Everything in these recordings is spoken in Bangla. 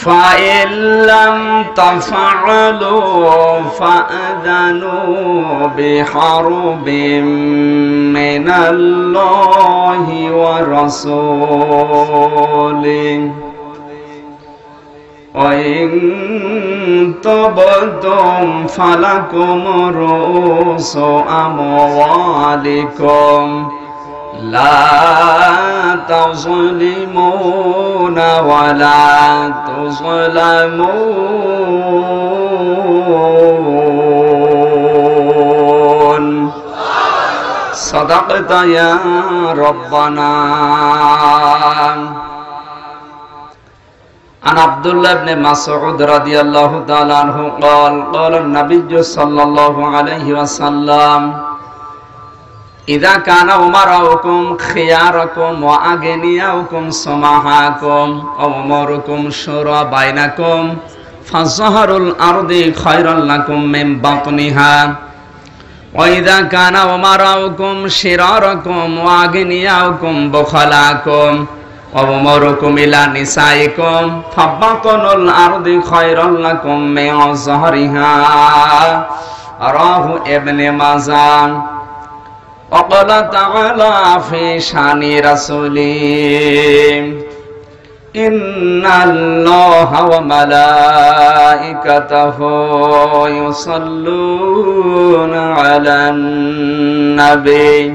فإن لم تفعلوا فأذنوا بحرب من الله ورسوله. وإن تبتم فلكم رؤوس أموالكم. لا تظلمون ولا تظلمون. صدقت يا ربنا. عن عبد الله بن مسعود رضي الله تعالى عنه قال قال النبي صلى الله عليه وسلم ইদা কানা ওমারাউকুম খিয়ারাকুম ওয়া আগনিয়াউকুম সুমাহাকুম ওমরকুম শুরা বাইনাকুম ফাজহারুল আরদি খায়রাল লাকুম মিন বাতনিহা। ওয়াইদা কানা ওমারাউকুম শিরারাকুম ওয়া আগনিয়াউকুম বুখালাকুম ওমরকুম ইলা নিসাইকুম ফাবাতানুল আরদি খায়রাল লাকুম মিন যহরিহা রাহু ইবনে মাজান। وقال تعالى في شان رسوله إن الله وملائكته يصلون على النبي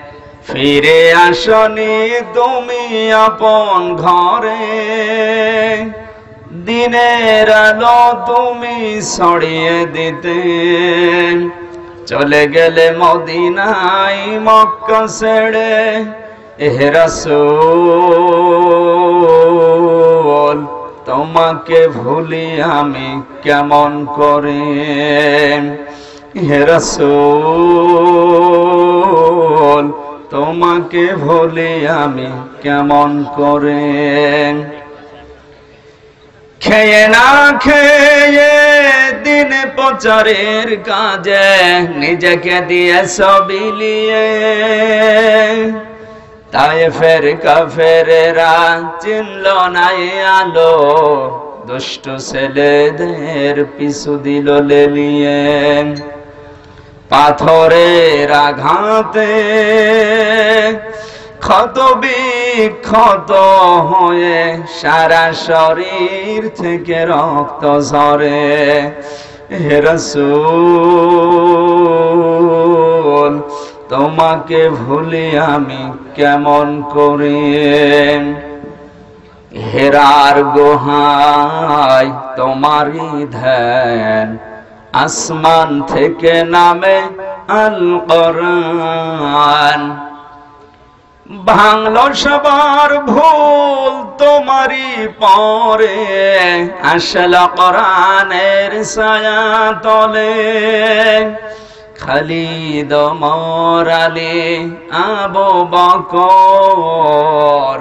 ফিরে আসনি তুমি আপন ঘরে। দিনের আলো তুমি ছড়িয়ে দিতে। চলে গেলে মদিনাই মক্কা ছেড়ে এহরাসুল তোমাকে ভুলি আমি কেমন করে? হেরাসুল তোমাকে ভুলি আমি কেমন করে? খেয়ে না খেয়ে দিন প্রচারের কাজে নিজেকে দিয়ে সবিলিয়ে তাই ফের কাফেরেরা চিনল নাই আলো, দুষ্ট ছেলেদের পিছু দিল লেলিয়ে। পাথরের আঘাতে ক্ষত বিক্ষত হয়ে সারা শরীর থেকে রক্ত ঝরে। হেরসুল তোমাকে ভুলি আমি কেমন করে? হেরার গোহাই তোমারই ধ্যান আসমান থেকে নামে আল কোরআন। ভাঙল সবার ভুল তোমারই পরে, আসল কোরআনের ছায়া তলে। খালিদ মরালে আবু বকর,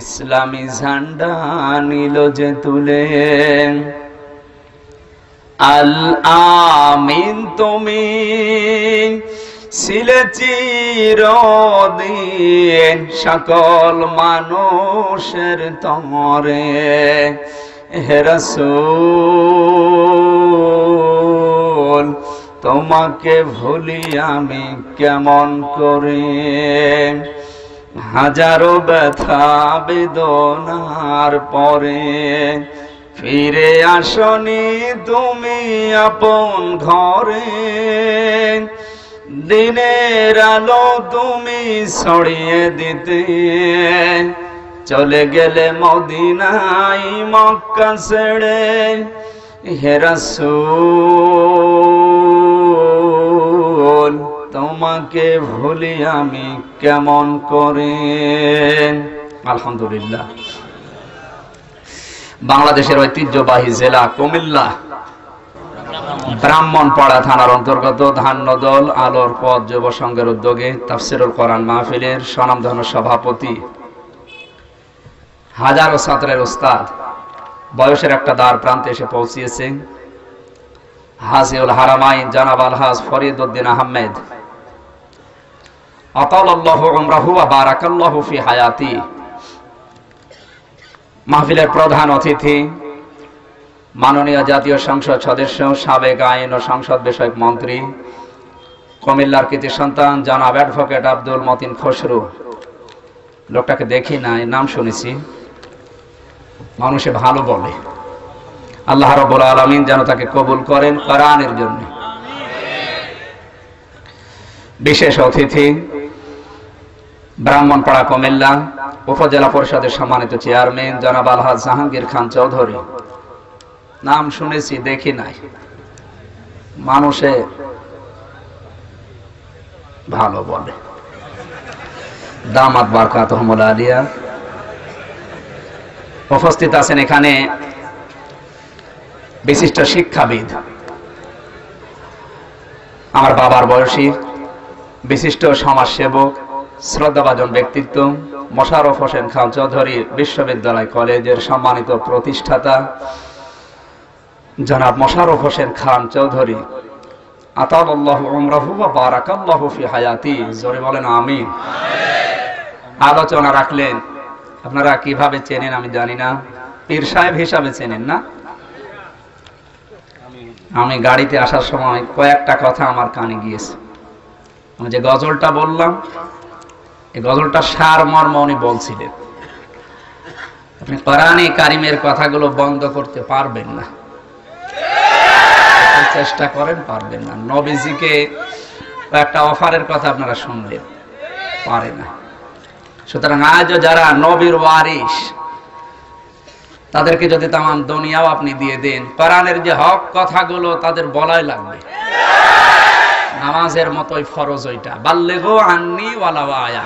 ইসলামী ঝান্ডা নিল যে তুলে। আল আমিন তুমি ছিলে চিরদিন সকল মানুষের তমরে হেরসুল তোমাকে ভুলি আমি কেমন করে? হাজারো ব্যথা বেদনার পরে ফিরে আসনি তুমি আপন ঘরে। দিনের আলো তুমি ছড়িয়ে দিতে। চলে গেলে মদিনাই মক্কা ছেড়ে হেরাসুল তোমাকে ভুলি আমি কেমন করে? আলহামদুলিল্লাহ। বাংলাদেশের ঐতিহ্যবাহী জেলা কুমিল্লা, ব্রাহ্মণপাড়া থানার অন্তর্গত ধান্যদল আলোর পথ যুব সংঘের উদ্যোগে তাফসিরুল কোরআন মাহফিলের স্বনামধন্য সভাপতি। হাজারো ছাত্রের ওস্তাদ বয়সের একটা দ্বার প্রান্তে এসে পৌঁছিয়েছে হাজিউল হারামাইন জানাব আলহাজ ফরিদ উদ্দিন আহমেদ আতালাল্লাহু উমরাহু বারাকাল্লাহু ফি হায়াতি। মাহফিলের প্রধান অতিথি, মাননীয় জাতীয় সংসদ সদস্য, সাবেক আইন ও সংসদ বিষয়ক মন্ত্রী, কুমিল্লার কৃতি সন্তান জনাব অ্যাডভোকেট আব্দুল মতিন খসরু। লোকটাকে দেখি নাই নাম শুনেছি। মানুষে ভালো বলে। আল্লাহ রব্বুল আলমিন যেন তাকে কবুল করেন কোরআনের জন্য। বিশেষ অতিথি ব্রাহ্মণপাড়া কুমিল্লা উপজেলা পরিষদের সম্মানিত চেয়ারম্যান জনাব আলহাজ জাহাঙ্গীর খান চৌধুরী। নাম শুনেছি, দেখি নাই। মানুষে ভালো বলে। দামাত বারকাত আলিয়া। উপস্থিত আছেন এখানে বিশিষ্ট শিক্ষাবিদ। আমার বাবার বয়সী বিশিষ্ট সমাজসেবক শ্রদ্ধাভাজন ব্যক্তিত্ব মোশারফ হোসেন খান চৌধুরী বিশ্ববিদ্যালয় কলেজের সম্মানিত প্রতিষ্ঠাতা, জনাব মোশারফ হোসেন খান চৌধুরী। আতাল্লাহ উমরাহু ওয়া বারাকাল্লাহু ফি জোরে বলেন আমিন। আলোচনা রাখলেন, আপনারা কীভাবে চেনেন আমি জানি না। পীর সাহেব হিসাবে চেনেন না? আমি গাড়িতে আসার সময় কয়েকটা কথা আমার কানে গিয়েছে। আমি যে গজলটা বললাম এই গজলটা সার মর্ম উনি বলছিলেন। আপনি কোরআনে কারিমের কথাগুলো বন্ধ করতে পারবেন না। চেষ্টা করেন, পারবেন না। নবীজিকে একটা অফারের কথা আপনারা শুনলেন পারে না। সুতরাং আজও যারা নবীর ওয়ারিস তাদেরকে যদি তাম দুনিয়াও আপনি দিয়ে দেন, কোরআনের যে হক কথাগুলো তাদের বলাই লাগবে। নামাজের মতোই ফরজ ওইটা। বাল্লে গো আননি ওয়ালা আয়া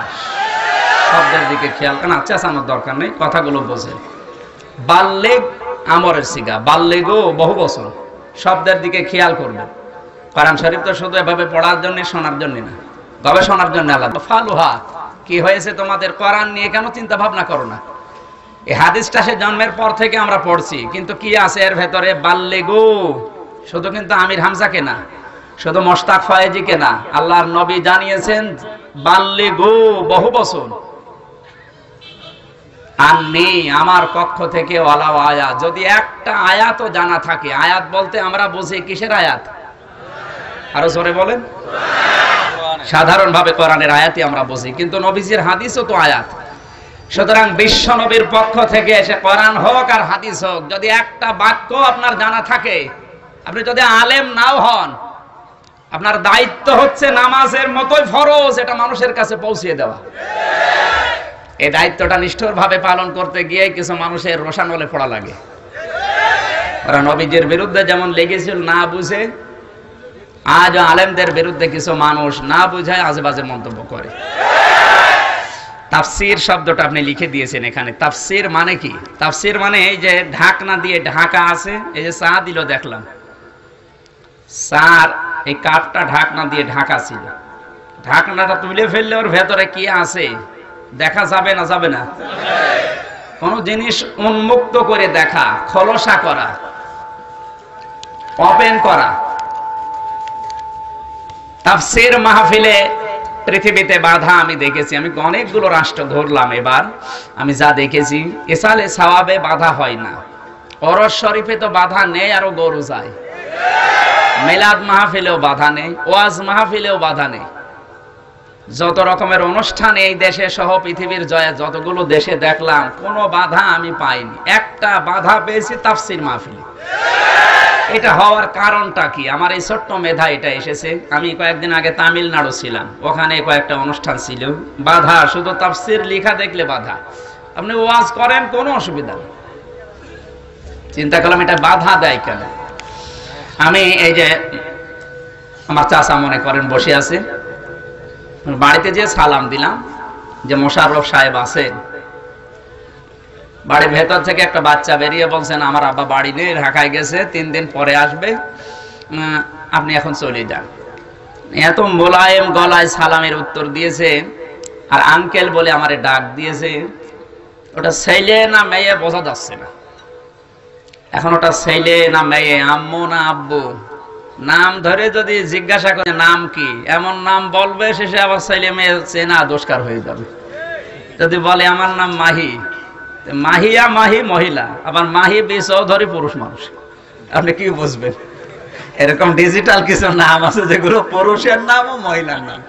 শব্দের দিকে খেয়াল করেন চেঁচানোর দরকার নেই, কথাগুলো বোঝে। বাল্লে আমরের সিগা বাল্লে গো বহু বছর। শব্দের দিকে খেয়াল করবেন কোরআন শরীফ তো শুধু এভাবে পড়ার জন্য শোনার জন্য না। গবেষণার জন্য আলাদা। ফালুহা, কি হয়েছে তোমাদের? কোরআন নিয়ে কেন চিন্তা ভাবনা করো না? এই হাদিসটা সে জন্মের পর থেকে আমরা পড়ছি, কিন্তু কি আছে এর ভেতরে? বাল্লে গো শুধু কিন্তু আমির হামজাকে না? শুধু মোস্তাক ফয়েজিকে না, আল্লাহর নবী জানিয়েছেন, বাল্লে গো বহু বছর আননি আমার পক্ষ থেকে ওয়ালা আয়াত। যদি একটা আয়াতও জানা থাকে, আয়াত বলতে আমরা বুঝি কিসের আয়াত? আরও জোরে বলেন। সাধারণভাবে কোরআনের আয়াতই আমরা বুঝি, কিন্তু নবীজির হাদিসও তো আয়াত। সুতরাং বিশ্ব নবীর পক্ষ থেকে এসে কোরআন হোক আর হাদিস হোক, যদি একটা বাক্য আপনার জানা থাকে, আপনি যদি আলেম নাও হন আপনার দায়িত্ব হচ্ছে নামাজের মতোই ফরজ এটা মানুষের কাছে পৌঁছিয়ে দেওয়া। এই দায়িত্বটা নিষ্ঠুর ভাবে পালন করতে গিয়ে কিছু মানুষের রোশানলে পড়া লাগে। ওরা নবীজের বিরুদ্ধে যেমন লেগেছিল না বুঝে আজ আলেমদের বিরুদ্ধে কিছু মানুষ না বুঝায় আজেবাজে মন্তব্য করে। তাফসির শব্দটা আপনি লিখে দিয়েছেন এখানে। তাফসির মানে কি? তাফসির মানে এই যে ঢাকনা দিয়ে ঢাকা আছে, এই যে চা দিল দেখলাম। সার এই কাঠটা ঢাকনা দিয়ে ঢাকা ছিল। ঢাকনাটা তুলে ফেললে ওর ভেতরে কি আছে? দেখা যাবে না যাবে না। কোন জিনিস উন্মুক্ত করে দেখা, খলসা করা, ওপেন করা। তাফসির মাহফিলে পৃথিবীতে বাধা আমি দেখেছি। আমি অনেকগুলো রাষ্ট্র ধরলাম এবার। আমি যা দেখেছি, এসালে সাওয়াবে বাধা হয় না। অরস শরীফে তো বাধা নেই, আরও গরু যায়। মেলাদ মাহফিলেও বাধা নেই, ওয়াজ মাহফিলেও বাধা নেই। যত রকমের অনুষ্ঠান এই দেশে সহ পৃথিবীর জয়ে যতগুলো দেশে দেখলাম, কোনো বাধা আমি পাইনি। একটা বাধা পেয়েছি তাফসির মাহফিলে। এটা হওয়ার কারণটা কি? আমার এই ছোট্ট মেধা এটা এসেছে। আমি কয়েকদিন আগে তামিলনাড়ু ছিলাম। ওখানে কয়েকটা অনুষ্ঠান ছিল। বাধা, শুধু তাফসির লেখা দেখলে বাধা। আপনি ওয়াজ করেন, কোনো অসুবিধা নেই। চিন্তা করলাম এটা বাধা দেয় কেন? আমি এই যে আমার চাচা মনে করেন বসে আছে। বাড়িতে যে সালাম দিলাম যে মোশাররফ সাহেব আছেন। বাড়ির ভেতর থেকে একটা বাচ্চা বেরিয়ে বলছেন, আমার আব্বা বাড়ি নেই, ঢাকায় গেছে, তিন দিন পরে আসবে। আপনি এখন চলে যান। এত মোলায়েম গলায় সালামের উত্তর দিয়েছে আর আঙ্কেল বলে আমারে ডাক দিয়েছে। ওটা ছেলে না মেয়ে বোঝা যাচ্ছে না। এখন ওটা ছেলে না মেয়ে, আম্মু না আব্বু? নাম ধরে যদি জিজ্ঞাসা করে, নাম কি? এমন নাম বলবে, শেষে আবার ছেলে মেয়ে চেনা দোষকার হয়ে যাবে। যদি বলে, আমার নাম মাহি মাহিয়া মাহি মহিলা, আবার মাহি বি চৌধুরী পুরুষ মানুষ। আপনি কি বুঝবেন? এরকম ডিজিটাল কিছু নাম আছে যেগুলো পুরুষের নাম ও মহিলার নাম।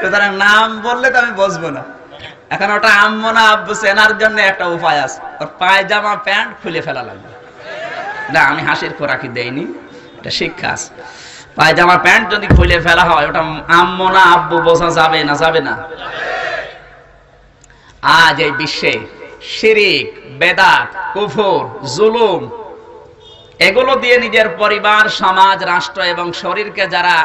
সুতরাং নাম বললে তো আমি বুঝব না। এখন ওটা আম্মু না আব্বু চেনার জন্য একটা উপায় আছে। ওর পায়জামা প্যান্ট খুলে ফেলা লাগবে। না, আমি হাসির খোরাকি দেইনি, এটা শিক্ষা আছে। পায়জামা প্যান্ট যদি খুলে ফেলা হয়, ওটা আম্মু না আব্বু বোঝা যাবে না যাবে না। আজ এই বিশ্বে শিরিক, বেদাত, কুফর, জুলুম, এগুলো দিয়ে নিজের পরিবার, সমাজ, রাষ্ট্র এবং শরীরকে যারা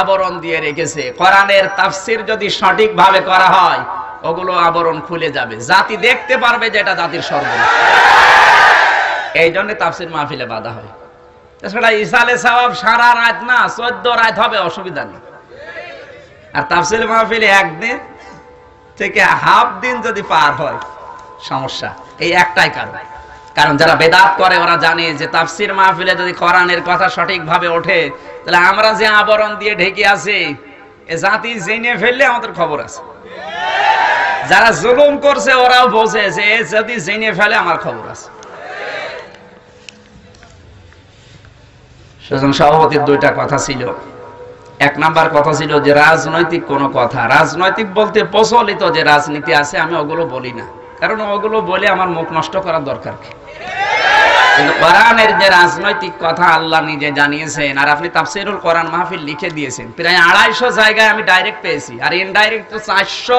আবরণ দিয়ে রেখেছে, কোরআনের তাফসির যদি সঠিকভাবে করা হয়, ওগুলো আবরণ খুলে যাবে। জাতি দেখতে পারবে যে এটা জাতির সর্বনাশ এই জন্য তাফসির মাহফিলে বাধা হয়। তাছাড়া ইসালে সওয়াব সারা রাত না, চোদ্দ রাত হবে, অসুবিধা নেই। আর তাফসির মাহফিলে একদিন থেকে হাফ দিন যদি পার হয়, সমস্যা। এই একটাই কারণ। কারণ যারা বেদাত করে, ওরা জানে যে তাফসির মাহফিলে যদি কোরআনের কথা সঠিকভাবে ওঠে, তাহলে আমরা যে আবরণ দিয়ে ঢেকে আছি, এ জাতি জেনে ফেললে আমাদের খবর আছে। যারা জুলুম করছে, ওরাও বোঝে যে এ যদি জেনে ফেলে, আমার খবর আছে। সুতরাং সভাপতির দুইটা কথা ছিল। এক নাম্বার কথা ছিল যে, রাজনৈতিক কোন কথা। রাজনৈতিক বলতে প্রচলিত যে রাজনীতি আছে, আমি ওগুলো বলি না। কারণ ওগুলো বলে আমার মুখ নষ্ট করার দরকার কি? কিন্তু কোরআনের যে রাজনৈতিক কথা আল্লাহ নিজে জানিয়েছেন, আর আপনি তাফসিরুল কোরআন মাহফিল লিখে দিয়েছেন, প্রায় আড়াইশো জায়গায় আমি ডাইরেক্ট পেয়েছি, আর ইনডাইরেক্ট তো চারশো,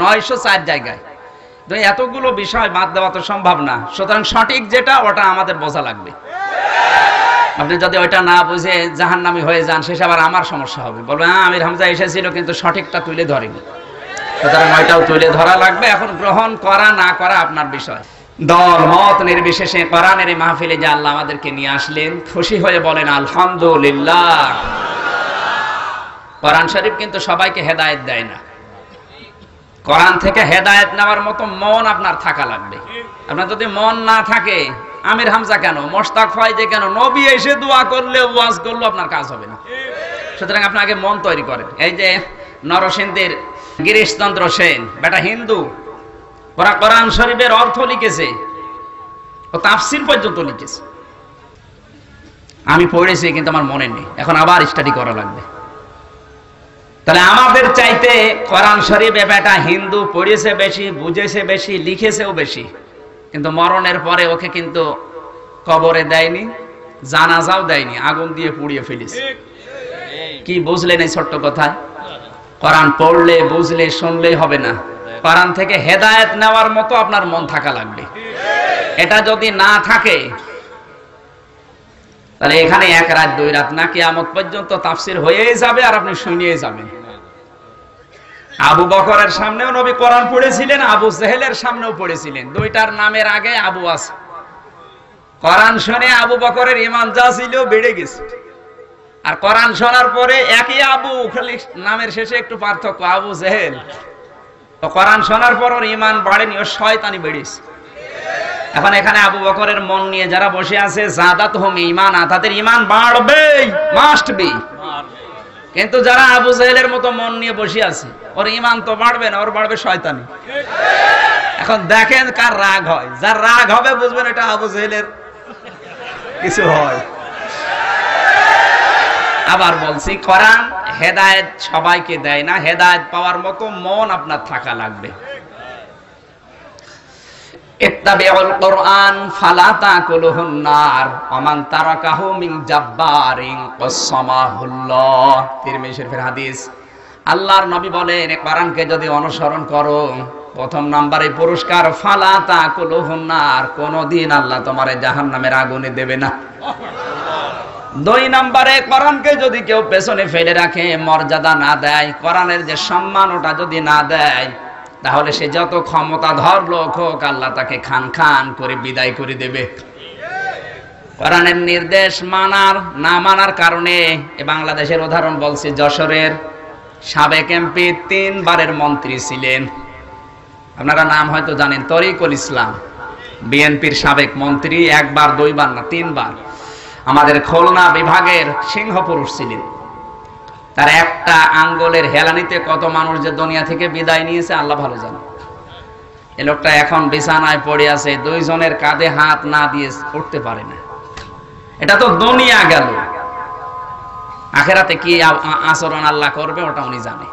নয়শো চার জায়গায়। তো এতগুলো বিষয় বাদ দেওয়া তো সম্ভব না। সুতরাং সঠিক যেটা, ওটা আমাদের বোঝা লাগবে। আপনি যদি ওইটা না বুঝে জাহান্নামি হয়ে যান, শেষে আবার আমার সমস্যা হবে। বলবে হ্যাঁ আমির হামজা এসেছিল কিন্তু সঠিকটা তুলে ধরেনি। সুতরাং ওইটাও তুলে ধরা লাগবে। এখন গ্রহণ করা, না করা আপনার বিষয়। দল, মত নির্বিশেষে কোরআনের এই মাহফিলে যে আল্লাহ আমাদেরকে নিয়ে আসলেন, খুশি হয়ে বলেন, আলহামদুলিল্লাহ। কোরআন শরীফ কিন্তু সবাইকে হেদায়েত দেয় না। কোরআন থেকে হেদায়েত নেওয়ার মতো মন আপনার থাকা লাগবে। আপনার যদি মন না থাকে আমির হামজা কেন? মোশতাক ফয়জে কেন? নবী এসে দোয়া করলে ওয়াজ করলে, আপনার কাজ হবে না। সুতরাং আপনি আগে মন তৈরি করেন। এই যে নরসিংদীর গিরিশচন্দ্র সেন, বেটা হিন্দু, ওরা কোরআন শরীফের অর্থ লিখেছে, ও তাফসির পর্যন্ত লিখেছে। আমি পড়েছি, কিন্তু আমার মনে নেই। এখন আবার স্টাডি করা লাগবে। তাহলে আমাদের চাইতে কোরআন শরীফে বেটা হিন্দু পড়েছে বেশি, বুঝেছে বেশি, লিখেছেও বেশি। কিন্তু মরণের পরে ওকে কিন্তু কবরে দেয়নি, জানাজাও দেয়নি, আগুন দিয়ে পুড়িয়ে ফেলেছে। কি বুঝলেন এই ছোট্ট কথায়? কোরআন পড়লে, বুঝলে শুনলেই হবে না। কোরআন থেকে হেদায়েত নেওয়ার মতো আপনার মন থাকা লাগবে। এটা যদি না থাকে, তাহলে এখানে এক রাত, দুই রাত না, কিয়ামত পর্যন্ত তাফসির হয়েই যাবে আর আপনি শুনিয়ে যাবেন। আবু বকরের সামনেও নবী কোরআন পড়েছিলেন, আবু জেহেলের সামনেও পড়েছিলেন। দুইটার নামের আগে আবু আছে। কোরআন শুনে আবু বকরের ইমান যা ছিল বেড়ে গেছে। আর কোরআন শোনার পরে একই আবু খালি নামের শেষে একটু পার্থক্য, আবু জেহেল। তো কোরআন শোনার পর ওর ইমান বাড়েনি, ওর শয়তানি বেড়েছে। এখন এখানে আবু বকরের মন নিয়ে যারা বসে আছে, জাদাত হোম ইমান তাদের ইমান বাড়বেই মাস্ট বি কিন্তু যারা আবু জাহেলের মতো মন নিয়ে বসে আছে, ওর ইমান তো বাড়বে না, ওর বাড়বে শয়তানি। এখন দেখেন কার রাগ হয়। যার রাগ হবে বুঝবেন এটা আবু জাহেলের কিছু হয়। আবার বলছি, কোরআন হেদায়েত সবাইকে দেয় না, হেদায়েত পাওয়ার মতো মন আপনার থাকা লাগবে। আল্লাহর নবী বলেন কোরআনকে যদি অনুসরণ করো, প্রথম নম্বরে পুরস্কার ফালা তাকুলুহুন নার, কোনদিন আল্লাহ তোমারে জাহান্নামের আগুনে দেবে না। দুই নম্বরে, কোরআনকে যদি কেউ পেছনে ফেলে রাখে, মর্যাদা না দেয়, কোরআনের যে সম্মান ওটা যদি না দেয় তাহলে সে যত ক্ষমতাধর লোক হোক, আল্লাহ তাকে খান খান করে বিদায় করে দেবে। কোরআনের নির্দেশ মানার, না মানার কারণে বাংলাদেশের উদাহরণ বলছি, যশোরের সাবেক এমপি তিনবারের মন্ত্রী ছিলেন। আপনারা নাম হয়তো জানেন, তরিকুল ইসলাম। বিএনপির সাবেক মন্ত্রী একবার, দুইবার না তিনবার। আমাদের খুলনা বিভাগের সিংহ পুরুষ ছিলেন। তার একটা আঙ্গলের হেলানিতে কত মানুষ যে দুনিয়া থেকে বিদায় নিয়েছে, আল্লাহ ভালো জানে। এ লোকটা এখন বিছানায় পড়ে আছে, দুইজনের কাঁধে হাত না দিয়ে উঠতে পারে না। এটা তো দুনিয়া গেল। আখেরাতে কি আচরণ আল্লাহ করবে ওটা উনি জানে।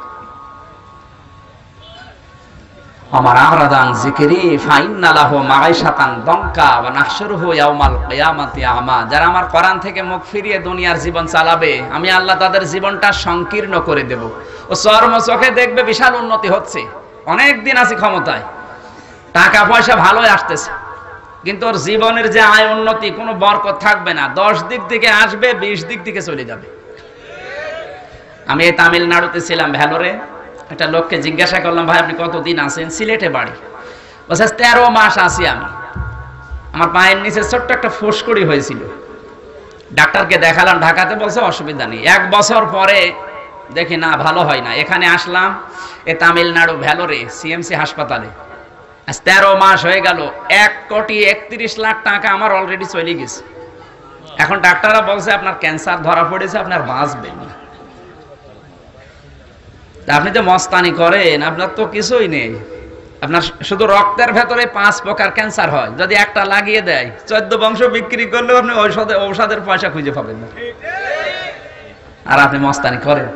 আমার আমরাদান জিকিরি, ফাইন্না লাহু মাগাইশাতান দঙ্কা ওয়া নাহশুরুহু ইয়াউমাল কিয়ামাতি আমা যারা আমার কোরআন থেকে মুখ ফিরিয়ে দুনিয়ার জীবন চালাবে, আমি আল্লাহ তাদের জীবনটা সংকীর্ণ করে দেব। ও চর্ম চোখে দেখবে বিশাল উন্নতি হচ্ছে। অনেক দিন আছে ক্ষমতায়। টাকা পয়সা ভালোই আসতেছে। কিন্তু ওর জীবনের যে আয় উন্নতি, কোনো বরকত থাকবে না। দশ দিক থেকে আসবে, বিশ দিক থেকে চলে যাবে। আমি এই তামিলনাড়ুতে ছিলাম, ভ্যালোরে। একটা লোককে জিজ্ঞাসা করলাম, ভাই, আপনি কতদিন আছেন? সিলেটে বাড়ি। বলছে, তেরো মাস আছি আমি। আমার পায়ের নিচে ছোট্ট একটা ফুসকুড়ি হয়েছিল। ডাক্তারকে দেখালাম, ঢাকাতে বলছে, অসুবিধা নেই। এক বছর পরে দেখি, না, ভালো হয় না। এখানে আসলাম, এ তামিলনাড়ু ভ্যালোরে, সিএমসি হাসপাতালে। তেরো মাস হয়ে গেল, এক কোটি একত্রিশ লাখ টাকা আমার অলরেডি চলে গেছে। এখন ডাক্তাররা বলছে, আপনার ক্যান্সার ধরা পড়েছে, আপনার বাঁচবেন না। আপনি তো মস্তানি করেন, আপনার তো কিছুই নেই। আপনার শুধু রক্তের ভেতরে পাঁচ প্রকার ক্যান্সার হয়। যদি একটা লাগিয়ে দেয়, চোদ্দ বংশ বিক্রি করলেও আপনি ঔষধে ঔষধের পয়সা খুঁজে পাবেন না। আর আপনি মস্তানি করেন।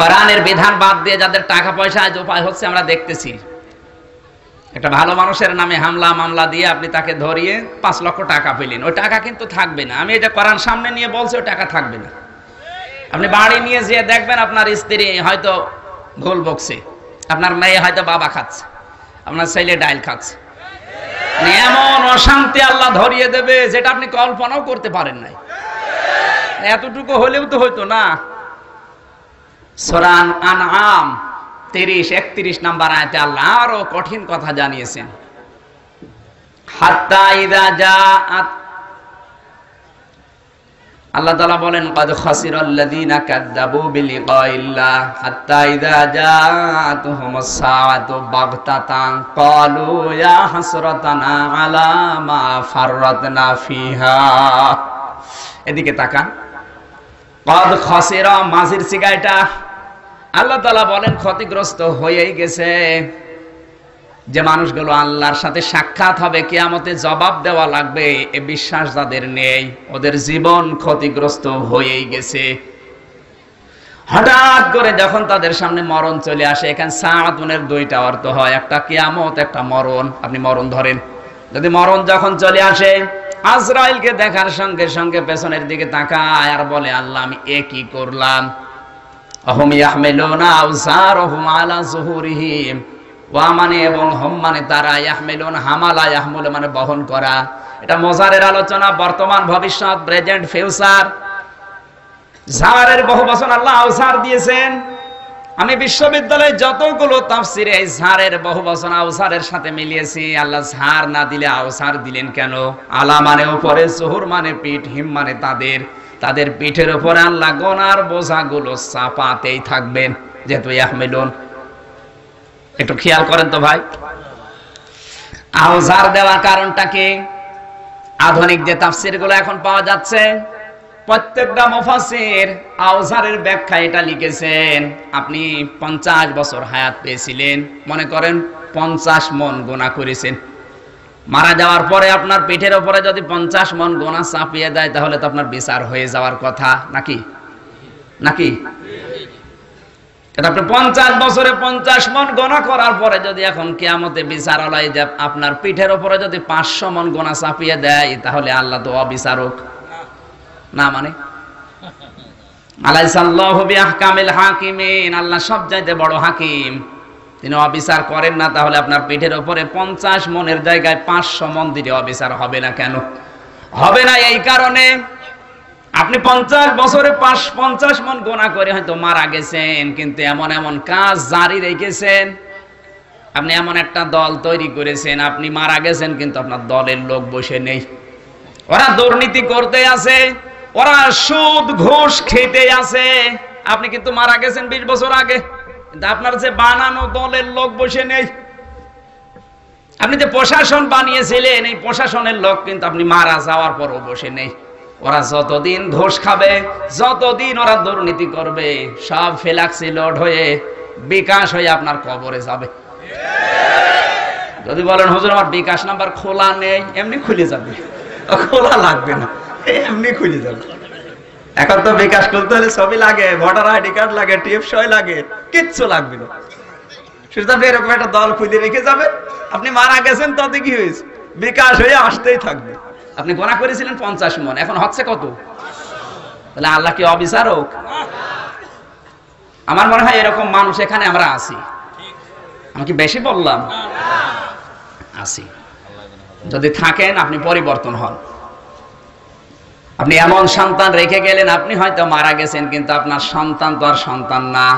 কোরআনের বিধান বাদ দিয়ে যাদের টাকা পয়সা আজ উপায় হচ্ছে, আমরা দেখতেছি। একটা ভালো মানুষের নামে হামলা, মামলা দিয়ে আপনি তাকে ধরিয়ে পাঁচ লক্ষ টাকা পেলেন। ওই টাকা কিন্তু থাকবে না। আমি এটা কোরআন সামনে নিয়ে বলছি, ওই টাকা থাকবে না। আপনি বাড়ি নিয়ে যেয়ে দেখবেন আপনার স্ত্রী হয়তো ভুল বকছে। আপনার মেয়ে হয়তো বাবা খাচ্ছে। আপনার ছেলে ডাইল খাচ্ছে। মানে এমন অশান্তি আল্লাহ ধরিয়ে দেবে যেটা আপনি কল্পনাও করতে পারেন নাই। এতটুকু হলেও তো হইতো না। সোরান আনআম তিরিশ, একত্রিশ নাম্বার আয়তে আল্লাহ আরও কঠিন কথা জানিয়েছেন। হাত্তা ইদা জাআত আল্লাহ তাআলা বলেন, কদ খাসিরাল্লাযীনা কাযযাবু বিলিকাইল্লাহ হাত্তা ইযা জাআতুহুমুস সাআতু বাগতাতান ক্বালু ইয়া হাসরাতানা আলা মা ফাররাতনা ফিহা। এদিকে তাকান। কদ খাসিরা মাঝির সিগা এটা আল্লাহ তাআলা বলেন, ক্ষতিগ্রস্ত হয়েই গেছে। যে মানুষগুলো আল্লাহর সাথে সাক্ষাৎ হবে, কিয়ামতে জবাব দেওয়া লাগবে, এ বিশ্বাস যাদের নেই, ওদের জীবন ক্ষতিগ্রস্ত হয়েই গেছে। হঠাৎ করে যখন তাদের সামনে মরণ চলে আসে, এখানে সাহাতুনের দুইটা অর্থ হয়, একটা কিয়ামত, একটা মরণ। আপনি মরণ ধরেন। যদি মরণ যখন চলে আসে, আজরাইলকে দেখার সঙ্গে সঙ্গে পেছনের দিকে তাকায় আর বলে, আল্লাহ, আমি এ কি করলাম? অহম ইয়াহমিলুনা আওজারহুম আলা যুহুরিহিম ওয়া মানে এবং হম মানে তারা ইয়াহমিলুন, হামালা ইয়াহমুল মানে বহন করা। এটা মজারের আলোচনা, বর্তমান ভবিষ্যৎ, প্রেজেন্ট, ফিউচার। ঝাড়ের বহু আল্লাহ দিয়েছেন। আমি বিশ্ববিদ্যালয়ে যতগুলো তাফসিরে এই ঝাড়ের বহু আউসারের সাথে মিলিয়েছি, আল্লাহ ঝাড় না দিলে আউসার দিলেন কেন? আলা মানে উপরে মানে পিঠ, হিম মানে তাদের। তাদের পিঠের উপরে আল্লাহ গোনার বোঝাগুলো চাপাতেই থাকবেন, যেহেতু ইয়াহমিলুন। একটু খেয়াল করেন তো ভাই। আওজার দেওয়ার কারণটা কি? আধুনিক যে তাফসিরগুলো এখন পাওয়া যাচ্ছে, প্রত্যেকটা মুফাসির আউজারের ব্যাখ্যা এটা লিখেছেন। আপনি পঞ্চাশ বছর হায়াত পেয়েছিলেন, মনে করেন পঞ্চাশ মন গোনা করেছেন। মারা যাওয়ার পরে আপনার পিঠের উপরে যদি পঞ্চাশ মন গোনা চাপিয়ে দেয়, তাহলে তো আপনার বিচার হয়ে যাওয়ার কথা, নাকি? নাকি? আপনি পঞ্চাশ বছরে পঞ্চাশ মন গোনা করার পরে যদি এখন কিয়ামতে বিচারালয় আপনার পিঠের উপরে যদি পাঁচশো মন গোনা চাপিয়ে দেয়, তাহলে আল্লাহ তো অবিচারক। না মানে? হাকিম। তিনি অবিচার করেন না, তাহলে আপনার পিঠের পঞ্চাশ মনের জায়গায় পাঁচশো মন দিলে অবিচার হবে না কেন? হবে না এই কারণে আপনি পঞ্চাশ বছরে পাঁচ পঞ্চাশ মন গোনা করে হয়তো মারা গেছেন, কিন্তু এমন এমন কাজ জারি রেখেছেন। আপনি এমন একটা দল তৈরি করেছেন, আপনি মারা গেছেন, কিন্তু আপনার দলের লোক বসে নেই। ওরা দুর্নীতি করতে আছে ওরা সুদ ঘুষ খেতে আছে আপনি কিন্তু মারা গেছেন বিশ বছর আগে, কিন্তু আপনার যে বানানো দলের লোক বসে নেই। আপনি যে প্রশাসন বানিয়েছিলেন, এই প্রশাসনের লোক কিন্তু আপনি মারা যাওয়ার পরও বসে নেই। ওরা যতদিন ঘোষ খাবে, যতদিন ওরা দুর্নীতি করবে, সব ফেলাক্সি লোড হয়ে, বিকাশ হয়ে আপনার কবরে যাবে। যদি বলেন, হুজুর, আমার বিকাশ নাম্বার খোলা নেই, এমনি খুলে যাবে। খোলা লাগবে না, এমনি খুলে যাবে। এখন তো বিকাশ করতে হলে ছবি লাগে, ভোটার আইডি কার্ড লাগে টিএফ সই লাগে, কিচ্ছু লাগবে না। সেটা আপনি এরকম একটা দল খুঁজে রেখে যাবে। আপনি মারা গেছেন, তাতে কি হয়েছে? বিকাশ হয়ে আসতেই থাকবে। আপনি গোনা করেছিলেন পঞ্চাশ মন, এখন হচ্ছে কত? তাহলে আল্লাহ কি অবিচারক? আমার মনে হয় এরকম মানুষ এখানে আমরা আছি। আমি কি বেশি বললাম? আছি। যদি থাকেন, আপনি পরিবর্তন হন। আপনি এমন সন্তান রেখে গেলেন, আপনি হয়তো মারা গেছেন, কিন্তু আপনার সন্তান তো আর সন্তান না।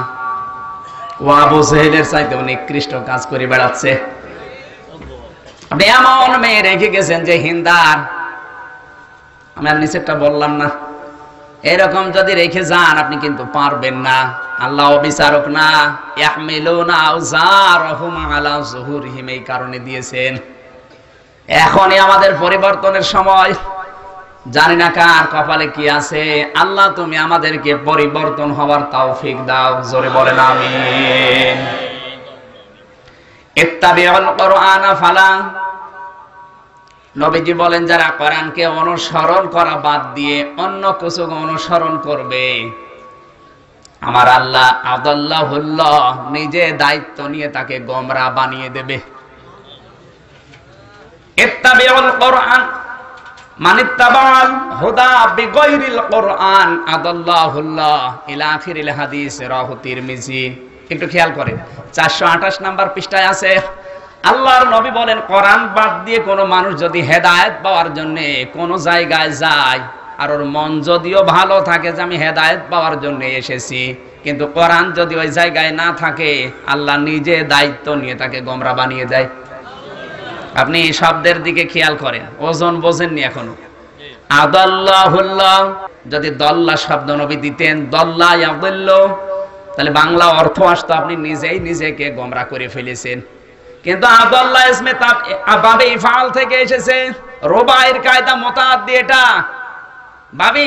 ও আবু জেহেলের চাইতে নিকৃষ্ট কাজ করে বেড়াচ্ছে। আপনি এমন মেয়ে রেখে গেছেন যে হিন্দার আমি আর নিচেরটা বললাম না। এরকম যদি রেখে যান, আপনি কিন্তু পারবেন না। আল্লাহ অবিচারক না এই কারণে দিয়েছেন। এখনই আমাদের পরিবর্তনের সময়। জানি না কার কপালে কি আছে। আল্লাহ তুমি আমাদেরকে পরিবর্তন হওয়ার তৌফিক দাও, জোরে বলেন আমিন। ইত্তাবিউল কুরআনা ফালা নবীজি বলেন, যারা কোরআনকে অনুসরণ করা বাদ দিয়ে অন্য কিছু অনুসরণ করবে, আমার আল্লাহ আদাল্লাহুল্লাহ নিজে দায়িত্ব নিয়ে তাকে গোমরা বানিয়ে দেবে। একটু খেয়াল করেন 428 নাম্বার পৃষ্ঠায় আছে আল্লাহর নবী বলেন, কোরআন বাদ দিয়ে কোনো মানুষ যদি হেদায়েত পাওয়ার জন্য কোন জায়গায় যায়, আর ওর মন যদিও ভালো থাকে যে আমি হেদায়েত পাওয়ার জন্য এসেছি, কিন্তু কোরআন যদি ওই জায়গায় না থাকে, আল্লাহ নিজে দায়িত্ব নিয়ে তাকে গোমরা বানিয়ে দেয়। আপনি এই শব্দের দিকে খেয়াল করেন, ওজন বোঝেননি এখনও। আদাল্লাহুল্লাহ, যদি দল্লা শব্দ নবী দিতেন, দল্লা ইয়াদুল্ল, তাহলে বাংলা অর্থ আসতো আপনি নিজেই নিজেকে গোমরা করে ফেলেছেন। কিন্তু আব্দুল্লাহ ইসমে বাবে ইফাল থেকে এসেছে। রোবাইর কায়দা মোতাদ্দি এটা।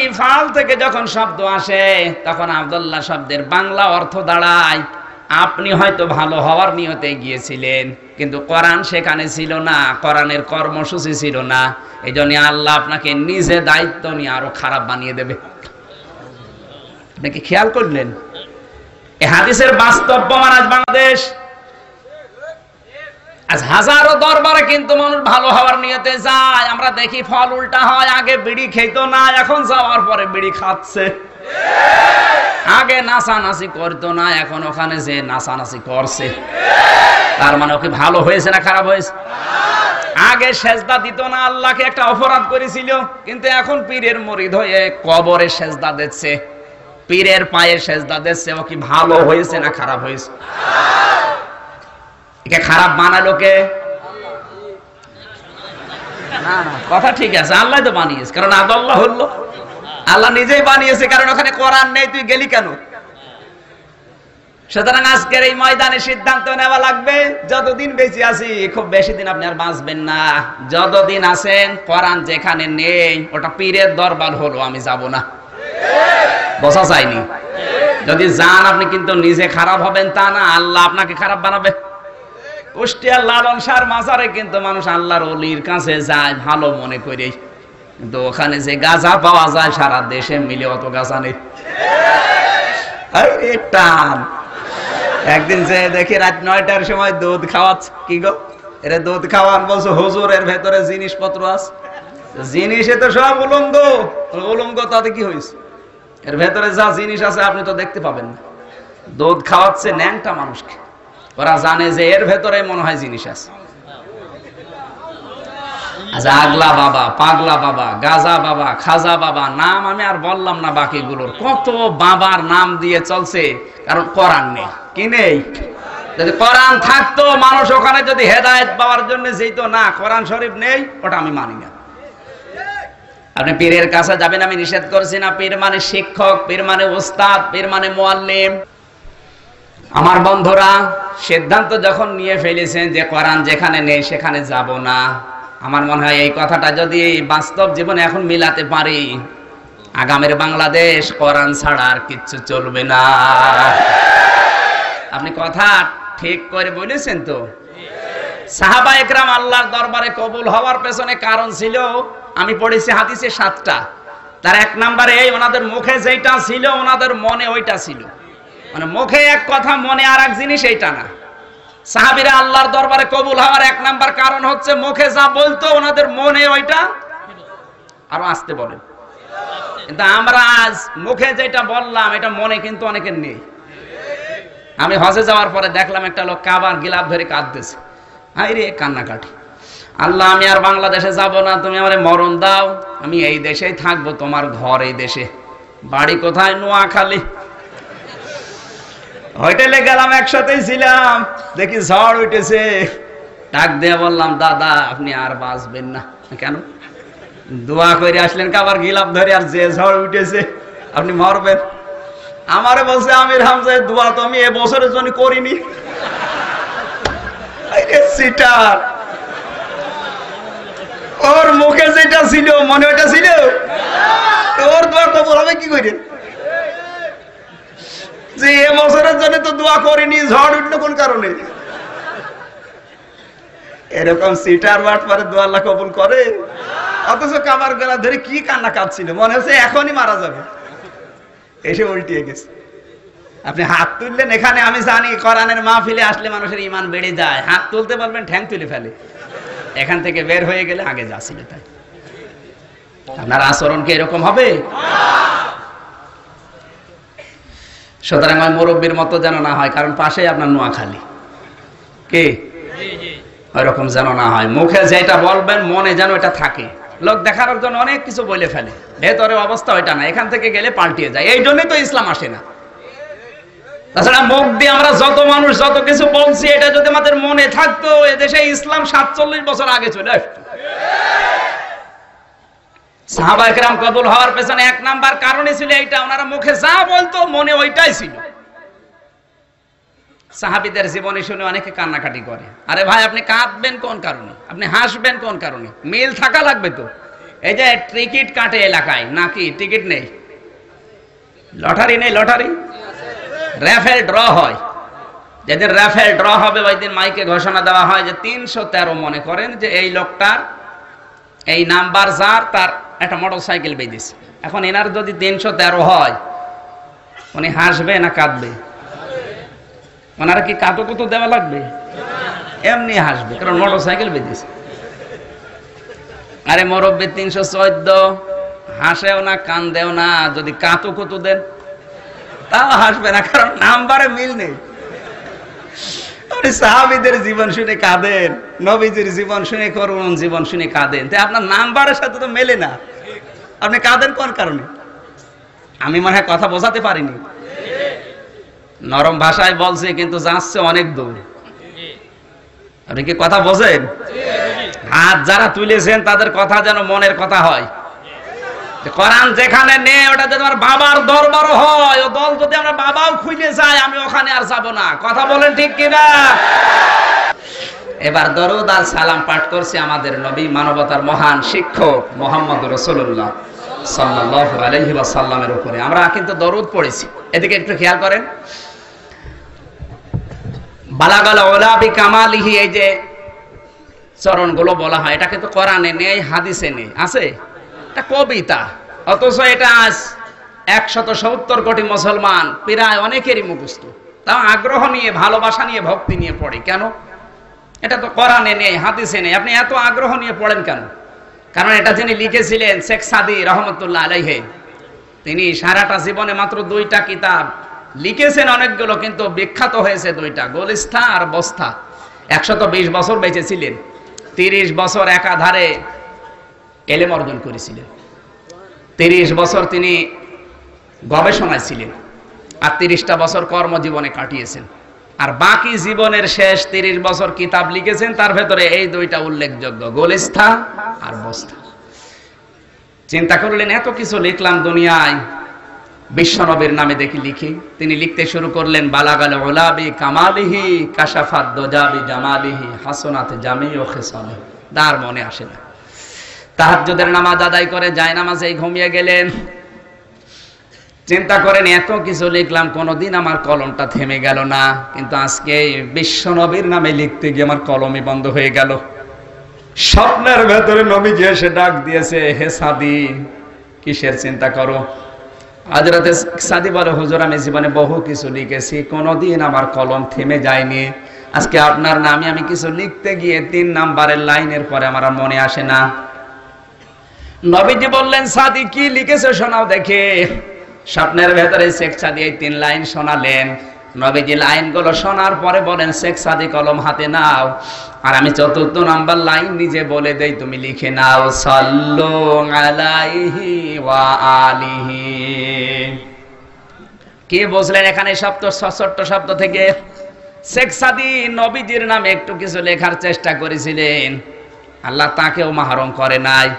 ইফাল থেকে যখন শব্দ আসে, তখন আব্দুল্লাহ শব্দের বাংলা অর্থ দাঁড়ায়। আপনি হয়তো ভালো হওয়ার নিয়তে গিয়েছিলেন, কিন্তু কোরআন সেখানে ছিল না, কোরআনের কর্মসূচি ছিল না। এই জন্য আল্লাহ আপনাকে নিজে দায়িত্ব নিয়ে আরও খারাপ বানিয়ে দেবে। আপনি কি খেয়াল করলেন? এই হাদিসের বাস্তব আজ বাংলাদেশ। আজ হাজারো দরবারে কিন্তু মানুষ ভালো হওয়ার নিয়তে যায়। আমরা দেখি ফল উল্টা হয়, আগে বিড়ি খেতো না, এখন যাওয়ার পরে বিড়ি খাচ্ছে। আগে নাচানাচি করতো না, এখন ওখানে যে নাচানাচি করছে। তার মানে ওকে ভালো হয়েছে না খারাপ হয়েছে? আগে সেজদা দিত না, আল্লাহকে একটা অপরাধ করেছিল, কিন্তু এখন পীরের মরিদ হয়ে কবরে সেজদা দিচ্ছে। পীরের পায়ে সেজদা দিচ্ছে, ও কি ভালো হয়েছে না খারাপ হয়েছে? একে খারাপ বানালো কে? কথা ঠিক আছে, আল্লাহ তো বানিয়েছে, কারণ আদাল্লাহ হলো। আল্লাহ নিজেই বানিয়েছে, কারণ ওখানে কোরআন নেই, তুই গেলি কেন? সুতরাং আজকের এই ময়দানে সিদ্ধান্ত নেওয়া লাগবে, যতদিন বেঁচে আছি, খুব বেশি দিন আপনি আর বাঁচবেন না। যতদিন আছেন, কোরআন যেখানে নেই, ওটা পীরের দরবার হলো, আমি যাব না। বসা চাইনি যদি যান আপনি কিন্তু নিজে খারাপ হবেন, তা না, আল্লাহ আপনাকে খারাপ বানাবে। কুষ্টিয়ার লালন সার মাজারে কিন্তু মানুষ আল্লাহর অলির কাছে যায়, ভালো মনে করে। কিন্তু ওখানে যে গাঁজা পাওয়া যায়, সারা দেশে মিলে অত গাঁজা নেই। টান একদিন যে দেখি রাত নয়টার সময় দুধ খাওয়াচ্ছে, কি গো? এরে দুধ খাওয়ান বলছো হুজুর এর ভেতরে জিনিসপত্র আছে? জিনিসে তো সব উলঙ্গ। উলঙ্গ তাতে কি হয়েছে? এর ভেতরে যা জিনিস আছে, আপনি তো দেখতে পাবেন না। দুধ খাওয়াচ্ছে ন্যাংটা মানুষকে। ওরা জানে যে এর ভেতরে মনে হয় জিনিস আছে। আচ্ছা আগলা বাবা, পাগলা বাবা, গাজা বাবা, খাজা বাবা, নাম আমি আর বললাম না বাকিগুলোর। কত বাবার নাম দিয়ে চলছে, কারণ কোরআন নেই। কি নেই? যদি কোরআন থাকতো, মানুষ ওখানে যদি হেদায়েত পাওয়ার জন্য যেত, না, কোরআন শরীফ নেই, ওটা আমি মানি না। আপনি পীরের কাছে যাবেন, আমি নিষেধ করছি না, পীর মানে শিক্ষক, পীর মানে ওস্তাদ, পীর মানে মোয়াল্লিম। আমার বন্ধুরা, সিদ্ধান্ত যখন নিয়ে ফেলেছেন যে কোরআন যেখানে নেই সেখানে যাব না, আমার মনে হয় এই কথাটা যদি বাস্তব জীবনে এখন মিলাতে পারি, আগামের বাংলাদেশ কোরআন ছাড়া আর কিচ্ছু চলবে না। আপনি কথা ঠিক করে বলেছেন তো? সাহাবা একরাম আল্লাহর দরবারে কবুল হওয়ার পেছনে কারণ ছিল, আমি পড়েছি হাদিসে সাতটা। তার এক নম্বরে ওনাদের মুখে যেটা ছিল, ওনাদের মনে ওইটা ছিল। মানে মুখে এক কথা, মনে আর এক জিনিস, এইটা না। সাহাবিরা আল্লাহর দরবারে কবুল হওয়ার এক নাম্বার কারণ হচ্ছে, মুখে যা বলতো, ওনাদের মনে ওইটা আরও আসতে বলেন কিন্তু আমরা আজ মুখে যেটা বললাম, এটা মনে কিন্তু অনেকের নেই। আমি হজে যাওয়ার পরে দেখলাম একটা লোক কাবার গিলাপ ধরে কাঁদতেছে। হাই রে, কান্নাকাটি। আল্লাহ, আমি আর বাংলাদেশে যাব না, তুমি আমার মরণ দাও। আমি এই দেশেই থাকব, তোমার ঘর এই দেশে। বাড়ি কোথায়? নোয়াখালী। হোটেলে গেলাম, একসাথেই ছিলাম। দেখি ঝড় উঠেছে। ডাক দিয়ে বললাম, দাদা, আপনি আর বাঁচবেন না। কেন? দোয়া করে আসলেন কাবার গিলাপ ধরে আর যে ঝড় উঠেছে, আপনি মরবেন। আমারে বলছে, আমির হামজা দোয়া তো আমি এ বছরের জন্য করিনি। সিটার। ওর মুখে যেটা ছিল, মনে ওটা ছিল? ওর দোয়া কবল হবে কি করে যে এ বছরের জন্য তো দোয়া করিনি, ঝড় উঠল কোন কারণে? এরকম সিটার বাট পরে দোয়া আল্লাহ কবুল করে। অথচ কামার গলা ধরে কি কান্না কাঁদছিল, মনে হচ্ছে এখনই মারা যাবে। এসে উল্টিয়ে গেছে। আপনি হাত তুললেন, এখানে আমি জানি কোরআনের মাহফিলে আসলে মানুষের ইমান বেড়ে যায়। হাত তুলতে পারবেন, ঠ্যাং তুলে ফেলে। এখান থেকে বের হয়ে গেলে আগে যাচ্ছিল তাই। আপনার আচরণ কি এরকম হবে? সুতরাং ওই মুরব্বীর মতো যেন না হয়, কারণ পাশেই আপনার নোয়াখালী। কে? ওইরকম যেন না হয়। মুখে যেটা বলবেন, মনে যেন এটা থাকে। লোক দেখার জন্য অনেক কিছু বলে ফেলে। ভেতরে অবস্থা ওইটা না, এখান থেকে গেলে পাল্টিয়ে যায়। এই জন্যই তো ইসলাম আসে না। তাছাড়া মুখ দিয়ে আমরা যত মানুষ, যত কিছু বলছি, এটা যদি আমাদের মনে থাকতো, এদেশে ইসলাম সাতচল্লিশ বছর আগে চলে আসতো। সাহাবা কবুল হওয়ার পেছনে এক নাম্বার কারণে ছিল এইটা, ওনারা মুখে যা বলতো, মনে ওইটাই ছিল। সাহাবিদের জীবনে শুনে অনেকে কান্নাকাটি করে। আরে ভাই, আপনি কাঁদবেন কোন কারণে? আপনি হাসবেন কোন কারণে? মিল থাকা লাগবে তো। এই যে টিকিট কাটে এলাকায়, নাকি টিকিট নেই? লটারি নেই, লটারি? র্যাফেল ড্র হয়। যেদিন র্যাফেল ড্র হবে, ওই দিন মাইকে ঘোষণা দেওয়া হয় যে তিনশো তেরো মনে করেন যে এই লোকটার এই নাম্বার যার, তার একটা মোটর সাইকেল বেঁধেছে। এখন এনার যদি তিনশো তেরো হয়, উনি হাসবে না কাঁদবে? ওনারা কি কাটো কুতো দেওয়া লাগবে? এমনি হাসবে, কারণ মোটর সাইকেল বেঁধেছে। আরে মরব্বী, তিনশো চোদ্দ, হাসেও না, কান্দেও না, যদি কাতো কুতো দেন, তাও হাসবে না, কারণ নাম্বারে মিল নেই। আপনি সাহাবিদের জীবন শুনে কাঁদেন নবীজির জীবন শুনে করুন জীবন শুনে কাঁদেন। তাই আপনার নাম্বারের সাথে তো মেলে না। আপনি কাঁদেন কোন কারণে? আমি মনে হয় কথা বোঝাতে পারিনি। নরম ভাষায় বলছে কিন্তু যাচ্ছে অনেক দূর। আপনি কি কথা বোঝেন? হাত যারা তুলেছেন তাদের কথা যেন মনের কথা হয়। কোরআন যেখানে নেই, ওটা যদি আমার বাবার দরবারও হয়, ও দল যদি আমরা বাবাও খুঁজে যায়, আমি ওখানে আর যাব না। কথা বলেন ঠিক কিনা? এবার দরুদ আর সালাম পাঠ করছে আমাদের নবী মানবতার মহান শিক্ষক মোহাম্মদ রসুল্লাহ সাল্লাহ আলহি সাল্লামের উপরে। আমরা কিন্তু দরুদ পড়েছি। এদিকে একটু খেয়াল করেন। বালাগাল ওলাবি কামালিহি, এই যে চরণগুলো বলা হয়, এটা কিন্তু কোরআনে নেই, হাদিসে নেই। আছে? এটা কবিতা, অথচ এটা আজ একশত সত্তর কোটি মুসলমান, প্রায় অনেকেরই মুখস্থ। তাও আগ্রহ নিয়ে, ভালোবাসা নিয়ে, ভক্তি নিয়ে পড়ে। কেন? এটা তো কোরআনে নেই, হাদিসে নেই। আপনি এত আগ্রহ নিয়ে পড়েন কেন? কারণ এটা যিনি লিখেছিলেন, শেখ সাদি রহমতুল্লাহ আলাইহে, তিনি সারাটা জীবনে মাত্র দুইটা কিতাব লিখেছেন অনেকগুলো, কিন্তু বিখ্যাত হয়েছে দুইটা। গোলিস্থা আর বস্থা একশত বিশ বছর বেঁচেছিলেন। তিরিশ বছর একাধারে এলেম অর্জন করেছিলেন। তিরিশ বছর তিনি গবেষণায় ছিলেন আর তিরিশটা বছর কর্মজীবনে কাটিয়েছেন। আর বাকি জীবনের শেষ তিরিশ বছর কিতাব লিখেছেন, তার ভেতরে এই দুইটা উল্লেখযোগ্য, গোলিস্থা আর বস্থা চিন্তা করলেন, এত কিছু লিখলাম দুনিয়ায়, বিশ্বনবীর নামে দেখি লিখি। তিনি লিখতে শুরু করলেন, বালাগাল ওলাবি কামালিহি কাশাফাত দোজাবি জামালিহি হাসনাত জামি ও খেসালে। তার মনে আসে না। তাহাজ্জুদের নামাজ আদায় করে যায় নামাজে ঘুমিয়ে গেলেন। চিন্তা করেন, এত কিছু লিখলাম, কোনোদিন আমার কলমটা থেমে গেল না। কিন্তু আজকে বিশ্বনবীর নামে লিখতে গিয়ে আমার কলমই বন্ধ হয়ে গেল। স্বপ্নের ভেতরে নবীজি এসে ডাক দিয়েছে, হে সাদি, কিসের চিন্তা করো? হাজরাতে সাদি বলে, হুজুর, আমি জীবনে বহু কিছু লিখেছি, কোনোদিন আমার কলম থেমে যায়নি। আজকে আপনার নামে আমি কিছু লিখতে গিয়ে তিন নাম্বারের লাইনের পরে আমার মনে আসে না। নবীজি বললেন, সাদি, কি লিখেছে শোনাও দেখে। স্বপ্নের ভেতরে শেখ সাদি এই তিন লাইন শোনালেন। নবীজি লাইনগুলো শোনার পরে বলেন, শেখ সাদি কলম হাতে নাও। আর আমি চতুর্থ নাম্বার লাইন নিজে বলে দেই, তুমি লিখে নাও, সাল্লু আলাইহি ওয়া আলিহি। কে বুঝলেন এখানে শব্দ সশট্ট শব্দ থেকে? শেখ সাদি নবীজির নামে একটু কিছু লেখার চেষ্টা করেছিলেন। আল্লাহ তাকেও মাহরম করে নাই।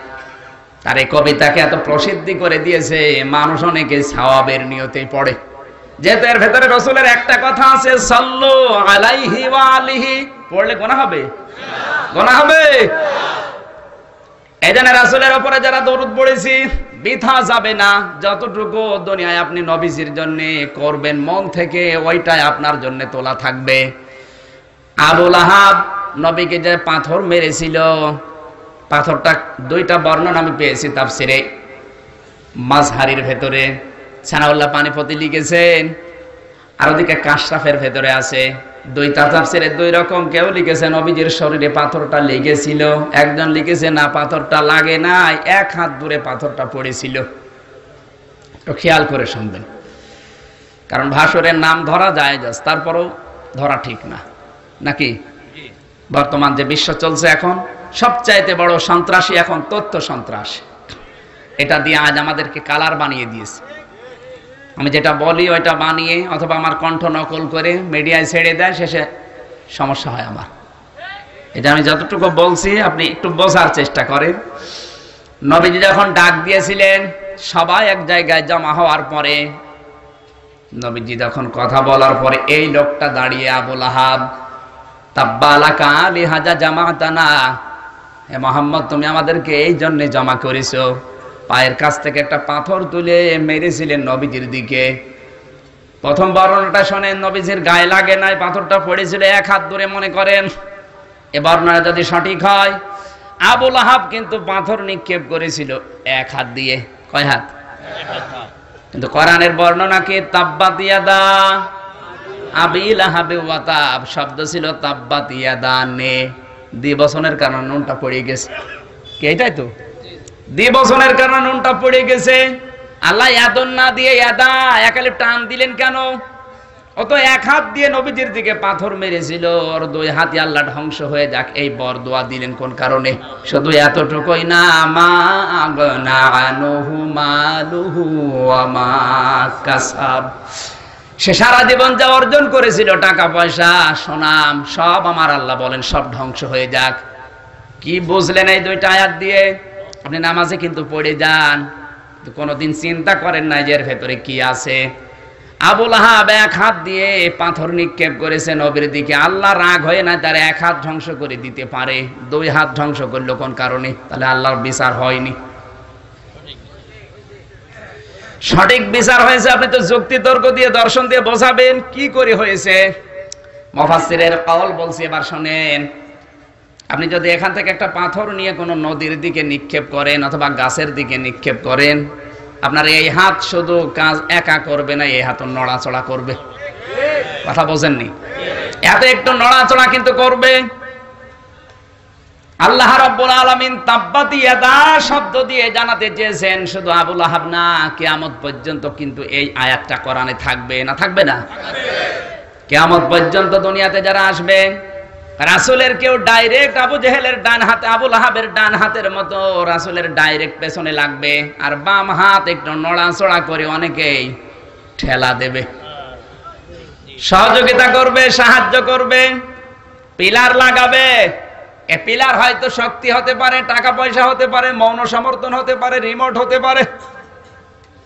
তার এই কবিতাকে এত প্রসিদ্ধি করে দিয়েছে, মানুষ অনেকে সাওয়াবের নিয়তেই পড়ে। যেহেতু এর ভেতরে রসুলের একটা কথা আছে আলাইহি আলিহি, পড়লে গোনা হবে? গোনা হবে? এই জন্য রাসুলের উপরে যারা দরুদ পড়েছি, বৃথা যাবে না, যতটুকু দুনিয়ায় আপনি নবীজির জন্য করবেন, মন থেকে ওইটাই আপনার জন্য তোলা থাকবে। আবুল আহাব নবীকে যে পাথর মেরেছিল পাথরটা দুইটা বর্ণনা আমি পেয়েছি তাফসিরে। মাঝহারির ভেতরে সানাউল্লাহ পানিপতি লিখেছেন, আর ওদিকে কাশরাফের ভেতরে আছে। দুই তাফসিরে দুই রকম কেউ লিখেছেন, নবীজির শরীরে পাথরটা লেগেছিল, একজন লিখেছে, না, পাথরটা লাগে নাই, এক হাত দূরে পাথরটা পড়েছিল। তো খেয়াল করে শুনবেন। কারণ ভাসরের নাম ধরা যায় যাস তারপরও ধরা ঠিক না। নাকি? বর্তমান যে বিশ্ব চলছে এখন সবচাইতে বড় সন্ত্রাসী এখন তথ্য সন্ত্রাস। এটা দিয়ে আজ আমাদেরকে কালার বানিয়ে দিয়েছে। আমি যেটা বলি, ওইটা বানিয়ে অথবা আমার কণ্ঠ নকল করে মিডিয়ায় ছেড়ে দেয়, শেষে সমস্যা হয় আমার। এটা আমি যতটুকু বলছি, আপনি একটু বোঝার চেষ্টা করেন। নবীজি যখন ডাক দিয়েছিলেন, সবাই এক জায়গায় জমা হওয়ার পরে, নবীজি যখন কথা বলার পরে এই লোকটা দাঁড়িয়ে, আবুল আহাব, তাব্বালাকা লিহাজা জামাতানা হে মোহাম্মদ, তুমি আমাদেরকে এই জন্য জমা করেছ। পায়ের কাছ থেকে একটা পাথর তুলে মেরেছিলেন নবীজির দিকে। প্রথম বর্ণনাটা শোনেন, নবীজির গায়ে লাগে নাই, পাথরটা পড়েছিল এক হাত দূরে, মনে করেন। এ বর্ণনা যদি সঠিক হয় আবুল আহাব কিন্তু পাথর নিক্ষেপ করেছিল এক হাত দিয়ে। কয় হাত? কিন্তু কোরআনের বর্ণনা কি? তাব্বাত ইয়াদা আবিল আহাবে ওয়াতাব শব্দ ছিল তাব্বাত ইয়াদা নে দিবসনের কারণে নুনটা পড়ে গেছে। কি এটাই তো? দিবসনের কারণে নুনটা পড়ে গেছে। আল্লাহ ইয়াদন না দিয়ে ইয়াদা একালে টান দিলেন কেন? ও তো এক হাত দিয়ে নবীজির দিকে পাথর মেরেছিল, ওর দুই হাতে আল্লাহ ধ্বংস হয়ে যাক, এই বর দোয়া দিলেন কোন কারণে? শুধু এতটুকুই না, মা আগনা আনুহু মালুহু ওয়া মা কাসাব। সে সারা জীবন যা অর্জন করেছিল, টাকা, পয়সা, সোনাম, সব আমার আল্লাহ বলেন, সব ধ্বংস হয়ে যাক। কি বুঝলেন এই দুইটা আয়াত দিয়ে? আপনি নামাজে কিন্তু পড়ে যান কোনোদিন চিন্তা করেন না এর ভেতরে কি আছে। আবুল আহাব এক হাত দিয়ে পাথর নিক্ষেপ করেছে নবীর দিকে। আল্লাহ রাগ হয়ে না তার এক হাত ধ্বংস করে দিতে পারে, দুই হাত ধ্বংস করল কোন কারণে? তাহলে আল্লাহর বিচার হয়নি। সঠিক বিচার হয়েছে, আপনি তো যুক্তি তর্ক দিয়ে দর্শন দিয়ে বোঝাবেন, কি করে হয়েছে? মফাসিরের কল বলছি, এবার শোনেন, আপনি যদি এখান থেকে একটা পাথর নিয়ে কোনো নদীর দিকে নিক্ষেপ করেন অথবা গাছের দিকে নিক্ষেপ করেন, আপনার এই হাত শুধু কাজ একা করবে না, এই হাত নড়াচড়া করবে। কথা বোঝেননি এত একটু নড়াচড়া কিন্তু করবে। আল্লাহ রাব্বুল আলামিন তাব্বাতি ইয়াদা শব্দ দিয়ে জানাতে চেয়েছেন, শুধু আবুল আহাব না, কিয়ামত পর্যন্ত কিন্তু এই আয়াতটা কোরআনে থাকবে না থাকবে না? কিয়ামত পর্যন্ত দুনিয়াতে যারা আসবে, রাসূলের কেউ ডাইরেক্ট আবু জেহেলের ডান হাতে আবুল আহাবের ডান হাতের মতো রাসূলের ডাইরেক্ট পেছনে লাগবে, আর বাম হাত একটু নড়াচড়া করে অনেকেই ঠেলা দেবে। সহযোগিতা করবে, সাহায্য করবে, পিলার লাগাবে পিলার হয়তো শক্তি হতে পারে, টাকা পয়সা হতে পারে, মৌন সমর্থন হতে পারে রিমোট হতে পারে।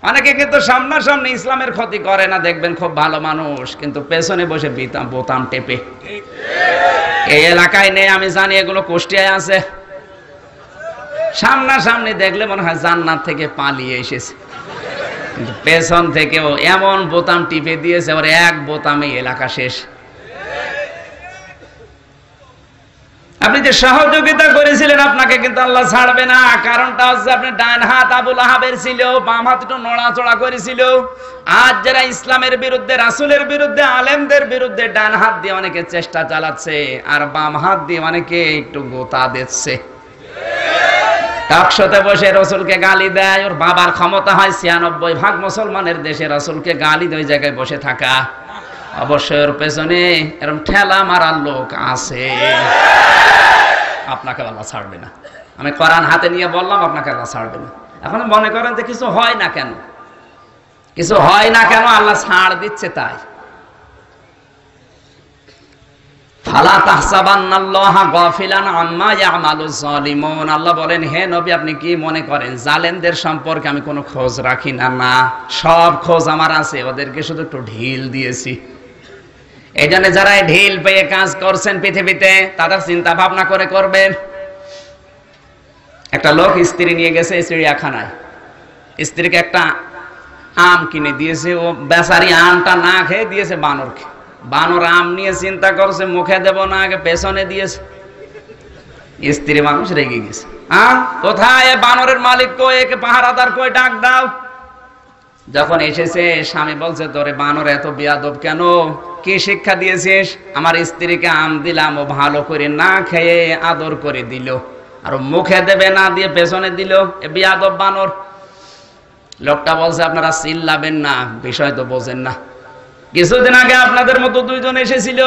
অনেকে কিন্তু সামনাসামনি ইসলামের ক্ষতি করে না, দেখবেন খুব ভালো মানুষ, কিন্তু পেছনে বসে বিতাম বোতাম টেপে। এই এলাকায় নেই, আমি জানি এগুলো কুষ্টিয়ায় আছে। সামনাসামনি দেখলে মনে হয় জান্নাত থেকে পালিয়ে এসেছে। পেছন থেকেও এমন বোতাম টিপে দিয়েছে, ওর এক বোতামে এলাকা শেষ। আপনি যে সহযোগিতা করেছিলেন আপনাকে কিন্তু আল্লাহ ছাড়বে না। কারণটা হচ্ছে আপনি ডান হাত আবুল আহাবের ছিল বাম হাত একটু নড়াচড়া করেছিল আজ যারা ইসলামের বিরুদ্ধে, রাসুলের বিরুদ্ধে, আলেমদের বিরুদ্ধে ডান হাত দিয়ে অনেকে চেষ্টা চালাচ্ছে, আর বাম হাত দিয়ে অনেকে একটু গোতা দিচ্ছে। টকশোতে বসে রসুলকে গালি দেয়, ওর বাবার ক্ষমতা হয় ছিয়ানব্বই ভাগ মুসলমানের দেশে রসুলকে গালি ওই জায়গায় বসে থাকা। অবশ্যই পেছনে এরকম ঠেলা মারার লোক আছে। আপনাকে আল্লাহ ছাড়বে না। আমি কোরআন হাতে নিয়ে বললাম, আপনাকে আল্লাহ ছাড়বে না। এখন মনে করেন যে কিছু হয় না কেন? কিছু হয় না কেন? আল্লাহ ছাড় দিচ্ছে তাই। ফালা আল্লাহ বলেন, হে নবী, আপনি কি মনে করেন সম্পর্কে আমি কোনো খোঁজ রাখি না না? সব খোঁজ আমার আছে, ওদেরকে শুধু একটু ঢিল দিয়েছি। এই জন্য যারা ঢিল পেয়ে কাজ করছেন পৃথিবীতে, তাদের চিন্তা ভাবনা করে করবেন। একটা লোক স্ত্রী নিয়ে গেছে চিড়িয়াখানায়। স্ত্রীকে একটা আম কিনে দিয়েছে, ও বেচারি আমটা না খেয়ে দিয়েছে বানরকে। বানর আম নিয়ে চিন্তা করছে, মুখে দেব না, আগে পেছনে দিয়েছে। স্ত্রী মানুষ রেগে গেছে। হ্যাঁ কোথায় বানরের মালিক? কই একে পাহারাদার, কই ডাক দাও। যখন এসেছে, স্বামী বলছে, তোরে বানর, এত বিয়াদব কেন? কি শিক্ষা দিয়েছিস? আমার স্ত্রীকে আম দিলাম ও ভালো করে না খেয়ে আদর করে দিল। আর মুখে দেবে, না দিয়ে পেছনে দিল, এ বিয়াদব বানর। লোকটা বলছে, আপনারা চিল্লাবেন না, বিষয় তো বোঝেন না। কিছুদিন আগে আপনাদের মতো দুইজন এসেছিল।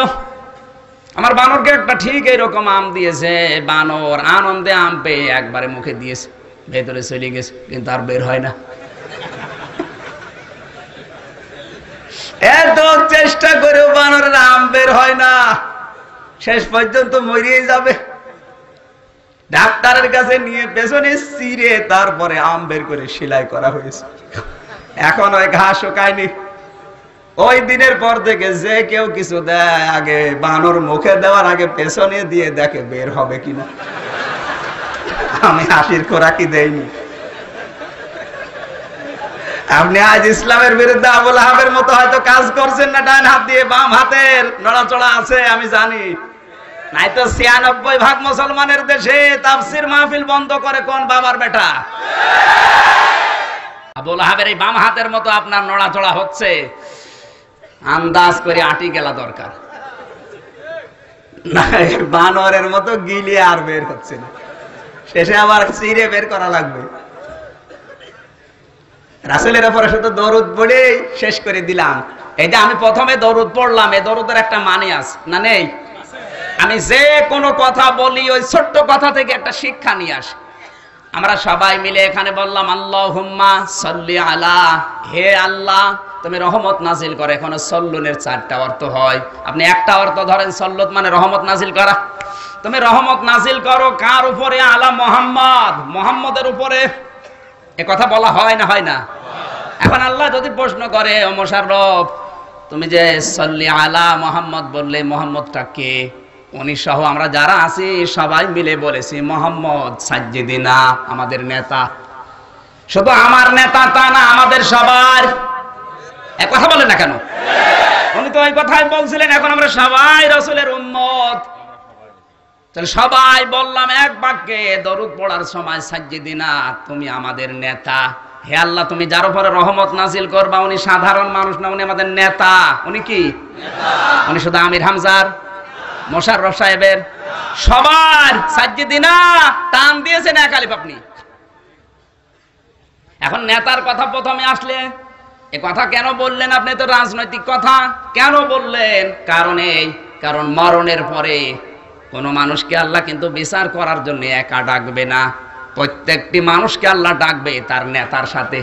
আমার বানরকে একটা ঠিক এরকম আম দিয়েছে, বানর আনন্দে আম পেয়ে একবারে মুখে দিয়েছে, ভেতরে চলে গেছে, কিন্তু আর বের হয় না। এত চেষ্টা করেও বানরের আম বের হয় না। শেষ পর্যন্ত মরিয়ে যাবে। ডাক্তারের কাছে নিয়ে পেছনে চিরে তারপরে আম বের করে সেলাই করা হয়েছে। এখন ওই ঘাস শুকায়নি। ওই দিনের পর থেকে যে কেউ কিছু দেয়, আগে বানর মুখে দেওয়ার আগে পেছনে দিয়ে দেখে বের হবে কিনা। আমি হাসির খোরাকি দেইনি। আপনি আজ ইসলামের বিরুদ্ধে আবুল আহাবের মতো হয়তো কাজ করছেন না, ডান হাত দিয়ে বাম হাতের নড়াচড়া আছে, আমি জানি। নাই তো ছিয়ানব্বই ভাগ মুসলমানের দেশে তাফসির মাহফিল বন্ধ করে কোন বাবার বেটা? আবুল আহাবের এই বাম হাতের মতো আপনার নড়াচড়া হচ্ছে। আন্দাজ করে আটি গেলা দরকার। বানরের মতো গিলিয়ে আর বের হচ্ছে না। শেষে আবার চিরে বের করা লাগবে। রাসেলের উপরে শুধু দরুদ পড়ে শেষ করে দিলাম। এই যে আমি প্রথমে দরুদ পড়লাম, এই দরুদের একটা মানে আছে, না নেই? আমি যে কোনো কথা বলি, ওই ছোট্ট কথা থেকে একটা শিক্ষা নিয়ে আসি। আমরা সবাই মিলে এখানে বললাম আল্লাহ হুম্মা সল্লি আলা হে আল্লাহ, তুমি রহমত নাজিল করে। এখানে সল্লুনের চারটা অর্থ হয়। আপনি একটা অর্থ ধরেন, সল্লত মানে রহমত নাজিল করা। তুমি রহমত নাজিল করো কার উপরে? আলা মোহাম্মদ। মোহাম্মদের উপরে। এ কথা বলা হয় না হয় না? এখন আল্লাহ যদি প্রশ্ন করে, ও মোশাররফ তুমি যে সল্লি আলা মোহাম্মদ বললে, মোহাম্মদটা কে? উনি সহ আমরা যারা আছি, সবাই মিলে বলেছি, মোহাম্মদ সাজ্জিদিনা, আমাদের নেতা। শুধু আমার নেতা তা না, আমাদের সবার। এক কথা বলে না কেন? উনি তো ওই কথাই বলছিলেন, এখন আমরা সবাই রসুলের উম্মত। তাহলে সবাই বললাম এক বাক্যে দরুদ পড়ার সময় সাজ্জিদিনা তুমি আমাদের নেতা। হে আল্লাহ তুমি যার উপরে রহমত নাজিল করবা উনি সাধারণ মানুষ না উনি আমাদের নেতা। উনি কি? উনি শুধু আমির হামজার মোশাররফ সাহেবের। সবার সাজ্জিদিনা টান দিয়েছেন এক আলিফ আপনি। এখন নেতার কথা প্রথমে আসলে এ কথা কেন বললেন আপনি? তো রাজনৈতিক কথা। কেন বললেন? কারণ এই কারণ মরণের পরে কোন মানুষকে আল্লাহ কিন্তু বিচার করার জন্য একা ডাকবে না। প্রত্যেকটি মানুষকে আল্লাহ ডাকবে তার নেতার সাথে।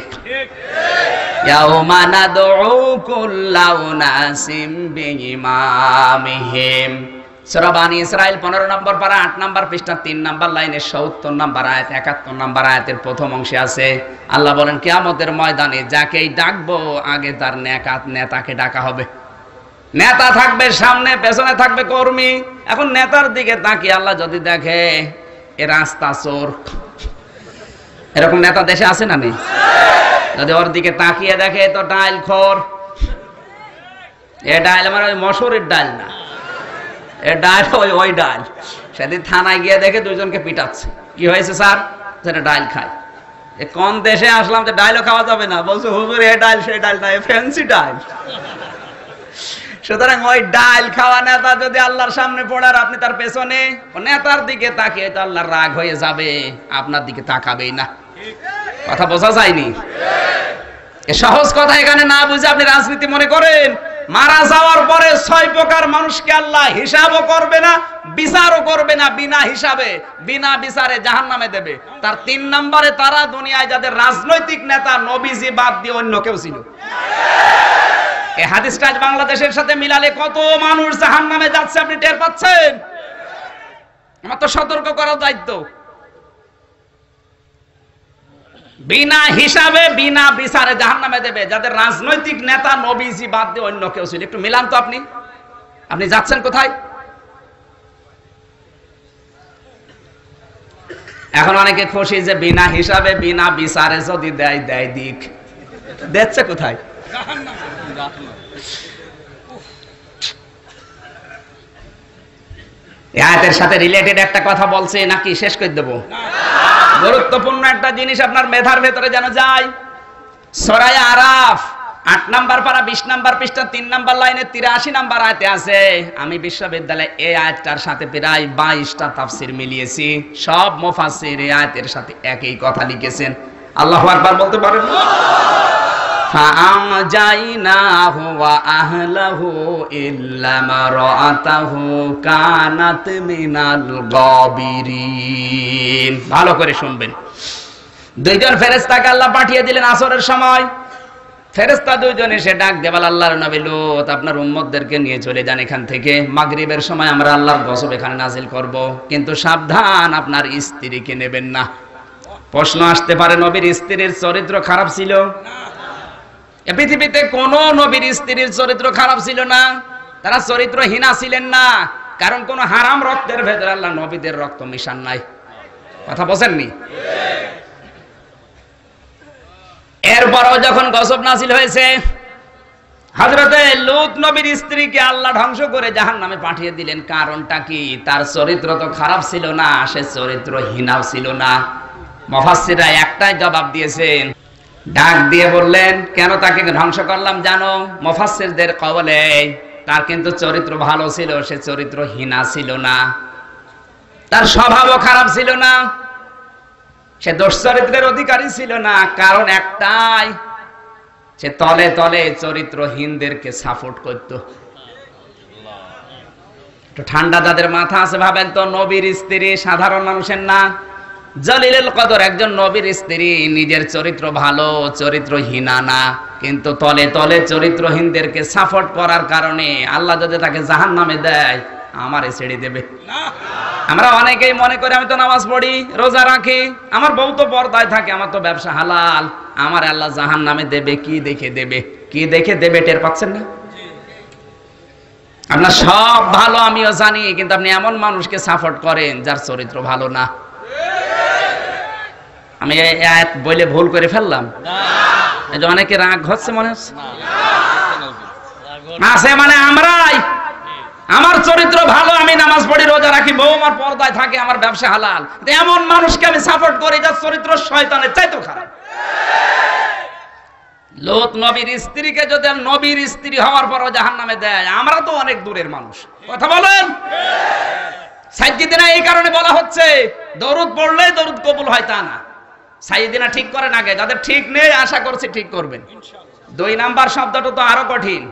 15 নম্বর 8 নম্বর পৃষ্ঠা 3 নম্বর 70 নম্বর আয়াত 71 নম্বর আয়াতের প্রথম অংশে আছে। আল্লাহ বলেন, কিয়ামতের ময়দানে যাকেই ডাকবো, আগে তার নেতাকে ডাকা হবে। নেতা থাকবে সামনে, পেছনে থাকবে কর্মী। এখন নেতার দিকে তাকিয়ে আল্লাহ যদি দেখে, এ রাস্তা চোর। এরকম নেতা দেশে আছে না নেই? যদি ওর দিকে তাকিয়ে দেখে তো ডাইল খোর। এ ডাইল মানে ওই মসুরের ডাল না। এ ডাইল ওই ওই ডাল সেদিন থানায় গিয়ে দেখে দুজনকে পিটাচ্ছে। কি হয়েছে স্যার? সেটা ডাইল খায়। এ কোন দেশে আসলাম যে ডাইলও খাওয়া যাবে না? বলছে, হুজুর, এ ডাইল, সে ডাইল না, এ ফ্যান্সি ডাইল। সুতরাং ওই ডাইল খাওয়া নেতা যদি আল্লাহর সামনে পড়ে আর আপনি তার পেছনে নেতার দিকে তাকিয়ে তো আল্লাহর রাগ হয়ে যাবে, আপনার দিকে তাকাবেই না। কথা বোঝা যায়নি? সহজ কথা এখানে না বুঝে আপনি রাজনীতি মনে করেন? মারা যাওয়ার পরে ছয় প্রকার মানুষকে আল্লাহ হিসাবও করবে না, বিচারও করবে না, বিনা হিসাবে, বিনা বিচারে জাহান নামে দেবে। তার তিন নম্বরে তারা দুনিয়ায় যাদের রাজনৈতিক নেতা, নবীজি বাদ দিয়ে অন্য কেউ ছিল। এই হাদিসটা আজ বাংলাদেশের সাথে মিলালে কত মানুষ জাহান নামে যাচ্ছে আপনি টের পাচ্ছেন? আমার তো সতর্ক করার দায়িত্ব। বিনা হিসাবে, বিনা বিচারে জাহান নামে দেবে। যাদের রাজনৈতিক নেতা, নবীজি বাদ দিয়ে অন্য কেউ ছিল। একটু মিলান তো আপনি। আপনি যাচ্ছেন কোথায়? এখন অনেকে খুশি যে বিনা হিসাবে, বিনা বিচারে যদি দেয় দেয় দিক। দেখছে কোথায়? আয়াতের সাথে রিলেটেড একটা কথা বলছে, নাকি শেষ করে দেবো? গুরুত্বপূর্ণ একটা জিনিস আপনার মেধার ভেতরে যেন যায়। সরাই আরাফ, আট নাম্বার পারা, বিশ নাম্বার পৃষ্ঠা, তিন নাম্বার লাইনে তিরাশি নাম্বার আয়তে আছে, আমি বিশ্ববিদ্যালয়ে এই আয়াতটার সাথে প্রায় বাইশটা তাফসির মিলিয়েছি। সব মুফাসসির এই আয়াতের সাথে একই কথা লিখেছেন। আল্লাহু আকবার বলতে পারেন فأنجيناه وأهله إلا امرأته كانت من الغابرين ভালো করে শুনবেন দুইজন ফেরেশতাকে আল্লাহ পাঠিয়ে দিলেন আসরের সময় ফেরেশতা দুইজন এসে ডাক দেবাল আল্লাহর নবী লূত আপনার উম্মতদেরকে নিয়ে চলে যান এখান থেকে মাগরিবের সময় আমরা আল্লাহর গজব এখানে নাজিল করব কিন্তু সাবধান আপনার স্ত্রীকে নেবেন না প্রশ্ন আসতে পারে নবীর স্ত্রীর চরিত্র খারাপ ছিল এ পৃথিবীতে কোন নবীর স্ত্রীর চরিত্র খারাপ ছিল না, তারা চরিত্রহীনা ছিলেন না, কারণ কোন হারাম রক্তের ভেতরে আল্লাহ নবীদের রক্ত মিশান নাই। কথা বোঝেননি এরপরও যখন গজব নাসিল হয়েছে হজরতে লুত নবীর স্ত্রীকে আল্লাহ ধ্বংস করে জাহান নামে পাঠিয়ে দিলেন। কারণটা কি? তার চরিত্র তো খারাপ ছিল না, সে চরিত্রহীনাও ছিল না। মফাসিরা একটাই জবাব দিয়েছেন ডাক দিয়ে বললেন, কেন তাকে ধ্বংস করলাম জানো? মফাসিরদের কবলে তার কিন্তু চরিত্র ভালো ছিল, সে চরিত্রহীনা ছিল না। তার স্বভাবও খারাপ ছিল না। সে দুশ্চরিত্রের অধিকারী ছিল না। কারণ একটাই, সে তলে তলে চরিত্রহীনদেরকে সাপোর্ট করত। ঠান্ডা যাদের মাথা আছে ভাবেন তো, নবীর স্ত্রী সাধারণ মানুষের না। জলিলের কদর, একজন নবীর স্ত্রী, নিজের চরিত্র ভালো, চরিত্রহীনা না। কিন্তু তলে তলে চরিত্রহীনদেরকে সাপোর্ট করার কারণে আল্লাহ যদি তাকে জাহান নামে দেয়, আমারে ছেড়ে দেবে। আমরা অনেকেই মনে করি, আমি তো নামাজ পড়ি, রোজা রাখি, আমার বউ তো পর্দায় থাকে, আমার তো ব্যবসা হালাল। আমার আল্লাহ জাহান নামে দেবে, কি দেখে দেবে? কি দেখে দেবে টের পাচ্ছেন না? আপনার সব ভালো, আমিও জানি, কিন্তু আপনি এমন মানুষকে সাপোর্ট করেন যার চরিত্র ভালো না। আমি আয়াত বলে ভুল করে ফেললাম। অনেকে রাগ হচ্ছে মনে হচ্ছে। আছে মানে আমরাই। আমার চরিত্র ভালো আমি নামাজ পড়ি রোজা রাখি বউ আমার পর্দায় থাকে আমার ব্যবসা হালাল। এমন মানুষকে আমি সাপোর্ট করি যার চরিত্র শয়তানের চাইতেও খারাপ। লোত নবীর স্ত্রীকে যদি নবীর স্ত্রী হওয়ার পরও জাহান নামে দেয় আমরা তো অনেক দূরের মানুষ। কথা বলেন? সাইদিনা এই কারণে বলা হচ্ছে দরুদ পড়লে দরুদ কবুল হয় তা না। সাইদিনা ঠিক করেন আগে যাদের ঠিক নেই আশা করছি ঠিক করবেন। দুই নাম্বার শব্দটা তো আরও কঠিন।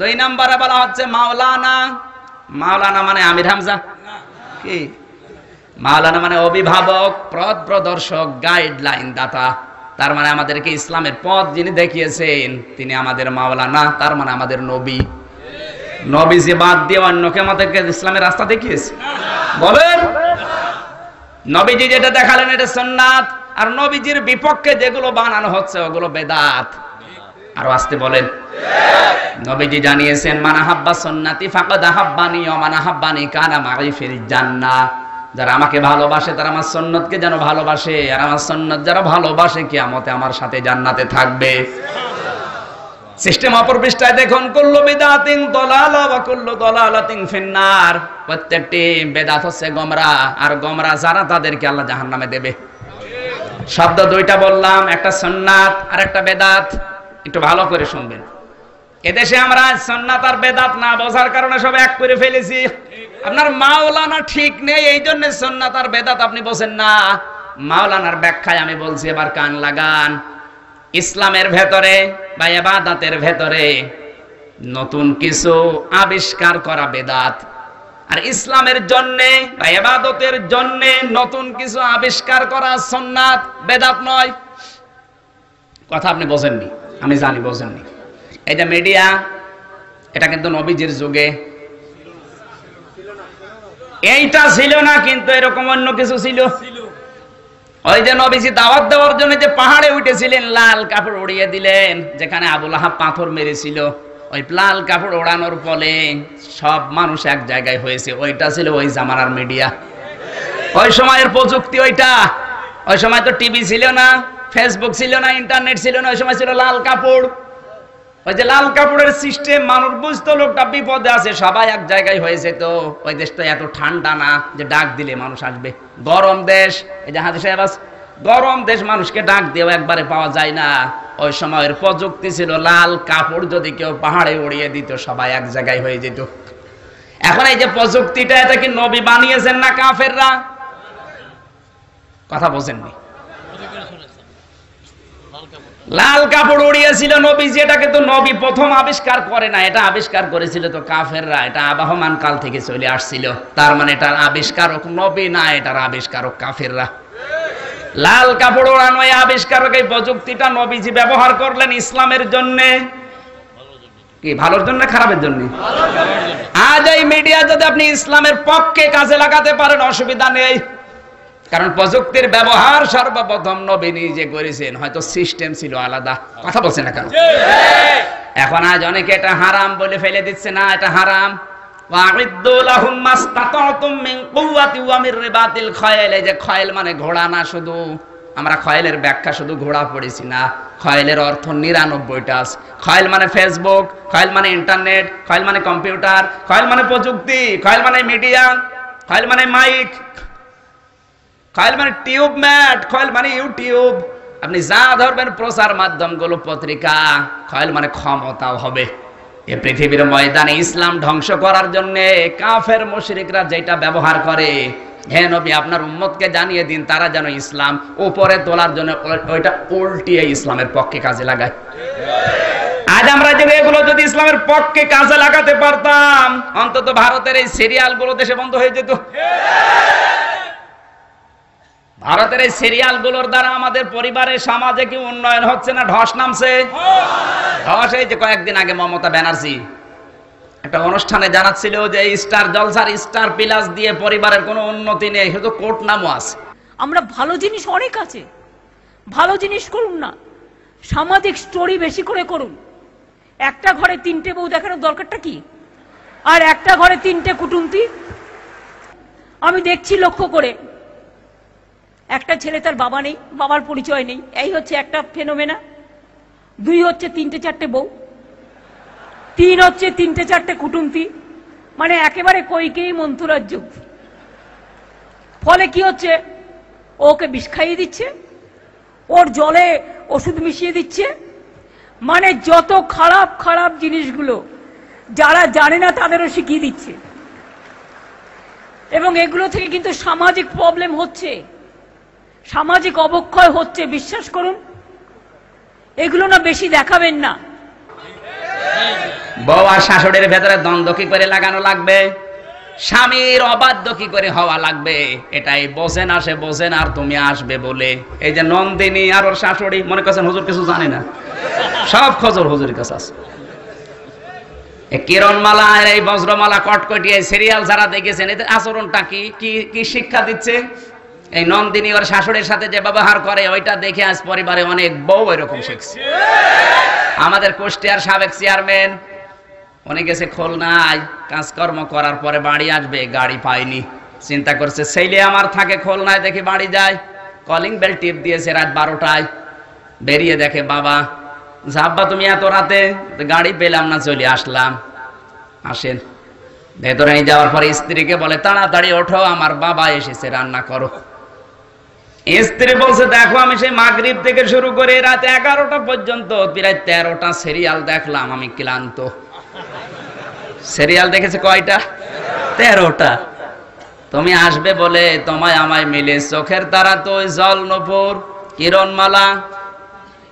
দুই নাম্বারে বলা হচ্ছে মাওলানা মাওলানা মানে আমির হামজা। কি? মাওলানা মানে অভিভাবক পথ প্রদর্শক গাইডলাইন দাতা। তার মানে আমাদেরকে ইসলামের পথ যিনি দেখিয়েছেন তিনি আমাদের মাওলানা তার মানে আমাদের নবী। নবীজি বাদ দিয়ে অন্যকে আমাদেরকে ইসলামের রাস্তা দেখিয়েছে। বলেন, নবীজি যেটা দেখালেন এটা সন্ন্যাত আর নবীজির বিপক্ষে যেগুলো বানানো হচ্ছে ওগুলো বেদাত। আরও আসতে বলেন। নবীজি জানিয়েছেন মানাহাব্বা সন্নাতি ফাকাদ হাব্বানি ও মানাহাব্বানি কানা মাই ফিল জান্নাহ। যারা আমাকে ভালোবাসে, তারা আমার সন্ন্যতকে যেন ভালোবাসে, আর আমার সন্ন্যত যারা ভালোবাসে, কিয়ামতে আমার সাথে জান্নাতে থাকবে। সিস্টেম অপর পৃষ্ঠায় দেখুন, কুল্লু বিদাতিন দলালা বা কুল্লু দলালাতিন ফিন্নার। প্রত্যেকটি বেদাত হচ্ছে গমরা, আর গমরা যারা তাদেরকে আল্লাহ জাহান্নামে দেবে। শব্দ দুইটা বললাম, একটা সন্ন্যাত আর একটা বেদাত। একটু ভালো করে শুনবেন। এদেশে আমরা সন্ন্যাত আর বেদাত না বোঝার কারণে সব এক করে ফেলেছি। আপনার মাওলানা ঠিক নেই এই জন্য সন্ন্যাত আর বেদাত আপনি বোঝেন না। মাওলানার ব্যাখ্যায় আমি বলছি, এবার কান লাগান। ইসলামের ভেতরে বা এবাদাতের ভেতরে নতুন কিছু আবিষ্কার করা বেদাত। আর ইসলামের জন্যে বা এবাদতের জন্যে নতুন কিছু আবিষ্কার করা সন্ন্যাত বেদাত নয়। কথা আপনি বোঝেননি, আমি জানি বোঝেননি। এই যে মিডিয়া, এটা কিন্তু নবীজির যুগে। এইটা ছিল না, কিন্তু এরকম অন্য কিছু ছিল। ওই যে নবীজি দাওয়াত দেওয়ার জন্য যে পাহাড়ে উঠেছিলেন, লাল কাপড় উড়িয়ে দিলেন, যেখানে আবুল আহাব পাথর মেরেছিল, ওই লাল কাপড় ওড়ানোর ফলে সব মানুষ এক জায়গায় হয়েছে। ওইটা ছিল ওই জামানার মিডিয়া। ওই সময়ের প্রযুক্তি ওইটা। ওই সময় তো টিভি ছিল না, ফেসবুক ছিল না, ইন্টারনেট ছিল না, ওই সময় ছিল লাল কাপড়। ওই যে লাল কাপড়ের সিস্টেম মানুষ বুঝতো, লোকটা বিপদে আছে, সবাই এক জায়গায় হয়েছে তো ওই দেশটা এত ঠান্ডা না যে ডাক দিলে মানুষ আসবে। গরম দেশ, এই যে হাজি সাহেব গরম দেশ মানুষকে ডাক দিয়েও একবারে পাওয়া যায় না। ওই সময়ের প্রযুক্তি ছিল, লাল কাপড় যদি কেউ পাহাড়ে উড়িয়ে দিত, সবাই এক জায়গায় হয়ে যেত। এখন এই যে প্রযুক্তিটা, এটা কি নবী বানিয়েছেন না কাফেররা? কথা বোঝেননি লাল কাপড়। উড়িয়েছিল নবীজি এটা তো নবী প্রথম আবিষ্কার করে না, এটা আবিষ্কার করেছিল তো কাফেররা, এটা আবাহমান কাল থেকে চলে আসছিল। তার মানে এটার আবিষ্কারক নবী না, এটার আবিষ্কারক কাফেররা। লাল কাপড় ওড়ানো এই আবিষ্কারক, এই প্রযুক্তিটা নবীজি ব্যবহার করলেন ইসলামের জন্য। কি, ভালোর জন্য খারাপের জন্য? আজ এই মিডিয়া যদি আপনি ইসলামের পক্ষে কাজে লাগাতে পারেন, অসুবিধা নেই। কারণ প্রযুক্তির ব্যবহার সর্বপ্রথম নবী নিজে করেছেন। হয়তো সিস্টেম ছিল আলাদা। কথা বলছেন না কেন? এখন আজ অনেকে এটা হারাম বলে ফেলে দিচ্ছে। না, এটা হারাম। রিবাতিল খায়ল। মানে খয়েল মানে ফেসবুক খয়েল মানে ইন্টারনেট খয়েল মানে কম্পিউটার খয়েল মানে প্রযুক্তি, খয়েল মানে মিডিয়া খয়েল মানে মাইক খয়েল মানে টিউব ম্যাট খয়েল মানে ইউটিউব। আপনি যা ধরবেন প্রচার মাধ্যমগুলো, পত্রিকা খয়েল মানে ক্ষমতাও হবে। এ পৃথিবীর ময়দানে ইসলাম ধ্বংস করার জন্য কাফের মুশরিকরা যেটা ব্যবহার করে, হে নবী, আপনার উম্মতকে জানিয়ে দিন, তারা যেন ইসলাম উপরে তোলার জন্য ওইটা উল্টিয়ে ইসলামের পক্ষে কাজে লাগায়। আজ আমরা যদি এগুলো যদি ইসলামের পক্ষে কাজে লাগাতে পারতাম, অন্তত ভারতের এই সিরিয়ালগুলো দেশে বন্ধ হয়ে যেত। ভারতের এই সিরিয়ালগুলোর দ্বারা আমাদের পরিবারের সমাজে কি উন্নয়ন হচ্ছে না ধস নামছে? ধস, এই যে কয়েকদিন আগে মমতা ব্যানার্জি একটা অনুষ্ঠানে জানাচ্ছিল যে স্টার জলসার স্টার প্লাস দিয়ে পরিবারের কোনো উন্নতি নেই, শুধু কোর্ট নামও আছে। আমরা ভালো জিনিস অনেক আছে। ভালো জিনিস করুন না, সামাজিক স্টোরি বেশি করে করুন। একটা ঘরে তিনটে বউ দেখানোর দরকারটা কি? আর একটা ঘরে তিনটে কুটুমতি আমি দেখছি লক্ষ্য করে। একটা ছেলে তার বাবা নেই, বাবার পরিচয় নেই। এই হচ্ছে একটা ফেনোমেনা। দুই হচ্ছে তিনটে চারটে বউ। তিন হচ্ছে তিনটে চারটে কুটুমতি মানে একেবারে কৈকেই মন্তুরাজ্য ফলে কি হচ্ছে? ওকে বিষ খাইয়ে দিচ্ছে। ওর জলে ওষুধ মিশিয়ে দিচ্ছে। মানে যত খারাপ খারাপ জিনিসগুলো যারা জানে না তাদেরও শিখিয়ে দিচ্ছে? এবং এগুলো থেকে কিন্তু সামাজিক প্রবলেম হচ্ছে। সামাজিক অবক্ষয় হচ্ছে, বিশ্বাস করুন। এগুলো না বেশি দেখাবেন না। আর শাশুড়ির ভেতরে দ্বন্দ্ব কি করে লাগানো লাগবে? স্বামীর অবাধ্য কি করে হওয়া লাগবে? এটাই বোঝেন আসে বোঝেন আর তুমি আসবে বলে। এই যে নন্দিনী আর ওর শাশুড়ি, মনে করছেন হুজুর কিছু জানে না। সব খোঁজর হুজুরের কাছে আছে। কিরণমালা আর এই বজ্রমালা কটকটি সিরিয়াল যারা দেখেছেন, এদের আচরণটা কি কি শিক্ষা দিচ্ছে? এই নন্দিনী ওর শাশুড়ির সাথে যে ব্যবহার করে, ওইটা দেখে আজ পরিবারে অনেক বউ এরকম শিখছে। আমাদের কুষ্টিয়ার সাবেক চেয়ারম্যান, উনি গেছে খুলনায়, কাজকর্ম করার পরে বাড়ি আসবে, গাড়ি পায়নি। চিন্তা করছে, ছেলে আমার থাকে খুলনায়, দেখি বাড়ি যায়। কলিং বেল টিপ দিয়েছে রাত বারোটায়। বেরিয়ে দেখে, বাবা জাব্বা তুমি এত রাতে, গাড়ি পেলাম না, চলে আসলাম। আসেন। ভেতরে যাওয়ার পরে স্ত্রীকে বলে, তাড়াতাড়ি ওঠো, আমার বাবা এসেছে, রান্না করো। স্ত্রী বলছে, দেখো, আমি সেই মাগরিব থেকে শুরু করে রাত এগারোটা পর্যন্ত, প্রায় তেরোটা সিরিয়াল দেখলাম, আমি ক্লান্ত। সিরিয়াল দেখেছে কয়টা? তেরোটা। তুমি আসবে বলে তোমায় আমায় মিলে, চোখের তারা তো জল নপুর কিরণমালা?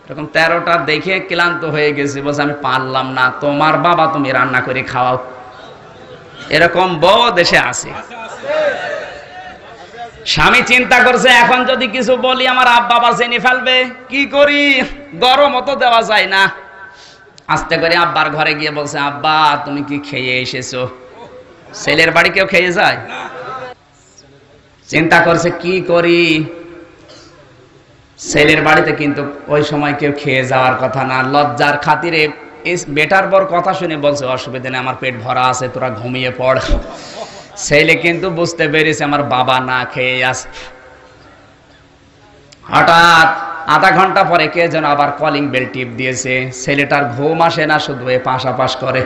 এরকম তেরোটা দেখে ক্লান্ত হয়ে গেছে, বলছে, আমি পারলাম না, তোমার বাবা তুমি রান্না করে খাওয়াও। এরকম বউ দেশে আছে। স্বামী চিন্তা করছে, এখন যদি কিছু বলি, আমার আব্বা চিনি ফেলবে। কি করি? গরম অত দেওয়া যায় না। আস্তে করে আব্বার ঘরে গিয়ে বলছে, আব্বা, তুমি কি খেয়ে এসেছ? ছেলের বাড়ি কেউ খেয়ে যায়? চিন্তা করছে, কি করি? ছেলের বাড়িতে কিন্তু ওই সময় কেউ খেয়ে যাওয়ার কথা না। লজ্জার খাতিরে বেটার বর কথা শুনে বলছে, অসুবিধা নেই, আমার পেট ভরা আছে, তোরা ঘুমিয়ে পড়। ছেলে কিন্তু বুঝতে পেরেছে আমার বাবা না খেয়ে আছে। হঠাৎ আধা ঘণ্টা পরে কে যেন আবার কলিং বেল টিপ দিয়েছে। ছেলেটার ঘুম আসে না, শুধু এ পাশাপাশ করে।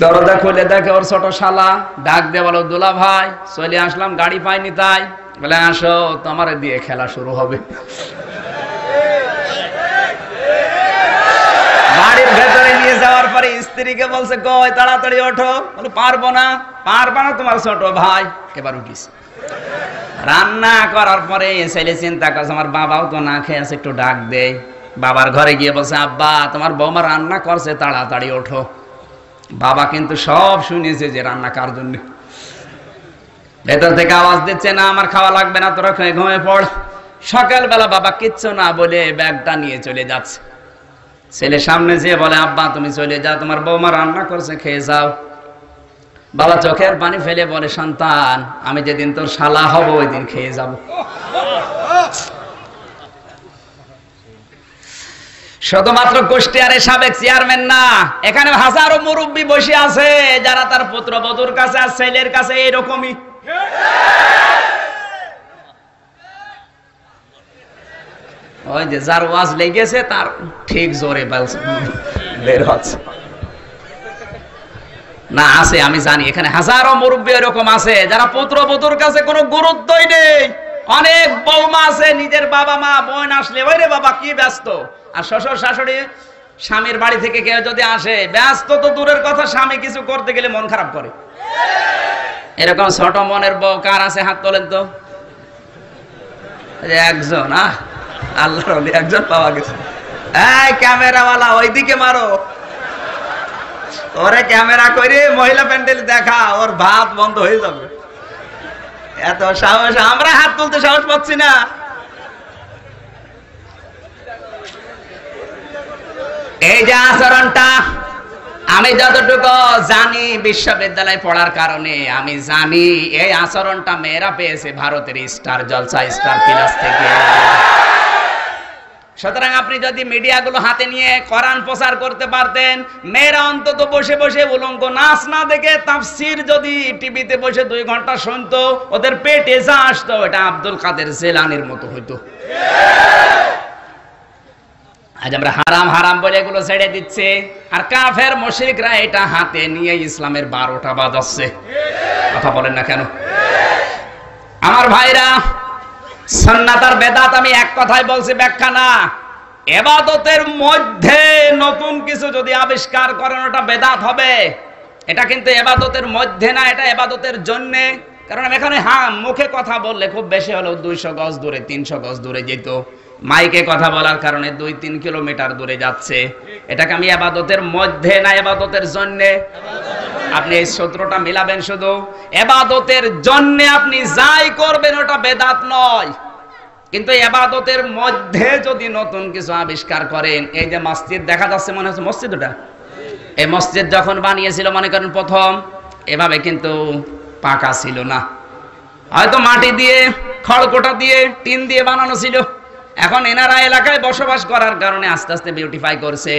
দরজা খুলে দেখে ওর ছোট শালা ডাক দিয়ে বলো, দুলা ভাই, চলে আসলাম, গাড়ি পাইনি তাই? বলে, আসো, তোমার দিয়ে খেলা শুরু হবে বাড়ির নিয়ে যাওয়ার পরে স্ত্রীকে বলছে, কই, তাড়াতাড়ি ওঠো। বলে, পারব না। পারব না তোমার ছোট ভাই। এবার উঠিস। রান্না করার পরে ছেলে চিন্তা করছে, আমার বাবাও তো না খেয়ে আছে, একটু ডাক দেয় বাবার ঘরে গিয়ে বলছে, আব্বা, তোমার বৌমা রান্না করছে, তাড়াতাড়ি ওঠো। বাবা কিন্তু সব শুনেছে যে রান্না কার জন্য। ভেতর থেকে আওয়াজ দিচ্ছে, না, আমার খাওয়া লাগবে না, তোরা খেয়ে ঘুমিয়ে পড়। সকালবেলা বাবা কিচ্ছু না বলে ব্যাগটা নিয়ে চলে যাচ্ছে। ছেলে সামনে যেয়ে বলে, আব্বা, তুমি চলে যাও, তোমার বৌমা রান্না করছে, খেয়ে যাও। বাবা চোখের পানি ফেলে বলে, সন্তান, আমি যেদিন তোর শালা হব ওই দিন খেয়ে যাব। শুধুমাত্র কুষ্টিয়ারে সাবেক চেয়ারম্যান না, এখানে হাজারো মুরব্বী বসে আছে, যারা তার পুত্র বধুর কাছে আর ছেলের কাছে এরকমই। ওই যে যার ওয়াজ লেগেছে তার ঠিক জোরে বের হচ্ছে। না, আছে, আমি জানি। এখানে হাজারো মুরব্বী এরকম আছে, যারা পুত্র বধুর কাছে কোনো গুরুত্বই নেই। অনেক বৌমা আছে, নিজের বাবা মা, বোন আসলে, ওই রে বাবা, কি ব্যস্ত? আর শ্বশুর শাশুড়ি, স্বামীর বাড়ি থেকে কেউ যদি আসে, ব্যস্ত তো দূরের কথা, স্বামী কিছু করতে গেলে মন খারাপ করে। এরকম ছোট মনের বউ কার আছে? হাত তোলেন তো। একজন, আহ। আল্লাহর ওলি একজন পাওয়া গেছে। এই ক্যামেরাওয়ালা, ওইদিকে মারো। ওরে ক্যামেরা করে মহিলা প্যান্ডেল দেখা, ওর ভাত বন্ধ হয়ে যাবে। এত সাহস, আমরা হাত তুলতে সাহস পাচ্ছি না। এই যে আচরণটা, আমি যতটুকু জানি বিশ্ববিদ্যালয়ে পড়ার কারণে, আমি জানি এই আচরণটা মেয়েরা পেয়েছে ভারতের স্টার জলসা স্টার প্লাস থেকে। সুতরাং আপনি যদি মিডিয়াগুলো হাতে নিয়ে কোরআন প্রচার করতে পারতেন, মেয়েরা অন্তত বসে বসে উলঙ্গ নাচ না দেখে তাফসির যদি টিভিতে বসে দুই ঘণ্টা শুনতো, ওদের পেটে যা আসতো, এটা আব্দুল কাদের জেলানির মতো হইতো। আজ আমরা হারাম হারাম বলে এগুলো ছেড়ে দিচ্ছে। আর কাফের মুশরিকরা এটা হাতে নিয়ে ইসলামের বারোটা বাজাচ্ছে। কথা বলেন না কেন? আমার ভাইরা সন্ন্যাত আর বেদাত আমি এক কথায় বলছি, ব্যাখ্যা না। এবাদতের মধ্যে নতুন কিছু যদি আবিষ্কার করেন, ওটা বেদাত হবে। এটা কিন্তু এবাদতের মধ্যে না, এটা এবাদতের জন্যে। কারণ এখানে হ্যাঁ মুখে কথা বললে খুব বেশি হলো দুইশো গজ দূরে, তিনশো গজ দূরে যেত। মাইকে কথা বলার কারণে দুই তিন কিলোমিটার দূরে যাচ্ছে। এটাকে আমি এবাদতের মধ্যে না এবাদতের জন্যে? আপনি এই সূত্রটা মিলাবেন শুধু। এবাদতের জন্য আপনি যাই করবেন, ওটা বেদাত নয়। কিন্তু এবাদতের মধ্যে যদি নতুন কিছু আবিষ্কার করেন, এই যে মসজিদ দেখা যাচ্ছে মনে হচ্ছে, মসজিদ ওটা? এই মসজিদ যখন বানিয়েছিল, মনে করেন প্রথম, এভাবে কিন্তু পাকা ছিল না। হয়তো মাটি দিয়ে, খড়কোটা দিয়ে, টিন দিয়ে বানানো ছিল। এখন এনারা এলাকায় বসবাস করার কারণে আস্তে আস্তে বিউটিফাই করছে।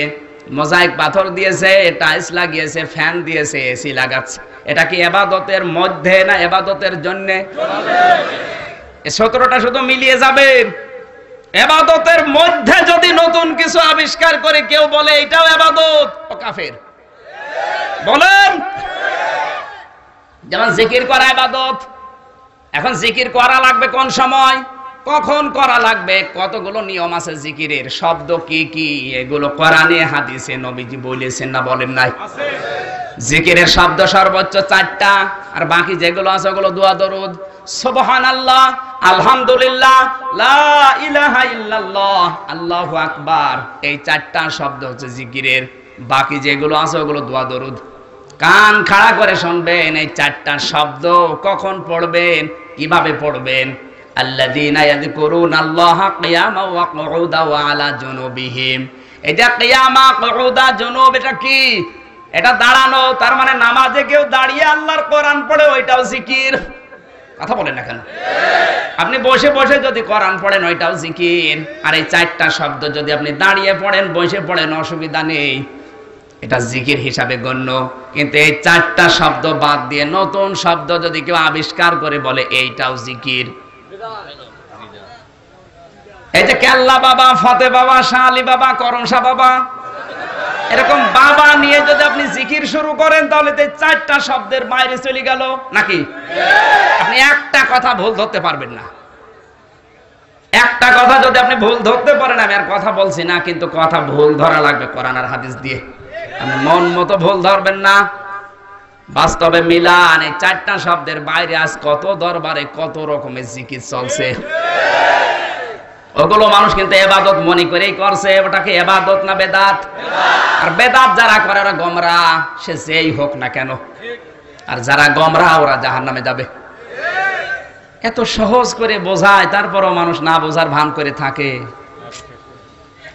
মোজাইক পাথর দিয়েছে টাইলস লাগিয়েছে ফ্যান দিয়েছে এসি লাগাচ্ছে। এটা কি এবাদতের মধ্যে না এবাদতের জন্যে? সতেরোটা শুধু মিলিয়ে যাবে। এবাদতের মধ্যে যদি নতুন কিছু আবিষ্কার করে কেউ বলে, এটাও এবাদত ও কাফের। বলেন। যেমন জিকির করা এবাদত। এখন জিকির করা লাগবে কোন সময়? কখন করা লাগবে? কতগুলো নিয়ম আছে জিকিরের? শব্দ কি কি? এগুলো কোরআনে হাদিসে নবীজি বলেছেন না বলেন নাই? জিকিরের শব্দ সর্বোচ্চ চারটা আর বাকি যেগুলো আছে ওগুলো দোয়া দরুদ। সুবহান আল্লাহ আলহামদুলিল্লাহ লা ইলাহা ইল্লাল্লাহ আল্লাহু আকবার। এই চারটা শব্দ হচ্ছে জিকিরের। বাকি যেগুলো আছে ওগুলো দোয়া দরুদ। কান খাড়া করে শুনবেন এই চারটা শব্দ কখন পড়বেন কীভাবে পড়বেন? কি? এটা দাঁড়ানো, তার মানে নামাজে কেউ দাঁড়িয়ে আল্লাহর পড়ে, ওইটাও জিকির। কথা বলেন আপনি বসে বসে যদি কোরআন পড়েন, ওইটাও জিকির। আর এই চারটা শব্দ যদি আপনি দাঁড়িয়ে পড়েন, বসে পড়েন, অসুবিধা নেই। এটা জিকির হিসাবে গণ্য। কিন্তু এই চারটা শব্দ বাদ দিয়ে নতুন শব্দ যদি কেউ আবিষ্কার করে বলে, এইটাও জিকির। এই যে কেল্লা বাবা, ফতে বাবা শাহ বাবা করমশা বাবা, এরকম বাবা নিয়ে যদি আপনি জিকির শুরু করেন, তাহলে তো চারটা শব্দের বাইরে চলে গেল, নাকি? আপনি একটা কথা ভুল ধরতে পারবেন না। একটা কথা যদি আপনি ভুল ধরতে পারেন, আমি আর কথা বলছি না, কিন্তু কথা ভুল ধরা লাগবে কোরআন আর হাদিস দিয়ে। আপনি মন মতো ভুল ধরবেন না। বাস্তবে মিলান, এই চারটা শব্দের বাইরে আজ কত দরবারে কত রকমের জিকির চলছে। ওগুলো মানুষ কিন্তু এবাদত মনে করেই করছে, ওটাকে এবাদত না বেদাত? আর বেদাত যারা করে ওরা গমরা, সে যেই হোক না কেন। আর যারা গমরা, ওরা জাহান নামে যাবে। এত সহজ করে বোঝায়, তারপরও মানুষ না বোঝার ভান করে থাকে।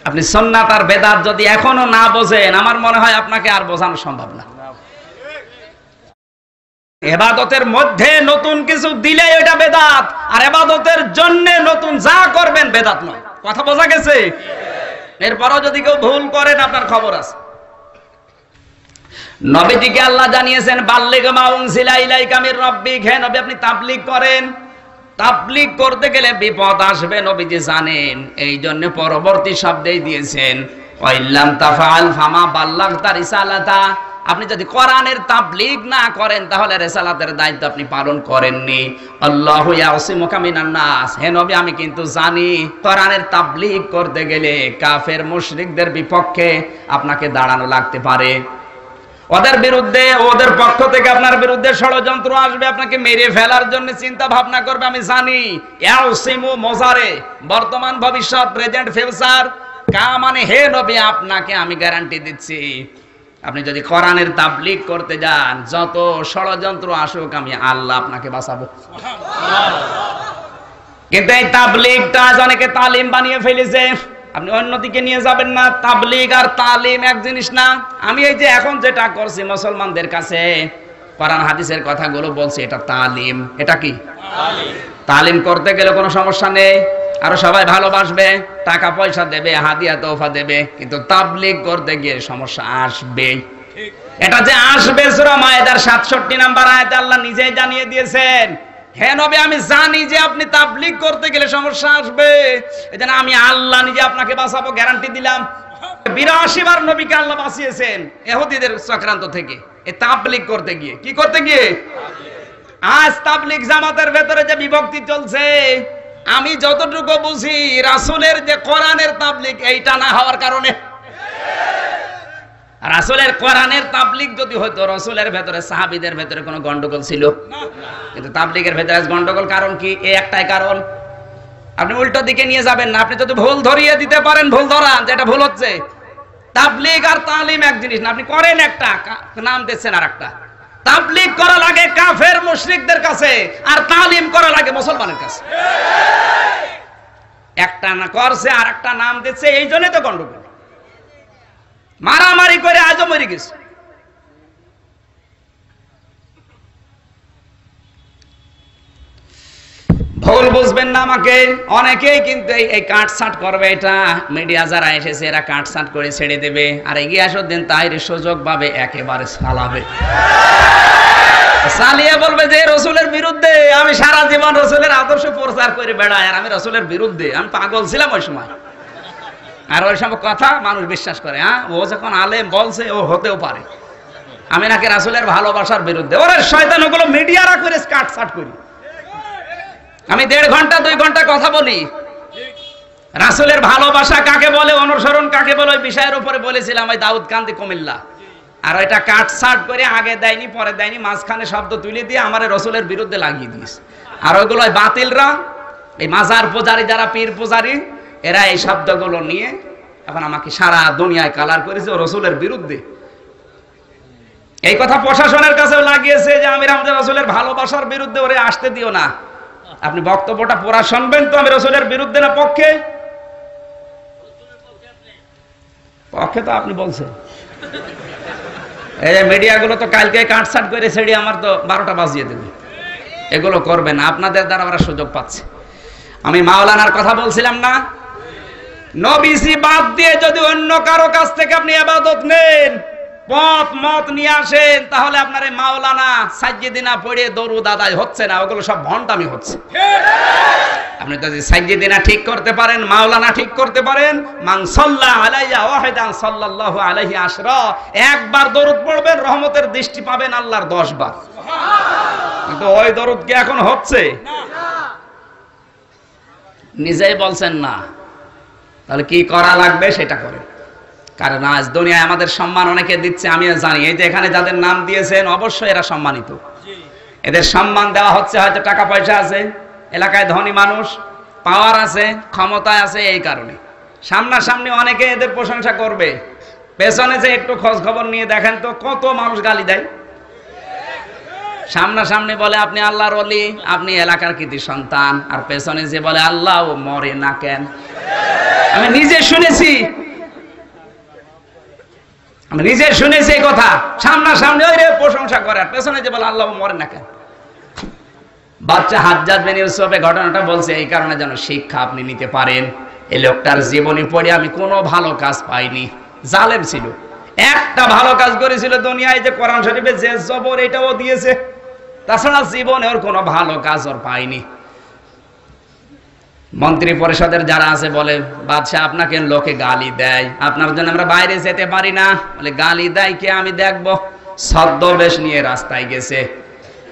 আপনি সন্ন্যাত আর বেদাত যদি এখনও না বোঝেন, আমার মনে হয় আপনাকে আর বোঝানো সম্ভব না। এবাদতের মধ্যে নতুন কিছু দিলে এটা বেদাত, আর এবাদতের জন্য নতুন যা করবেন বেদাত নয়। কথা বোঝা গেছে? এরপরও যদি কেউ ভুল করেন, আপনার খবর আছে। নবীজিকে আল্লাহ জানিয়েছেন, বাল্লিগ মাউং সিলাই কামির রব্বিক হে নবী, আপনি তাবলিগ করেন। তাবলিগ করতে গেলে বিপদ আসবে, নবীজি জানেন। এই জন্য পরবর্তী শব্দেই দিয়েছেন ওয়াইল্লাম তাফাল ফামা বাল্লাগ তার রিসালাতা। আপনি যদি কোরআনের তাবলিগ না করেন, তাহলে রেসালাতের দায়িত্ব আপনি পালন করেননি। আল্লাহু নাস। হে নবী, আমি কিন্তু জানি, কোরআনের তাবলিগ করতে গেলে কাফের মুশরিকদের বিপক্ষে আপনাকে দাঁড়ানো লাগতে পারে। ওদের বিরুদ্ধে, ওদের পক্ষ থেকে আপনার বিরুদ্ধে ষড়যন্ত্র আসবে, আপনাকে মেরে ফেলার জন্য চিন্তা ভাবনা করবে, আমি জানি। বর্তমান ভবিষ্যৎ, প্রেজেন্ট, ফিউচার কা মানে হে নবী, আপনাকে আমি গ্যারান্টি দিচ্ছি। আপনি যদি কোরআনের তাবলিগ করতে যান, যত ষড়যন্ত্র আসুক, আমি আল্লাহ আপনাকে বাঁচাবো। কিন্তু এই তাবলিগটা অনেকে তালিম বানিয়ে ফেলেছে। আপনি অন্যদিকে নিয়ে যাবেন না। তাবলিগ আর তালিম এক জিনিস না। আমি এই যে এখন যেটা করছি মুসলমানদের কাছে কোরআন হাদিসের কথাগুলো বলছি, এটা তালিম। এটা কি? তালিম করতে গেলে কোনো সমস্যা নেই। আরও সবাই ভালোবাসবে, টাকা পয়সা দেবে, হাদিয়া তোফা দেবে, কিন্তু তাবলিগ করতে গিয়ে সমস্যা আসবে। এটা যে আসবে সূরা মায়েদার 67 নাম্বার আয়াতে আল্লাহ নিজেই জানিয়ে দিয়েছেন। হে নবী, আমি জানি যে আপনি তাবলিগ করতে গেলে সমস্যা আসবে। এজন্য আমি আল্লাহ নিজে আপনাকে বাঁচাবো গ্যারান্টি দিলাম। বিরাশি বার নবীকে আল্লাহ বাঁচিয়েছেন এহুদিদের চক্রান্ত থেকে। এই তাবলিগ করতে গিয়ে। কি করতে গিয়ে? আজ তাবলিগ জামাতের ভেতরে যে বিভক্তি চলছে, আমি যতটুকু বুঝি রাসূলের যে কোরআনের তাবলিক এইটা না হওয়ার কারণে। রাসূলের কোরআনের তাবলিগ যদি হতো রাসূলের ভেতরে, সাহাবীদের ভেতরে কোনো গন্ডগোল ছিল? কিন্তু তাবলিকের ভেতরে আজ গন্ডগোল কারণ কি? এই একটাই কারণ। আপনি উল্টো দিকে নিয়ে যাবেন না, আপনি যদি ভুল ধরিয়ে দিতে পারেন, ভুল ধরান, যেটা ভুল হচ্ছে। তাবলিগ আর তালিম এক জিনিস না, আপনি করেন একটা নাম দিচ্ছেন আর একটা তাবলিগ করা লাগে কাফের মুশরিকদের কাছে, আর তালিম করা লাগে মুসলমানের কাছে। একটা না করছে আর একটা নাম দিচ্ছে, এই জন্যই তো গন্ডগোল। মারামারি করে আজও মরে গেছে। ভুল বুঝবেন না আমাকে। অনেকেই কিন্তু এই- কাটসাট করবে, এটা মিডিয়া যারা এসেছে, এরা কাটসাট করে ছেড়ে দেবে। আর এগিয়ে আসার দিন তাইরে সুযোগ পাবে, একেবারে সালাবে সালিয়া বলবে যে রসুলের বিরুদ্ধে আমি সারা জীবন রসুলের আদর্শ প্রচার করে বেড়াই, আর আমি রসুলের বিরুদ্ধে। আমি পাগল ছিলাম ওই সময়। আর ওই সময় কথা মানুষ বিশ্বাস করে হ্যাঁ? ও যখন আলেম বলছে, ও হতেও পারে। আমি নাকি রাসুলের ভালোবাসার বিরুদ্ধে। ওরা শয়তান, ওগুলো মিডিয়ারা করে কাটসাট করি। আমি দেড় ঘণ্টা, দুই ঘণ্টা কথা বলি। রাসুলের ভালোবাসা কাকে বলে, অনুসরণ কাকে বলে, ওই বিষয়ের উপরে বলেছিলাম, ওই দাউদ কান্দি কুমিল্লা। আর ওইটা কাট সাট করে আগে দেয়নি, পরে দেয়নি, মাঝখানে শব্দ তুলে দিয়ে আমার রসুলের বিরুদ্ধে লাগিয়ে দিস আর ওইগুলো বাতিলরা, এই মাজার পূজারি যারা পীর পূজারি, এরা এই শব্দগুলো নিয়ে এখন আমাকে সারা দুনিয়ায় কালার করেছে রসুলের বিরুদ্ধে। এই কথা প্রশাসনের কাছেও লাগিয়েছে যে আমি আমাদের রসুলের ভালোবাসার বিরুদ্ধে ওরে আসতে দিও না। আপনি বক্তব্যটা পড়া শুনবেন তো আমি রসুলের বিরুদ্ধে না পক্ষে? পক্ষে তো আপনি বলছেন। এই মিডিয়াগুলো তো কালকে কাটসাট করে ছেড়ে আমার তো বারোটা বাজিয়ে দেবে। এগুলো করবেন, আপনাদের দ্বারা আমরা সুযোগ পাচ্ছি। আমি মাওলানার কথা বলছিলাম না। নবিসি বাদ দিয়ে যদি অন্য কারও কাছ থেকে আপনি আবাদত নেন পথ মত নিয়ে আসেন, তাহলে আপনার মাওলানা সাজ্জিদিনা পড়ে দরুদ আদায় হচ্ছে না, ওগুলো সব ভণ্ডামি হচ্ছে। আপনি যদি সাজ্জিদিনা ঠিক করতে পারেন, মাওলানা ঠিক করতে পারেন, মান সাল্লা আলাইয়া ওয়াহিদান সাল্লাল্লাহু আলাইহি আশরা, একবার দরুদ পড়বেন, রহমতের দৃষ্টি পাবেন আল্লাহর 10 বার। কিন্তু ওই দরুদ কি এখন হচ্ছে? নিজেই বলছেন না। তাহলে কি করা লাগবে সেটা করেন। কারণ আজ দুনিয়ায় আমাদের সম্মান অনেকে দিচ্ছে, আমিও জানি। এই যে এখানে যাদের নাম দিয়েছেন, অবশ্যই এরা সম্মানিত। এদের সম্মান দেওয়া হচ্ছে হয়তো টাকা পয়সা আছে, এলাকায় ধনী মানুষ, পাওয়ার আছে ক্ষমতা আছে এই কারণে। সামনাসামনি অনেকে এদের প্রশংসা করবে। পেছনে যে একটু খোঁজ খবর নিয়ে দেখেন তো, কত মানুষ গালি দেয়। সামনাসামনি বলে, আপনি আল্লাহর অলি আপনি এলাকার কৃতি সন্তান। আর পেছনে যে বলে, আল্লাহ মরে না কেন? আমি নিজে শুনেছি আমি নিজে শুনেছি এই কথা। সামনাসামনি ওই রে প্রশংসা করে, আর পেছনে যে বলে, আল্লাহ মরে না কেন? বাচ্চা ঘটনাটা বলছে, এই কারণে যেন শিক্ষা আপনি নিতে পারেন। এই লোকটার জীবনী পড়ে আমি কোনো ভালো কাজ পাইনি। জালেম ছিল। একটা ভালো কাজ করেছিল দুনিয়ায় যে কোরআন শরীফে যে জবর এটাও দিয়েছে। তাছাড়া জীবনে ওর কোনো ভালো কাজ ওর পাইনি। মন্ত্রী পরিষদের যারা আছে বলে বাদশাহ আপনাকে লোকে গালি দেয়। আপনার জন্য আমরা বাইরে যেতে পারি না। বলে গালি দেয় কে? আমি দেখব। ছদ্মবেশ নিয়ে রাস্তায় গেছে।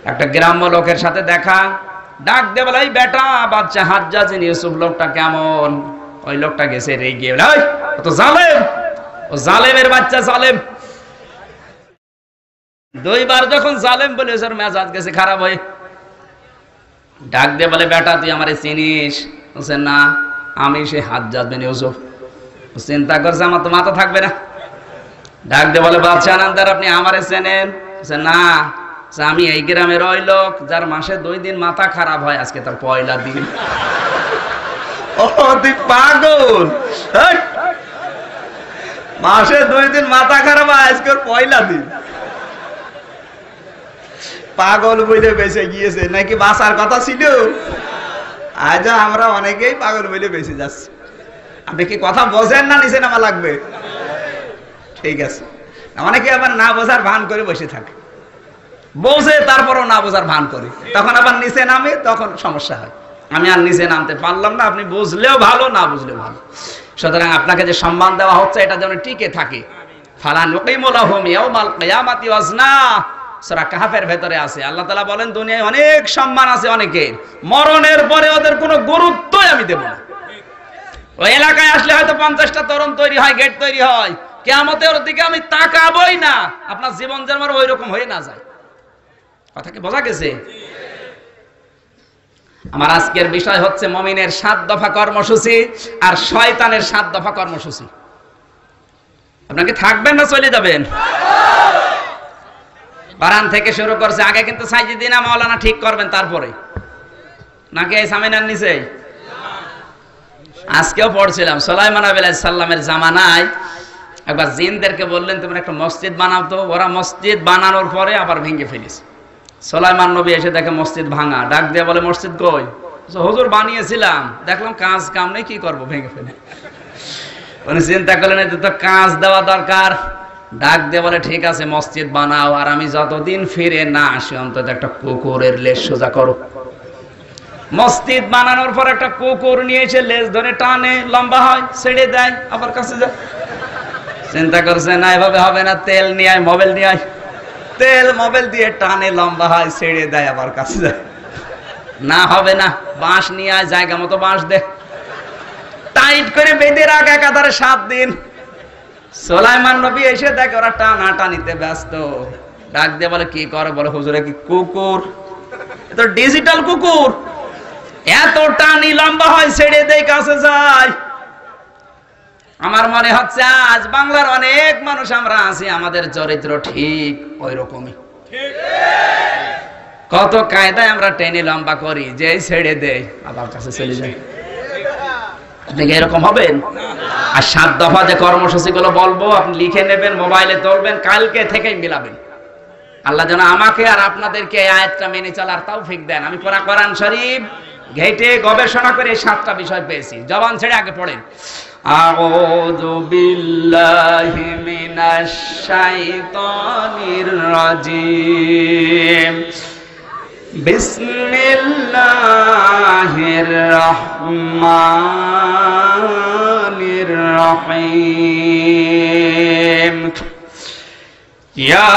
একটা গ্রাম্য লোকের সাথে দেখা। ডাক দে বলে "এই বেটা বাচ্চা হাজ্জাজিন ইউসুফ লোকটা কেমন? ওই লোকটা গেছে রেগে বলে "ওই, ও তো জালেম। ও জালেমের বাচ্চা জালেম। দুইবার যখন জালেম বলে ওর মেজাজ গেছে খারাপ হয়ে। ডাক দে বলে বেটা তুই আমারে চিনিস? বলছে, না, আমি সে হাত যাবে ইউসুফ। চিন্তা করছে, আমার তো মাথা থাকবে না। ডাক দিয়ে বলে, বাদশাহ আনন্দার, আপনি আমারে চেনেন? না আমি এই গ্রামের ওই লোক, যার মাসে দুই দিন মাথা খারাপ হয়, আজকে তার পয়লা দিন। পাগল। মাসে দুই দিন মাথা খারাপ হয়, আজকে পয়লা দিন। পাগল বইলে বেঁচে গিয়েছে, নাকি বাঁচার কথা ছিল? আজ আমরা অনেকেই পাগল মিলে বেঁচে যাচ্ছি। আপনি কি কথা বোঝেন না, নিচে নামা লাগবে? ঠিক আছে। অনেকে আবার না বোঝার ভান করে বসে থাকে। বোঝে, তারপরও না বোঝার ভান করে। তখন আবার নিচে নামে, তখন সমস্যা হয়। আমি আর নিচে নামতে পারলাম না, আপনি বুঝলেও ভালো, না বুঝলেও ভালো। সুতরাং আপনাকে যে সম্মান দেওয়া হচ্ছে, এটা যেন টিকে থাকে। ফালা নকিমুলাহুম ইয়াউমাল কিয়ামাতি ওয়াজনা। সূরা কাহাফের ভেতরে আছে। আল্লাহ তালা বলেন, দুনিয়ায় অনেক সম্মান আছে অনেকের। মরণের পরে ওদের কোনো গুরুত্বই আমি দেব না। ওই এলাকায় আসলে হয়তো পঞ্চাশটা তরুণ তৈরি হয়, গেট তৈরি হয়। কেয়ামতের দিকে আমি তাকাবই না। আপনার জীবন যেন ওই রকম হয়ে না যায়। কথা কি বোঝা গেছে? আমার আজকের বিষয় হচ্ছে মমিনের সাত দফা কর্মসূচি আর শয়তানের সাত দফা কর্মসূচি। আপনাকে থাকবেন না চলে যাবেন? বারান থেকে শুরু করছে। আগে কিন্তু সাইজিদিনা মাওলানা ঠিক করবেন, তারপরে। নাকি এই সামিনার নিচে? আজকেও পড়ছিলাম। সোলাইমান সাল্লামের জামানায় একবার জিনদেরকে বললেন তুমি একটা মসজিদ বানাও তো। ওরা মসজিদ বানানোর পরে আবার ভেঙে ফেলিস সোলাইমান নবী এসে দেখে মসজিদ ভাঙা। ডাক দিয়ে বলে, মসজিদ কই? হুজুর, বানিয়েছিলাম। দেখলাম কাজ কাম নেই, কি করব? ভেঙে ফেলে। উনি চিন্তা করলেন, এতে তো কাজ দেওয়া দরকার। ডাক দিয়ে বলে, ঠিক আছে, মসজিদ বানাও, আর আমি যতদিন ফিরে না আসি, অন্তত একটা কুকুরের লেজ সোজা করো। মসজিদ বানানোর পর একটা কুকুর নিয়ে এসে লেজ ধরে টানে, লম্বা হয়, ছেড়ে দেয়, আবার কাছে যায়। চিন্তা করছে, না, এভাবে হবে না, তেল নিয়ে আয়, মোবাইল নিয়ে আয়। তেল, মোবাইল দিয়ে টানে, লম্বা হয়, ছেড়ে দেয়, আবার কাছে যায়। না, হবে না, বাঁশ নিয়ে আয়, জায়গা মতো বাঁশ দে। টাইট করে বেঁধে রাখ, একাধারে সাত দিন। সোলাইমান নবী এসে দেখে ওরা টানা টানিতে ব্যস্ত। ডাক দিয়ে বলে, কি করে? বলে, হুজুরে কি কুকুর? তো ডিজিটাল কুকুর। এত টানি লম্বা হয়, ছেড়ে দেয় কাছে যায় আমার মনে হচ্ছে আজ বাংলার অনেক মানুষ আমরা আছি, আমাদের চরিত্র ঠিক ওই রকমই কত কায়দায় আমরা টেনে লম্বা করি যে ছেড়ে দেয় আবার কাছে চলে যায় আপনি কি এরকম হবেন? আর সাত দফা যে কর্মসূচি গুলো বলব, আপনি লিখে নেবেন, মোবাইলে তুলবেন, কালকে থেকেই মিলাবেন। আল্লাহ যেন আমাকে আর আপনাদেরকে আয়াতটা মেনে চলার তাও ফিক দেন। আমি পড়া কোরআন শরীফ, ঘেটে গবেষণা করে সাতটা বিষয় পেয়েছি। জবান ছেড়ে আগে পড়েন। আউযু বিল্লাহি মিনাশ শাইতানির রাজিম। بسم الله الرحمن الرحيم يا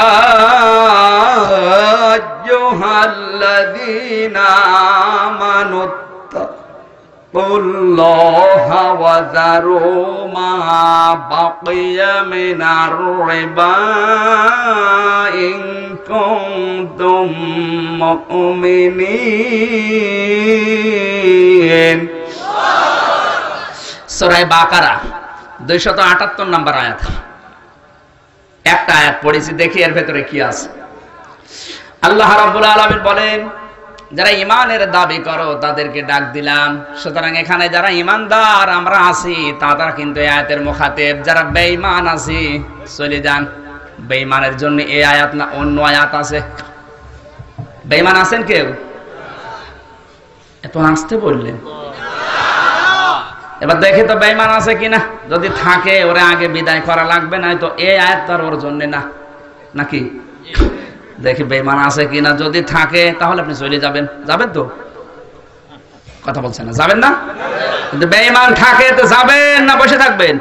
أيها الذين آمنوا الله وذروا ما بقي من الربا إن كنتم مؤمنين সরাই বাকারা দুইশত আটাত্তর নম্বর আয়াত একটা আয়াত পড়েছি দেখি এর ভেতরে কি আছে আল্লাহ রাব্বুল আলামিন বলেন যারা ইমানের দাবি করো, তাদেরকে ডাক দিলাম। সুতরাং এখানে যারা ইমানদার আমরা আছি তারা কিন্তু আয়াতের মুখাতেব। যারা বেঈমান আছি, চলে যান। বেঈমানের জন্য এই আয়াত না, অন্য আয়াত আছে। বেঈমান আছেন কেউ? এত আসতে বললেন। এবার দেখে তো বেঈমান আছে কিনা। যদি থাকে, ওরা আগে বিদায় করা লাগবে না তো এই আয়াত তার ওর জন্য না। নাকি? দেখি বেঈমান আছে কিনা যদি থাকে, তাহলে আপনি চলে যাবেন। যাবেন তো? কথা বলছেন না। যাবেন না? কিন্তু বেঈমান থাকে তো যাবেন না, বসে থাকবেন।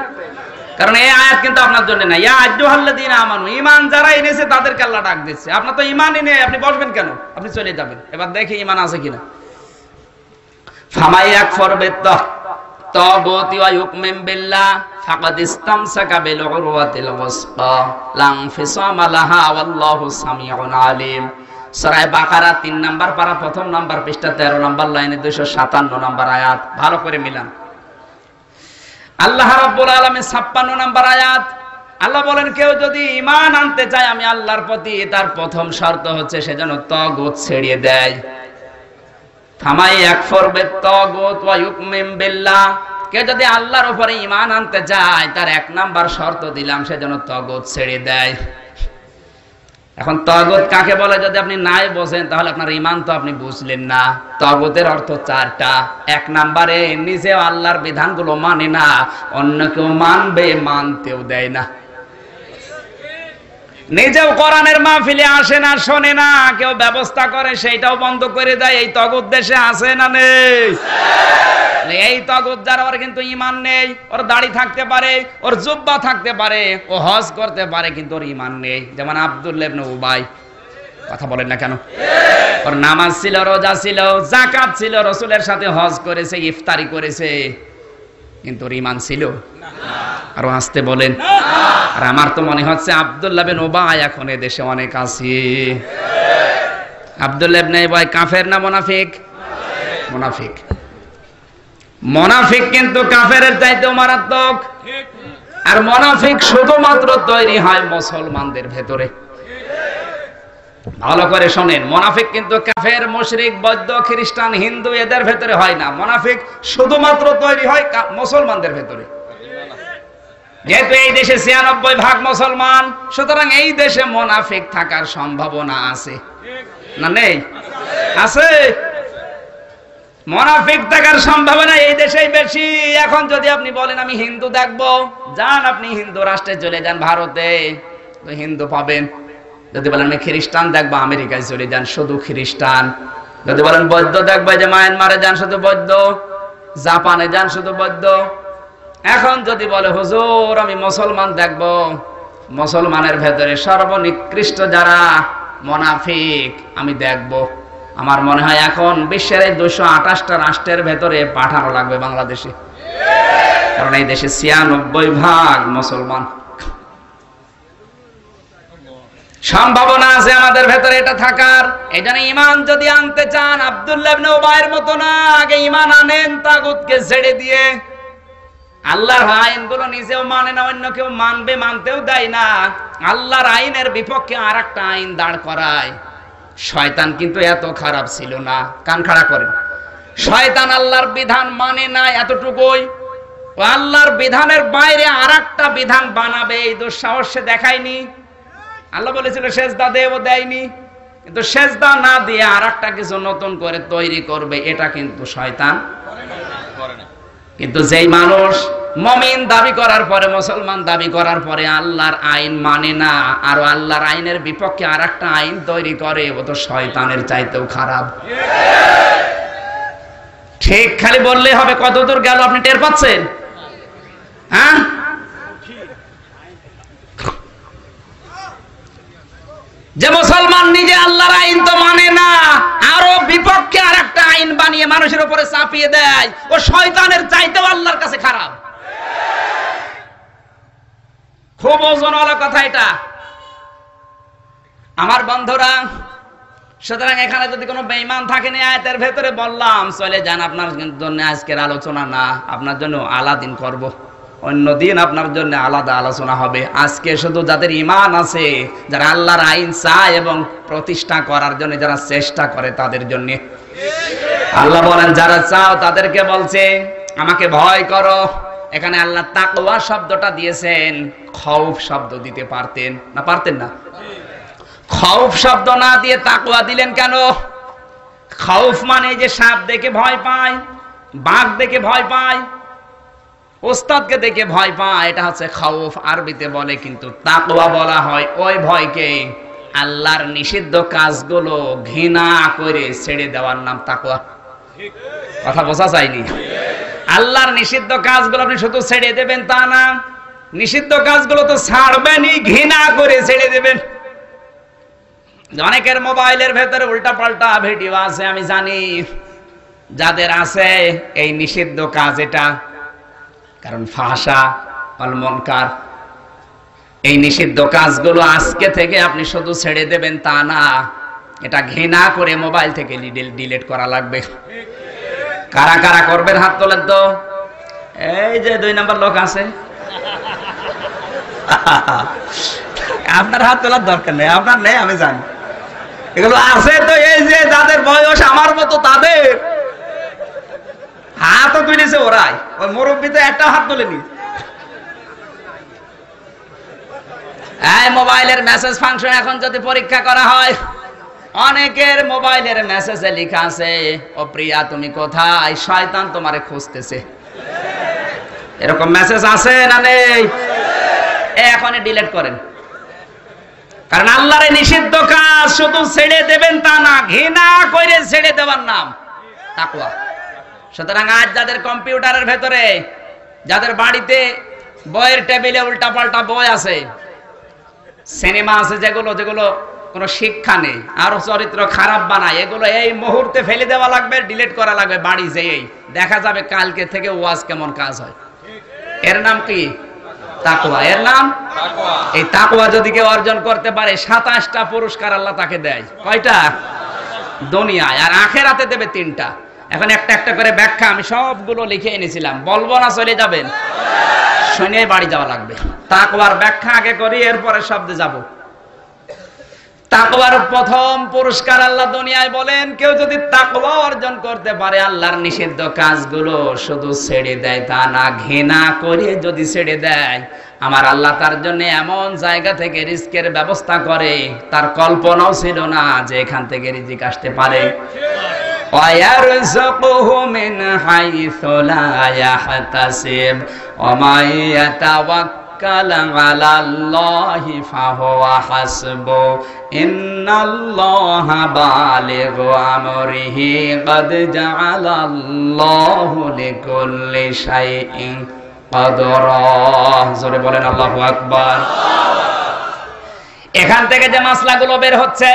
কারণ এই আয়াত কিন্তু আপনার জন্য না ইয়া আজ্জুহাল্লাযীন আমানু, ঈমান যারা এনেছে, তাদেরকে আল্লাহ ডাক দিচ্ছে। আপনার তো ঈমানই নেই, আপনি বসবেন কেন? আপনি চলে যাবেন। এবার দেখি ঈমান আছে কিনা। ফামাই আকফর বিত্তাহ তাগুতি ওয়া ইউকমিন বিল্লাহ, ফাকাদ ইসতামসাকা বিল উরওয়াতিল ওয়াসকা। লাং ফিসামা লাহা ওয়াল্লাহু সামিউন আলিম। সূরা বাকারা 3 নাম্বার পারা, প্রথম নাম্বার পৃষ্ঠা 13 নাম্বার লাইনে 257 নাম্বার আয়াত। ভালো করে মিলান। আল্লাহ রাব্বুল আলামিন 56 নাম্বার আয়াত। আল্লাহ বলেন, কেউ যদি ঈমান আনতে চায়, আমি আল্লাহর প্রতি তার প্রথম শর্ত হচ্ছে সে যেন তাগুত ছেড়ে দেয়। ফামাই একফর বেত্তাগুত ওয়া ইউকমিন বিল্লাহ। কে যদি আল্লাহর উপরে ঈমান আনতে চায় তার এক নাম্বার শর্ত দিলাম, সে যেন তগত ছেড়ে দেয়। এখন তগত কাকে বলে? যদি আপনি নাই বোঝেন, তাহলে আপনার ঈমান তো আপনি বুঝলেন না। তগতের অর্থ চারটা। এক নাম্বারে, নিজেও আল্লাহর বিধানগুলো মানে না, অন্য কেউ মানবে, মানতেও দেয় না। নিজেও কোরআনের মাহফিলে আসে না, শোনে না, কেউ ব্যবস্থা করে, সেইটাও বন্ধ করে দেয়। এই তগত দেশে আসে না নেই? এই তগত যার, ওর কিন্তু ইমান নেই, ওর দাড়ি থাকতে পারে, ওর জুব্বা থাকতে পারে, ও হজ করতে পারে, কিন্তু ওর ইমান নেই। যেমন আব্দুল্লাহ ইবনে উবাই, কথা বলেন না কেন? ওর নামাজ ছিল, রোজা ছিল জাকাত ছিল, রসুলের সাথে হজ করেছে, ইফতারি করেছে। কিন্তু ওর ইমান ছিল। আরও আসতে বলেন। আর আমার তো মনে হচ্ছে আব্দুল্লাহ বিন ওবাই এখন এ দেশে অনেক আছে। আব্দুল্লাহ ইবনে ওবাই কাফের না মুনাফিক? মুনাফিক। মুনাফিক কিন্তু কাফের চাইতেও মারাত্মক। আর মুনাফিক শুধুমাত্র তৈরি হয় মুসলমানদের ভেতরে। ভালো করে শোনেন, মোনাফিক কিন্তু কাফের, মুশরিক, বৌদ্ধ, খ্রিস্টান, হিন্দু, এদের ভেতরে হয় না। মোনাফিক শুধুমাত্র তৈরি হয় মুসলমানদের ভেতরে। যেহেতু এই দেশে ছিয়ানব্বই ভাগ মুসলমান, সুতরাং এই দেশে মোনাফিক থাকার সম্ভাবনা আছে। না নেই? আছে? মোনাফিক থাকার সম্ভাবনা এই দেশেই বেশি। এখন যদি আপনি বলেন, আমি হিন্দু দেখব। যান, আপনি হিন্দু রাষ্ট্রে চলে যান ভারতে। হিন্দু পাবেন। যদি বলেন, আমি খ্রিস্টান দেখব আমেরিকায় চলে যান, শুধু খ্রিস্টান। যদি বলেন বৌদ্ধ দেখব যে মায়ানমারে যান, শুধু বৌদ্ধ জাপানে যান, শুধু বৌদ্ধ এখন যদি বলে, হুজুর, আমি মুসলমান, দেখব। মুসলমানের ভেতরে সর্বনিকৃষ্ট যারা মোনাফিক, আমি দেখব। আমার মনে হয় এখন বিশ্বের এই দুশো আঠাশটা রাষ্ট্রের ভেতরে পাঠানো লাগবে বাংলাদেশে। কারণ এই দেশে ছিয়ানব্বই ভাগ মুসলমান। সম্ভাবনা আছে আমাদের ভেতরে, এটা থাকার। এই জন্য ইমান যদি আনতে চান, আব্দুল্লাহ মতো না, আগে ইমান আনেন, তাগুতকে ছেড়ে দিয়ে। আল্লাহর আইনগুলো নিজেও মানে না, অন্য কেউ মানবে, মানতেও দেয় না। আল্লাহর আইনের বিপক্ষে আর একটা আইন দাঁড় করায়। শয়তান কিন্তু এত খারাপ ছিল না। কান খাড়া করেন। শয়তান আল্লাহর বিধান মানে না এতটুকুই। আল্লাহর বিধানের বাইরে আর একটা বিধান বানাবে, এই দুঃসাহসে দেখায়নি। আল্লাহ বলেছিল, সেজদা দেব দেয়নি। কিন্তু সেজদা না দিয়ে আর একটা কিছু নতুন করে তৈরি করবে, এটা কিন্তু শয়তান কিন্তু যেই মানুষ মমিন দাবি করার পরে, মুসলমান দাবি করার পরে আল্লাহর আইন মানে না, আর আল্লাহর আইনের বিপক্ষে আর একটা আইন তৈরি করে, ও তো শয়তানের চাইতেও খারাপ। ঠিক, খালি বললে হবে, কতদূর গেল, আপনি টের পাচ্ছেন? হ্যাঁ? যে মুসলমান নিজে আল্লাহর আইন তো মানে না, আরও বিপক্ষে আর একটা আইন বানিয়ে মানুষের উপরে চাপিয়ে দেয়। ও শয়তানের চাইতেও আল্লাহর কাছে খারাপ। খুব ওজনওয়ালা কথা এটা। আমার বন্ধুরা, সুতরাং এখানে যদি কোনো বেঈমান থাকে না আয়াতের ভেতরে, বললাম, চলে যান, আপনার জন্য আজকের আলোচনা না, আপনার জন্য আলাদিন করব। অন্য দিন আপনার জন্য আলাদা আলোচনা হবে। আজকে শুধু যাদের ইমান আছে, যারা আল্লাহর আইন চায় এবং প্রতিষ্ঠা করার জন্য যারা চেষ্টা করে তাদের জন্য। আল্লাহ বলেন, যারা চাও তাদেরকে বলছে, আমাকে ভয় করো। এখানে আল্লাহ তাকওয়া শব্দটা দিয়েছেন। খৌফ শব্দ দিতে পারতেন না পারতেন না? খৌফ শব্দ না দিয়ে তাকওয়া দিলেন কেন? খৌফ মানে যে সাপ দেখে ভয় পায়, বাঘ দেখে ভয় পায় ওস্তাদকে দেখে ভয় পায়, এটা হচ্ছে খাউফ। আরবিতে বলে কিন্তু তাকওয়া বলা হয়। ওই ভয়কে আল্লাহর নিষিদ্ধ কাজগুলো ঘৃণা করে ছেড়ে দেওয়ার নাম তাকওয়া। কথা বোঝা যায়নি? আল্লাহর নিষিদ্ধ কাজগুলো আপনি শুধু ছেড়ে দেবেন তা না, নিষিদ্ধ কাজগুলো তো ছাড়বেনই, ঘৃণা করে ছেড়ে দেবেন। অনেকের মোবাইলের ভেতরে উল্টা পাল্টা ভিডিও আছে, আমি জানি। যাদের আছে এই নিষিদ্ধ কাজ, এটা কারণ ফাহাসা অলমনকার এই নিষিদ্ধ কাজগুলো আজকে থেকে আপনি শুধু ছেড়ে দেবেন তা না, এটা ঘৃণা করে মোবাইল থেকে ডিলিট করা লাগবে। কারা কারা করবেন হাত তোলেন তো? এই যে দুই নাম্বার লোক আছে। আপনার হাত তোলার দরকার নেই, আপনার নেই, আমি জানি। এগুলো আছে তো, এই যে যাদের বয়স আমার মতো তাদের। হাতও তুলেছে ওরাই। ওই মুরব্বী তো একটা হাত তোলেনি এই মোবাইলের মেসেজ ফাংশন এখন যদি পরীক্ষা করা হয়, অনেকের মোবাইলের মেসেজে লেখা আছে, ও প্রিয়া, তুমি কোথায়? শয়তান তোমারে খুঁজতেছে। এরকম মেসেজ আছে না নেই? এখনই ডিলিট করেন। কারণ আল্লাহর নিষিদ্ধ কাজ শুধু ছেড়ে দেবেন তা না, ঘৃণা করে ছেড়ে দেওয়ার নাম তাকওয়া। সুতরাং আজ যাদের কম্পিউটারের ভেতরে যাদের বাড়িতে বইয়ের টেবিলে উল্টা পাল্টা বই আছে সিনেমা আছে যেগুলো যেগুলো কোনো শিক্ষা নেই আরও চরিত্র খারাপ বানায় এগুলো এই মুহূর্তে ফেলে দেওয়া লাগবে ডিলিট করা লাগবে বাড়ি যেয়েই। দেখা যাবে কালকে থেকে ওয়াজ কেমন কাজ হয়। এর নাম কি? তাকুয়া এর নাম? এই তাকুয়া যদি কেউ অর্জন করতে পারে সাতাশটা পুরস্কার আল্লাহ তাকে দেয়। কয়টা? দুনিয়ায়। আর আখেরাতে দেবে তিনটা। এখন একটা একটা করে ব্যাখ্যা আমি সবগুলো লিখে এনেছিলাম। বলব না চলে যাবেন? শুনে বাড়ি যাওয়া লাগবে। তাকবার ব্যাখ্যা আগে করি, এরপরে শব্দে যাব। তাকওয়ার প্রথম পুরস্কার আল্লাহ দুনিয়ায় বলেন, কেউ যদি তাকওয়া অর্জন করতে পারে, আল্লাহর নিষিদ্ধ কাজগুলো শুধু ছেড়ে দেয়, তা না, ঘৃণা করে যদি ছেড়ে দেয়, আমার আল্লাহ তার জন্য এমন জায়গা থেকে রিস্কের ব্যবস্থা করে, তার কল্পনাও ছিল না যে এখান থেকে রিজিক আসতে পারে। ويرزقه من حيث لا يحتسب ومن يتوكل على الله فهو حسبه إن الله بالغ أمره قد جعل الله لكل شيء قدرا জোরে বলেন আল্লাহু আকবার এখান থেকে যে মাসলাগুলো বের হচ্ছে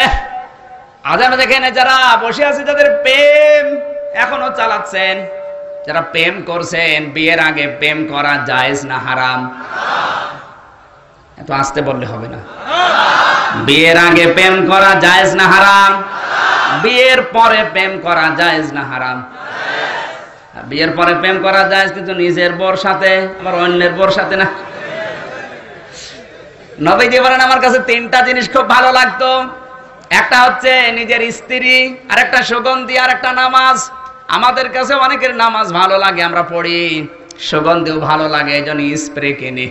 আজ আমরা দেখেন যারা বসে আছে, যাদের প্রেম এখনও চালাচ্ছেন, যারা প্রেম করছেন, বিয়ের আগে প্রেম করা জায়েজ না হারাম? এত আসতে বললে হবে না। বিয়ের আগে প্রেম করা জায়েজ না হারাম? বিয়ের পরে প্রেম করা জায়েজ না হারাম? বিয়ের পরে প্রেম করা যায় কিন্তু নিজের বোর সাথে, আবার অন্যের বোর সাথে না। নবীজি বলেন, আমার কাছে তিনটা জিনিস খুব ভালো লাগতো। একটা হচ্ছে নিজের স্ত্রী আর একটা সুগন্ধি আর একটা নামাজ। আমাদের কাছে অনেকের নামাজ ভালো লাগে, আমরা পড়ি। সুগন্ধিও ভালো লাগে, এই জন্য স্প্রে কিনি।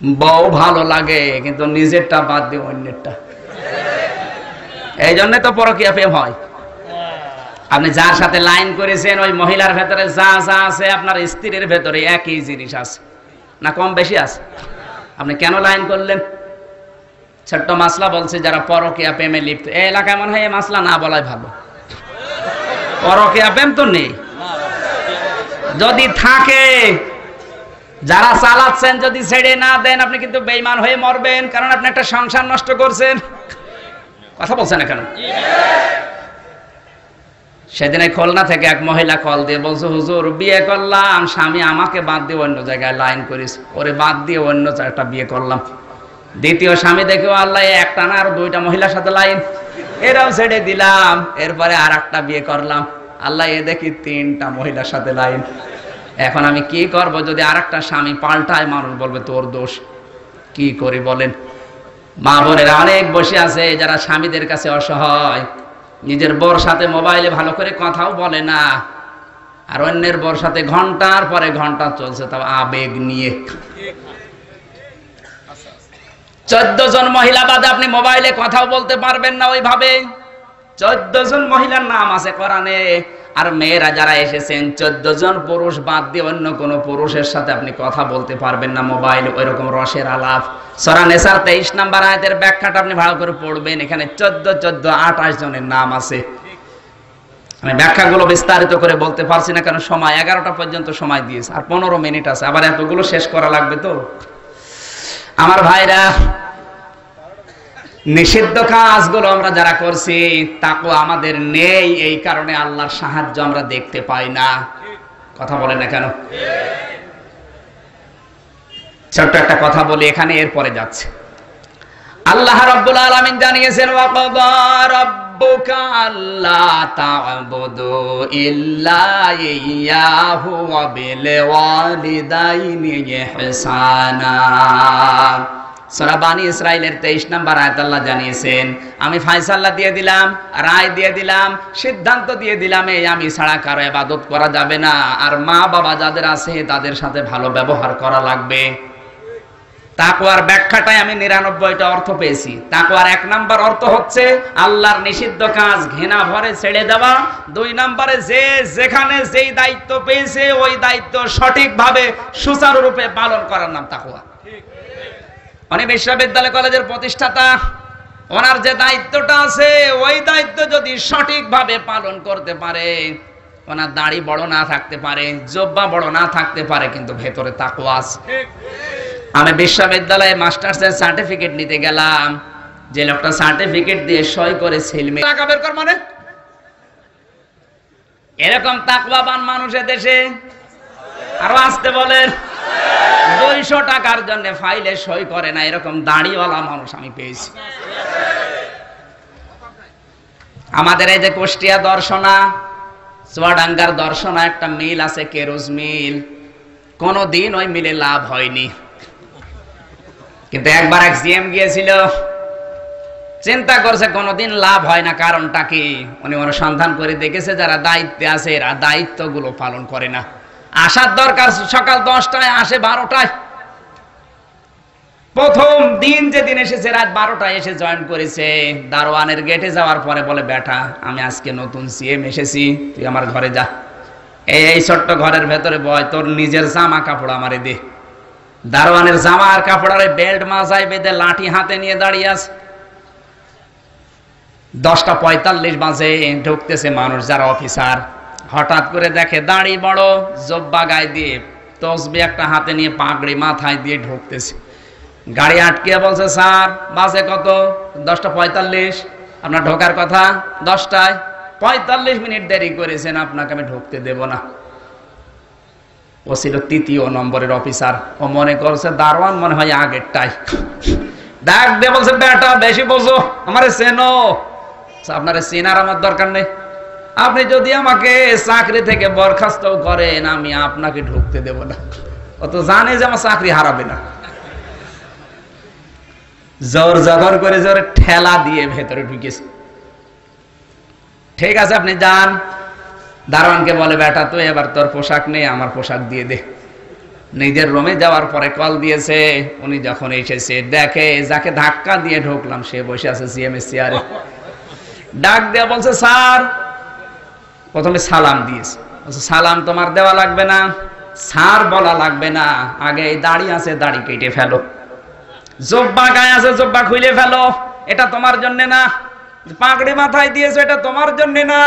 বউ ভালো লাগে, কিন্তু নিজেরটা বাদ দিয়ে অন্যেরটা। এই জন্য তো পরকিয়া প্রেম হয়। আপনি যার সাথে লাইন করেছেন, ওই মহিলার ভেতরে যা যা আছে, আপনার স্ত্রীর ভেতরে একই জিনিস আছে। না কম বেশি আছে? আপনি কেন লাইন করলেন? ছোট্ট মাসলা বলছে, যারা পরকিয়া প্রেমে লিপ্ত। এই এলাকায় মনে হয় এই মাসলা না বলাই ভালো। পরকিয়া প্রেম তো নেই। যদি থাকে, যারা চালাচ্ছেন, যদি ছেড়ে না দেন, আপনি কিন্তু বেইমান হয়ে মরবেন, কারণ আপনি একটা সংসার নষ্ট করছেন। কথা বলছেন কেন? সেদিন খুলনা থেকে এক মহিলা কল দিয়ে বলছে, হুজুর, বিয়ে করলাম, স্বামী আমাকে বাদ দিয়ে অন্য জায়গায় লাইন করিস। ওরে বাদ দিয়ে অন্য একটা বিয়ে করলাম। দ্বিতীয় স্বামী দেখেও আল্লাহ একটা না আর দুইটা মহিলার সাথে লাইন। এরাও ছেড়ে দিলাম। এরপরে আর একটা বিয়ে করলাম। আল্লাহ এ দেখি তিনটা মহিলার সাথে লাইন। এখন আমি কি করব? যদি আর একটা স্বামী পাল্টায় মানুষ বলবে, তোর দোষ কি করি বলেন? মা বোনেরা অনেক বসে আছে, যারা স্বামীদের কাছে অসহায়। নিজের বর সাথে মোবাইলে ভালো করে কথাও বলে না। আর অন্যের বর সাথে ঘণ্টার পরে ঘণ্টা চলছে, তাও আবেগ নিয়ে। চোদ্দ জন মহিলা বাদে আপনি মোবাইলে কথাও বলতে পারবেন না ওইভাবে। চোদ্দ জন মহিলার নাম আছে কোরআনে। আর মেয়েরা যারা এসেছেন, চোদ্দ জন পুরুষ বাদ দিয়ে অন্য কোন পুরুষের সাথে আপনি কথা বলতে পারবেন না মোবাইল ওই রকম রসের আলাপ। সরা নেসার তেইশ নাম্বার আয়াতের ব্যাখ্যাটা আপনি ভালো করে পড়বেন, এখানে চোদ্দ চোদ্দ, আঠাশ জনের নাম আছে। আমি ব্যাখ্যাগুলো বিস্তারিত করে বলতে পারছি না, কারণ সময় এগারোটা পর্যন্ত সময় দিয়েছে, আর পনেরো মিনিট আছে, আবার এতগুলো শেষ করা লাগবে তো? আমার ভাইরা, নিষিদ্ধ কাজগুলো আমরা যারা করছি তাকে আমাদের নেই, এই কারণে আল্লাহর সাহায্য আমরা দেখতে পাই না। কথা বলে না কেন? ছোট্ট একটা কথা বলি, এখানে এরপরে যাচ্ছে। আল্লাহ রাব্বুল আলামিন জানিয়েছেন আল্লা ইসরাইলের 23 নম্বর আয়াত আল্লাহ জানিয়েছেন, আমি ফয়সালা দিয়ে দিলাম, রায় দিয়ে দিলাম, সিদ্ধান্ত দিয়ে দিলাম, এই আমি ছাড়া কারও ইবাদত করা যাবে না। আর মা বাবা যাদের আছে তাদের সাথে ভালো ব্যবহার করা লাগবে। তাকওয়ার ব্যাখ্যাটাই আমি নিরানব্বইটা অর্থ পেয়েছি। তাকুয়ার এক নাম্বার অর্থ হচ্ছে, আল্লাহর নিষিদ্ধ কাজ ঘৃণা ভরে ছেড়ে দেওয়া। দুই নাম্বারে যে যেখানে যেই দায়িত্ব পেয়েছে, ওই দায়িত্ব সঠিকভাবে সুচারুরূপে পালন করার নাম তাকওয়া। উনি বিশ্ববিদ্যালয় কলেজের প্রতিষ্ঠাতা, ওনার যে দায়িত্বটা আছে, ওই দায়িত্ব যদি সঠিকভাবে পালন করতে পারে, ওনার দাড়ি বড় না থাকতে পারে, জব্বা বড় না থাকতে পারে, কিন্তু ভেতরে তাকওয়া আছে। আমি বিশ্ববিদ্যালয়ে মাস্টার্সের সার্টিফিকেট নিতে গেলাম। যে লোকটা সার্টিফিকেট দিয়ে সই করে সেলমে টাকা বের কর মানে? এরকম তাকবাবান মানুষের দেশে আরও আসতে বলেন দুইশো টাকার জন্য ফাইলে সই করে না, এরকম দাড়িওয়ালা মানুষ আমি পেয়েছি। আমাদের এই যে কুষ্টিয়া দর্শনা, চুয়াডাঙ্গার দর্শনা, একটা মিল আছে কেরোজ মিল। কোনদিন ওই মিলে লাভ হয়নি। কিন্তু একবার এক জিএম গিয়েছিল, চিন্তা করছে কোনোদিন লাভ হয় না, কারণটা কি? উনি অনুসন্ধান করে দেখেছে যারা দায়িত্বে আছে, এরা দায়িত্বগুলো পালন করে না। আসার দরকার সকাল দশটায়, আসে বারোটায়। প্রথম দিন যেদিন এসেছে, রাত বারোটায় এসে জয়েন করেছে। দারোয়ানের গেটে যাওয়ার পরে বলে, বেটা, আমি আজকে নতুন সিএম এসেছি, তুই আমার ঘরে যা। এই এই ছোট্ট ঘরের ভেতরে বয়, তোর নিজের জামা কাপড় আমারে দে। দারোয়ানের জামা আর কাপড় আর বেল্ট মাজায় বেঁধে লাঠি হাতে নিয়ে দাঁড়িয়ে আছে। দশটা পঁয়তাল্লিশ বাজে, ঢুকতেছে মানুষ, যারা অফিসার। হঠাৎ করে দেখে দাড়ি বড়, জব্বা গায়ে দিয়ে তসবি একটা হাতে নিয়ে পাগড়ি মাথায় দিয়ে ঢুকতেছে। গাড়ি আটকে বলছে, স্যার বাসে কত? দশটা পঁয়তাল্লিশ? আপনার ঢোকার কথা? দশটায়? পঁয়তাল্লিশ মিনিট দেরি করেছেন, আপনাকে আমি ঢুকতে দেব না। ও ছিল তৃতীয় নম্বরের অফিসার। ও মনে করছে, দারোয়ান মনে হয় আগেরটাই। ডাক দিয়ে বলছে, বেটা, বেশি বোঝো আমারে দরকার নেই। আপনি যদি আমাকে চাকরি থেকে বরখাস্ত করেন, আমি আপনাকে ঢুকতে দেব না। ও তো জানে যে আমার চাকরি হারাবে না। জোর জবর করে জোরে ঠেলা দিয়ে ভেতরে ঢুকেছে। ঠিক আছে, আপনি যান। দারোয়ানকে বলে বেটা তুই এবার তোর পোশাক নেই আমার পোশাক দিয়ে দে। নিজের রুমে যাওয়ার পরে কল দিয়েছে। উনি যখন এসেছে দেখে যাকে ধাক্কা দিয়ে ঢুকলাম সে বসে আছে সিএমএস চেয়ারে ডাক দেয়া বলছে স্যার। প্রথমে সালাম দিয়েছে। বলছে, সালাম তোমার দেওয়া লাগবে না স্যার বলা লাগবে না আগে এই দাড়ি আছে দাড়ি কেটে ফেলো। জব্বা গায়ে আছে জব্বা খুলে ফেলো এটা তোমার জন্যে না। পাগড়ি মাথায় দিয়েছ এটা তোমার জন্যে না।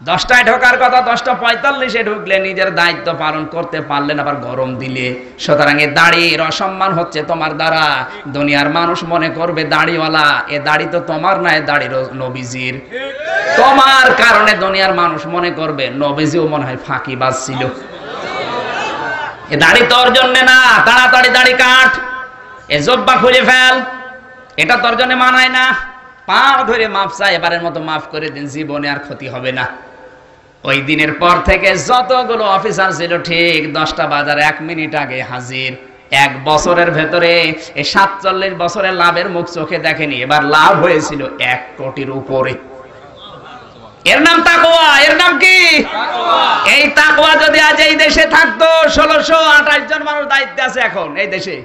দশটায় ঢোকার কথা, দশটা পঁয়তাল্লিশে ঢুকলে নিজের দায়িত্ব পালন করতে পারলেন, আবার গরম দিলে। সুতরাং এ দাড়ির অসম্মান হচ্ছে তোমার দ্বারা। দুনিয়ার মানুষ মনে করবে, দাড়িওয়ালা, এ দাড়ি তো তোমার না, এ দাড়ি নবীজির। তোমার কারণে দুনিয়ার মানুষ মনে করবে, নবীজিও মনে হয় ফাঁকি বাজছিল এ দাড়ি তোর জন্য না, তাড়াতাড়ি দাড়ি কাট। এ জব্বা খুলে ফেল। এটা তোর জন্য মানায় না। পা ধরে মাফ চাই, এবারের মতো মাফ করে দিন, জীবনে আর ক্ষতি হবে না। ওই দিনের পর থেকে যতগুলো অফিসার ছিল, ঠিক দশটা বাজার এক মিনিট আগে হাজির। এক বছরের ভেতরে সাতচল্লিশ বছরের লাভের মুখ চোখে দেখেনি, এবার লাভ হয়েছিল এক কোটির উপরে। এর নাম তাকোয়া এর নাম কি? এই তাকোয়া যদি আজ এই দেশে থাকতো, ষোলোশো আঠাশ জন মানুষ দায়িত্বে আছে এখন, এই দেশে।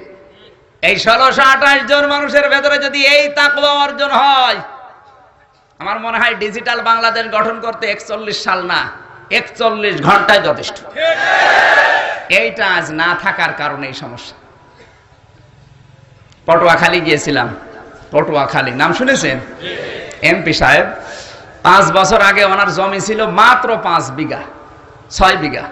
এই ষোলোশো আঠাশ জন মানুষের ভেতরে যদি এই তাকওয়া অর্জন হয়, আমার মনে হয় ডিজিটাল বাংলাদেশ গঠন করতে একচল্লিশ সাল না, একচল্লিশ ঘন্টায় যথেষ্ট। এইটা আজ না থাকার কারণে এই সমস্যা। পটুয়াখালী গিয়েছিলাম, পটুয়াখালী। নাম শুনেছেন? এমপি সাহেব, পাঁচ বছর আগে ওনার জমি ছিল মাত্র পাঁচ বিঘা, ছয় বিঘা।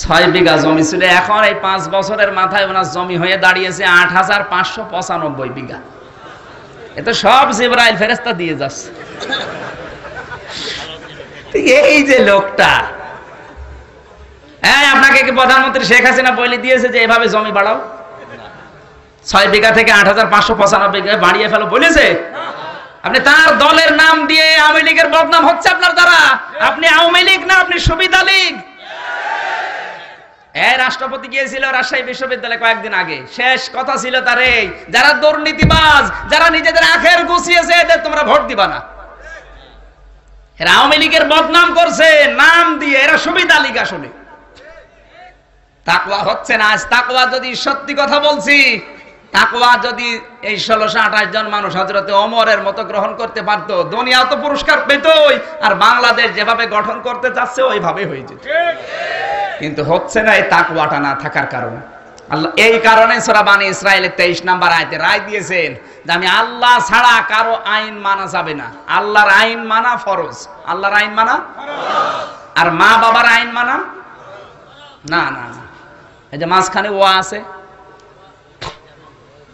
ছয় বিঘা জমি ছিল। এখন এই পাঁচ বছরের মাথায় ওনার জমি হয়ে দাঁড়িয়েছে আট হাজার পাঁচশো পঁচানব্বই বিঘা। এ তো সব জিব্রাইল ফেরেস্তা দিয়ে যাচ্ছে। এই যে লোকটা। হ্যাঁ আপনাকে কি প্রধানমন্ত্রী শেখ হাসিনা বলে দিয়েছে যে এভাবে জমি বাড়াও? ছয় বিঘা থেকে আট হাজার পাঁচশো পঁচানব্বই বাড়িয়ে ফেলো, বলেছে? আপনি তার দলের নাম দিয়ে আওয়ামী লীগের বদনাম হচ্ছে আপনার দ্বারা। আপনি আওয়ামী লীগ না, আপনি সুবিধা লীগ। এই রাষ্ট্রপতি গিয়েছিল রাজশাহী বিশ্ববিদ্যালয়ে কয়েকদিন আগে। শেষ কথা ছিল তার এই, যারা দুর্নীতিবাজ, যারা নিজেদের আখের গুছিয়েছে, এদের তোমরা ভোট দিবা না। এরা আওয়ামী লীগের বদনাম করছে, নাম দিয়ে এরা সুবিধা লীগ আসলে তাকওয়া হচ্ছে না, আজ তাকওয়া যদি সত্যি কথা বলছি তাকওয়া যদি এই ষোলোশো আঠাশ জন মানুষ হজরতে অমরের মতো গ্রহণ করতে পারত, দুনিয়াও তো পুরস্কার পেতই, আর বাংলাদেশ যেভাবে গঠন করতে চাচ্ছে ওইভাবে হয়ে যেত। কিন্তু হচ্ছে না এই তাকওয়াটা না থাকার কারণে। আল্লাহ, এই কারণে সোরা বানি ইসরায়েলের তেইশ নাম্বার আয়তে রায় দিয়েছেন যে আমি আল্লাহ ছাড়া কারও আইন মানা যাবে না। আল্লাহর আইন মানা ফরজ। আল্লাহর আইন মানা? আর মা বাবার আইন মানা? না না না। এই যে মাঝখানে ও আছে।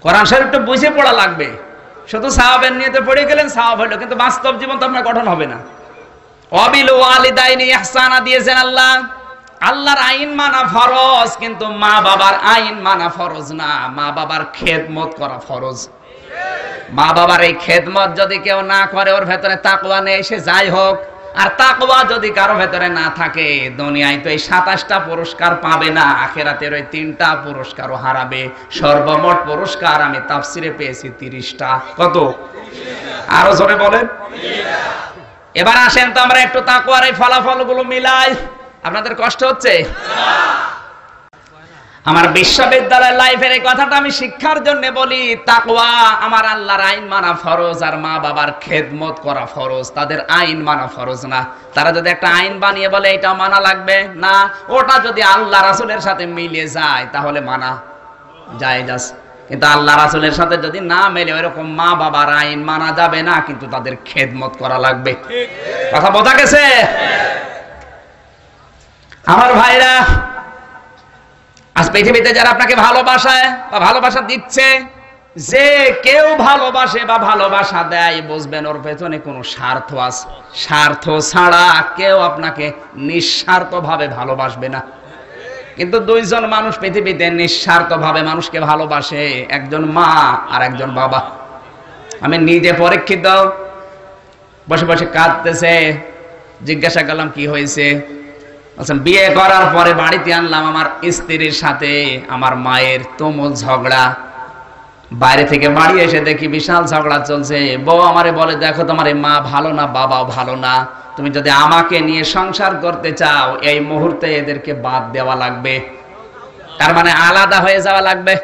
কোরআন শরীফটা বুঝে পড়া লাগবে। শুধু সাহাবের নিয়েতে পড়ে গেলেন, সাহাব হইল, কিন্তু বাস্তব জীবন তো আপনার গঠন হবে না। অবিল ওয়ালিদাইনি ইহসানা দিয়েছেন আল্লাহ। আল্লাহর আইন মানা ফরজ, কিন্তু মা বাবার আইন মানা ফরজ না। মা বাবার খেদমত করা ফরজ। মা বাবার এই খেদমত যদি কেউ না করে, ওর ভেতরে তাকওয়া নেই, সে যাই হোক। আর তাকওয়া যদি কারও ভেতরে না থাকে, দুনিয়ায় তো এই সাতাশটা পুরস্কার পাবে না, আখেরাতের ওই তিনটা পুরস্কারও হারাবে। সর্বমোট পুরস্কার আমি তাফসিরে পেয়েছি তিরিশটা। কত? আরও জোরে বলেন। এবার আসেন তো আমরা একটু তাকওয়ার এই ফলাফলগুলো মিলাই। আপনাদের কষ্ট হচ্ছে? আমার বিশ্ববিদ্যালয় লাইফের এই কথাটা আমি শিক্ষার জন্য বলি, তাকওয়া আমার আল্লাহর আইন মানা ফরজ আর মা বাবার খেদমত করা ফরজ। তাদের আইন মানা ফরজ না। তারা যদি একটা আইন বানিয়ে বলে, এটা মানা লাগবে? না, ওটা যদি আল্লাহ রাসূলের সাথে মিলে যায়, তাহলে মানা যায় যাস কিন্তু আল্লাহ রাসূলের সাথে যদি না মেলে, ওইরকম মা বাবার আইন মানা যাবে না, কিন্তু তাদের খেদমত করা লাগবে। কথা বোঝা গেছে? আমার ভাইরা আজ পৃথিবীতে যারা আপনাকে ভালোবাসায় বা ভালোবাসা দিচ্ছে, যে কেউ ভালোবাসে বা ভালোবাসা দেয়, বুঝবেন ওর পেছনে কোনো স্বার্থ আছে। স্বার্থ ছাড়া কেউ আপনাকে নিঃস্বার্থ ভাবে ভালোবাসবে না। কিন্তু দুইজন মানুষ পৃথিবীতে নিঃস্বার্থ ভাবে মানুষকে ভালোবাসে, একজন মা আর একজন বাবা। আমি নিজে পরীক্ষিত, বসে বসে কাঁদতেছে, জিজ্ঞাসা করলাম, কি হয়েছে? বলছেন, বিয়ে করার পরে বাড়িতে আনলাম আমার স্ত্রীর সাথে, আমার মায়ের তুমুল ঝগড়া। বাইরে থেকে বাড়ি এসে দেখি বিশাল ঝগড়া চলছে। বউ আমারে বলে, দেখো তোমার মা ভালো না, বাবাও ভালো না। তুমি যদি আমাকে নিয়ে সংসার করতে চাও, এই মুহূর্তে এদেরকে বাদ দেওয়া লাগবে। তার মানে আলাদা হয়ে যাওয়া লাগবে।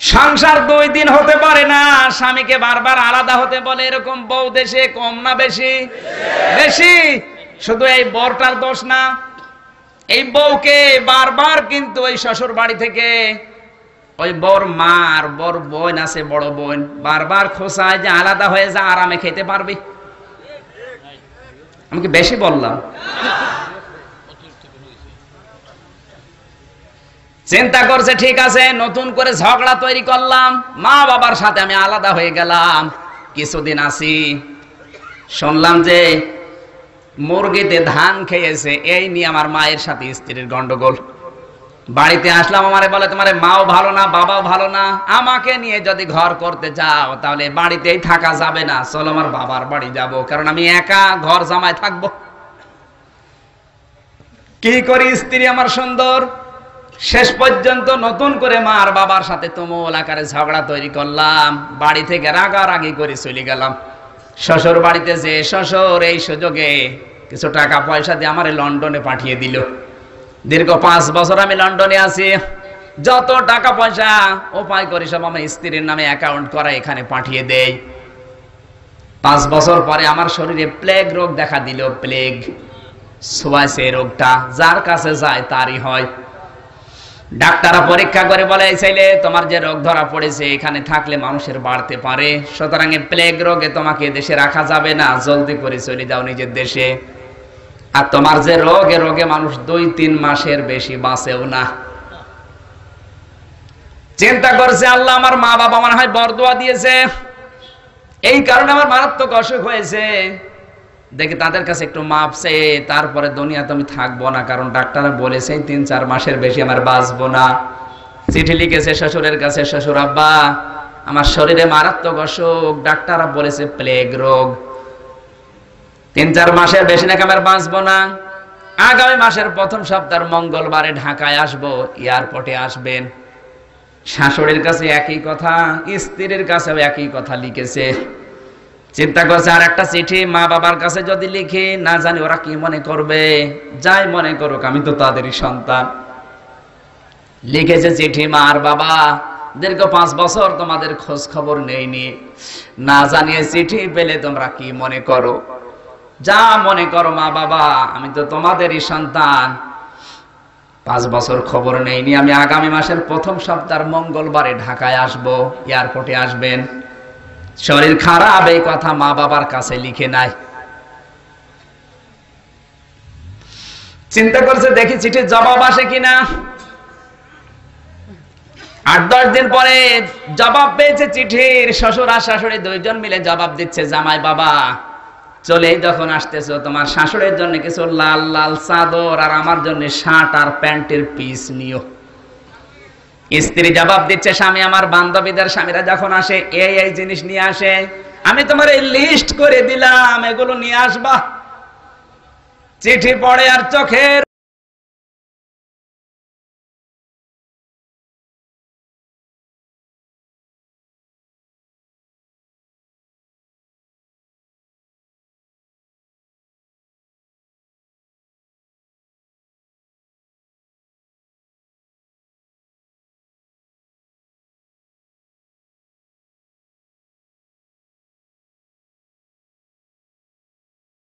সংসার দুই দিন হতে পারে না, স্বামীকে বারবার আলাদা হতে বলে, এরকম বউ দেশে কম না বেশি? বেশি। শুধু এই বরটার দোষ না, এই বউকে বারবার কিন্তু ওই শ্বশুর বাড়ি থেকে ওই বর মা আর বর বোন আছে, বড় বোন, বারবার খোসায় যে আলাদা হয়ে যা, আরামে খেতে পারবি। আমি কি বেশি বললাম? চিন্তা করছে, ঠিক আছে, নতুন করে ঝগড়া তৈরি করলাম, মা বাবার সাথে আমি আলাদা হয়ে গেলাম, কিছুদিন আসি শুনলাম যে মুরগিতে ধান খেয়েছে, এই নিয়ে আমার মায়ের সাথে স্ত্রীর গন্ডগোল। বাড়িতে আসলাম, আমারে বলে, তোমার মাও ভালো না, বাবাও ভালো না, আমাকে নিয়ে যদি ঘর করতে চাও তাহলে বাড়িতেই থাকা যাবে না। চলো আমার বাবার বাড়ি যাব, কারণ আমি একা ঘর জামায় থাকব। কি করি স্ত্রী আমার সুন্দর? শেষ পর্যন্ত নতুন করে মা আর বাবার সাথে তুমুল আকারে ঝগড়া তৈরি করলাম, বাড়ি থেকে রাগারাগি করে চলে গেলাম। শ্বশুর বাড়িতে যে শ্বশুর এই সুযোগে কিছু টাকা পয়সা দিয়ে আমার লন্ডনে পাঠিয়ে দিল। দীর্ঘ পাঁচ বছর আমি লন্ডনে আছি। যত টাকা পয়সা উপায় করি সব আমার স্ত্রীর নামে অ্যাকাউন্ট করা এখানে পাঠিয়ে দেয় পাঁচ বছর পরে আমার শরীরে প্লেগ রোগ দেখা দিল, প্লেগ। সোয়াইসে রোগটা যার কাছে যায় তারই হয়। ডাক্তাররা পরীক্ষা করে বলে, এই ছেলে, তোমার যে রোগ ধরা পড়েছে, এখানে থাকলে মানুষের বাড়তে পারে। সুতরাং প্লেগ রোগে তোমাকে দেশে রাখা যাবে না। জলদি করে চলে যাও নিজের দেশে। আর তোমার যে রোগ রোগে মানুষ দুই, তিন মাসের বেশি বাঁচেও না। চিন্তা করছে, আল্লাহ আমার মা বাবা মনে হয় বরদোয়া দিয়েছে। এই কারণে আমার মারাত্মক অসুখ হয়েছে। দেখি তাদের কাছে একটু মাপছে তারপরে দুনিয়াতে আমি থাকব না, কারণ ডাক্তার বলেছে তিন চার মাসের বেশি আমার বাঁচবো না। চিঠি লিখেছে শ্বশুরের কাছে, শ্বশুর আব্বা, আমার শরীরে মারাত্মক অসুখ। ডাক্তাররা বলেছে, প্লেগ রোগ। তিন চার মাসের বেশি নাকি আমার বাঁচবো না। আগামী মাসের প্রথম সপ্তাহ মঙ্গলবারে ঢাকায় আসব, এয়ারপোর্টে আসবেন। শাশুড়ির কাছে একই কথা, স্ত্রীর কাছেও একই কথা লিখেছে। চিন্তা করছে, আর একটা চিঠি মা বাবার কাছে যদি লিখি, না জানি ওরা কি মনে করবে? যাই মনে করুক, আমি তো তাদেরই সন্তান। লিখেছে চিঠি মা আর বাবা, দীর্ঘ পাঁচ বছর তোমাদের খোঁজ খবর নেইনি। না জানিয়ে চিঠি পেলে তোমরা কি মনে করো? যা মনে করো মা বাবা, আমি তো তোমাদেরই সন্তান। পাঁচ বছর খবর নেইনি, আমি আগামী মাসের প্রথম সপ্তাহ মঙ্গলবারে ঢাকায় আসব, এয়ারপোর্টে আসবেন। শরীর খারাপ, এই কথা মা বাবার কাছে লিখে নাই। চিন্তা করছে, দেখি চিঠির জবাব আসে কিনা। আট, দশ দিন পরে জবাব পেয়েছে চিঠির, শ্বশুর আর শাশুড়ি দুইজন মিলে জবাব দিচ্ছে, জামাই বাবা, চলেই যখন আসতেছো, তোমার শাশুড়ির জন্য কিছু লাল লাল চাদর আর আমার জন্য শার্ট আর প্যান্টের পিস নিও। স্ত্রী জবাব দিচ্ছে, স্বামী, আমার বান্ধবীদের স্বামীরা যখন আসে, এই এই জিনিস নিয়ে আসে। আমি তোমার এই লিস্ট করে দিলাম, এগুলো নিয়ে আসবা। চিঠি পড়ে আর চোখের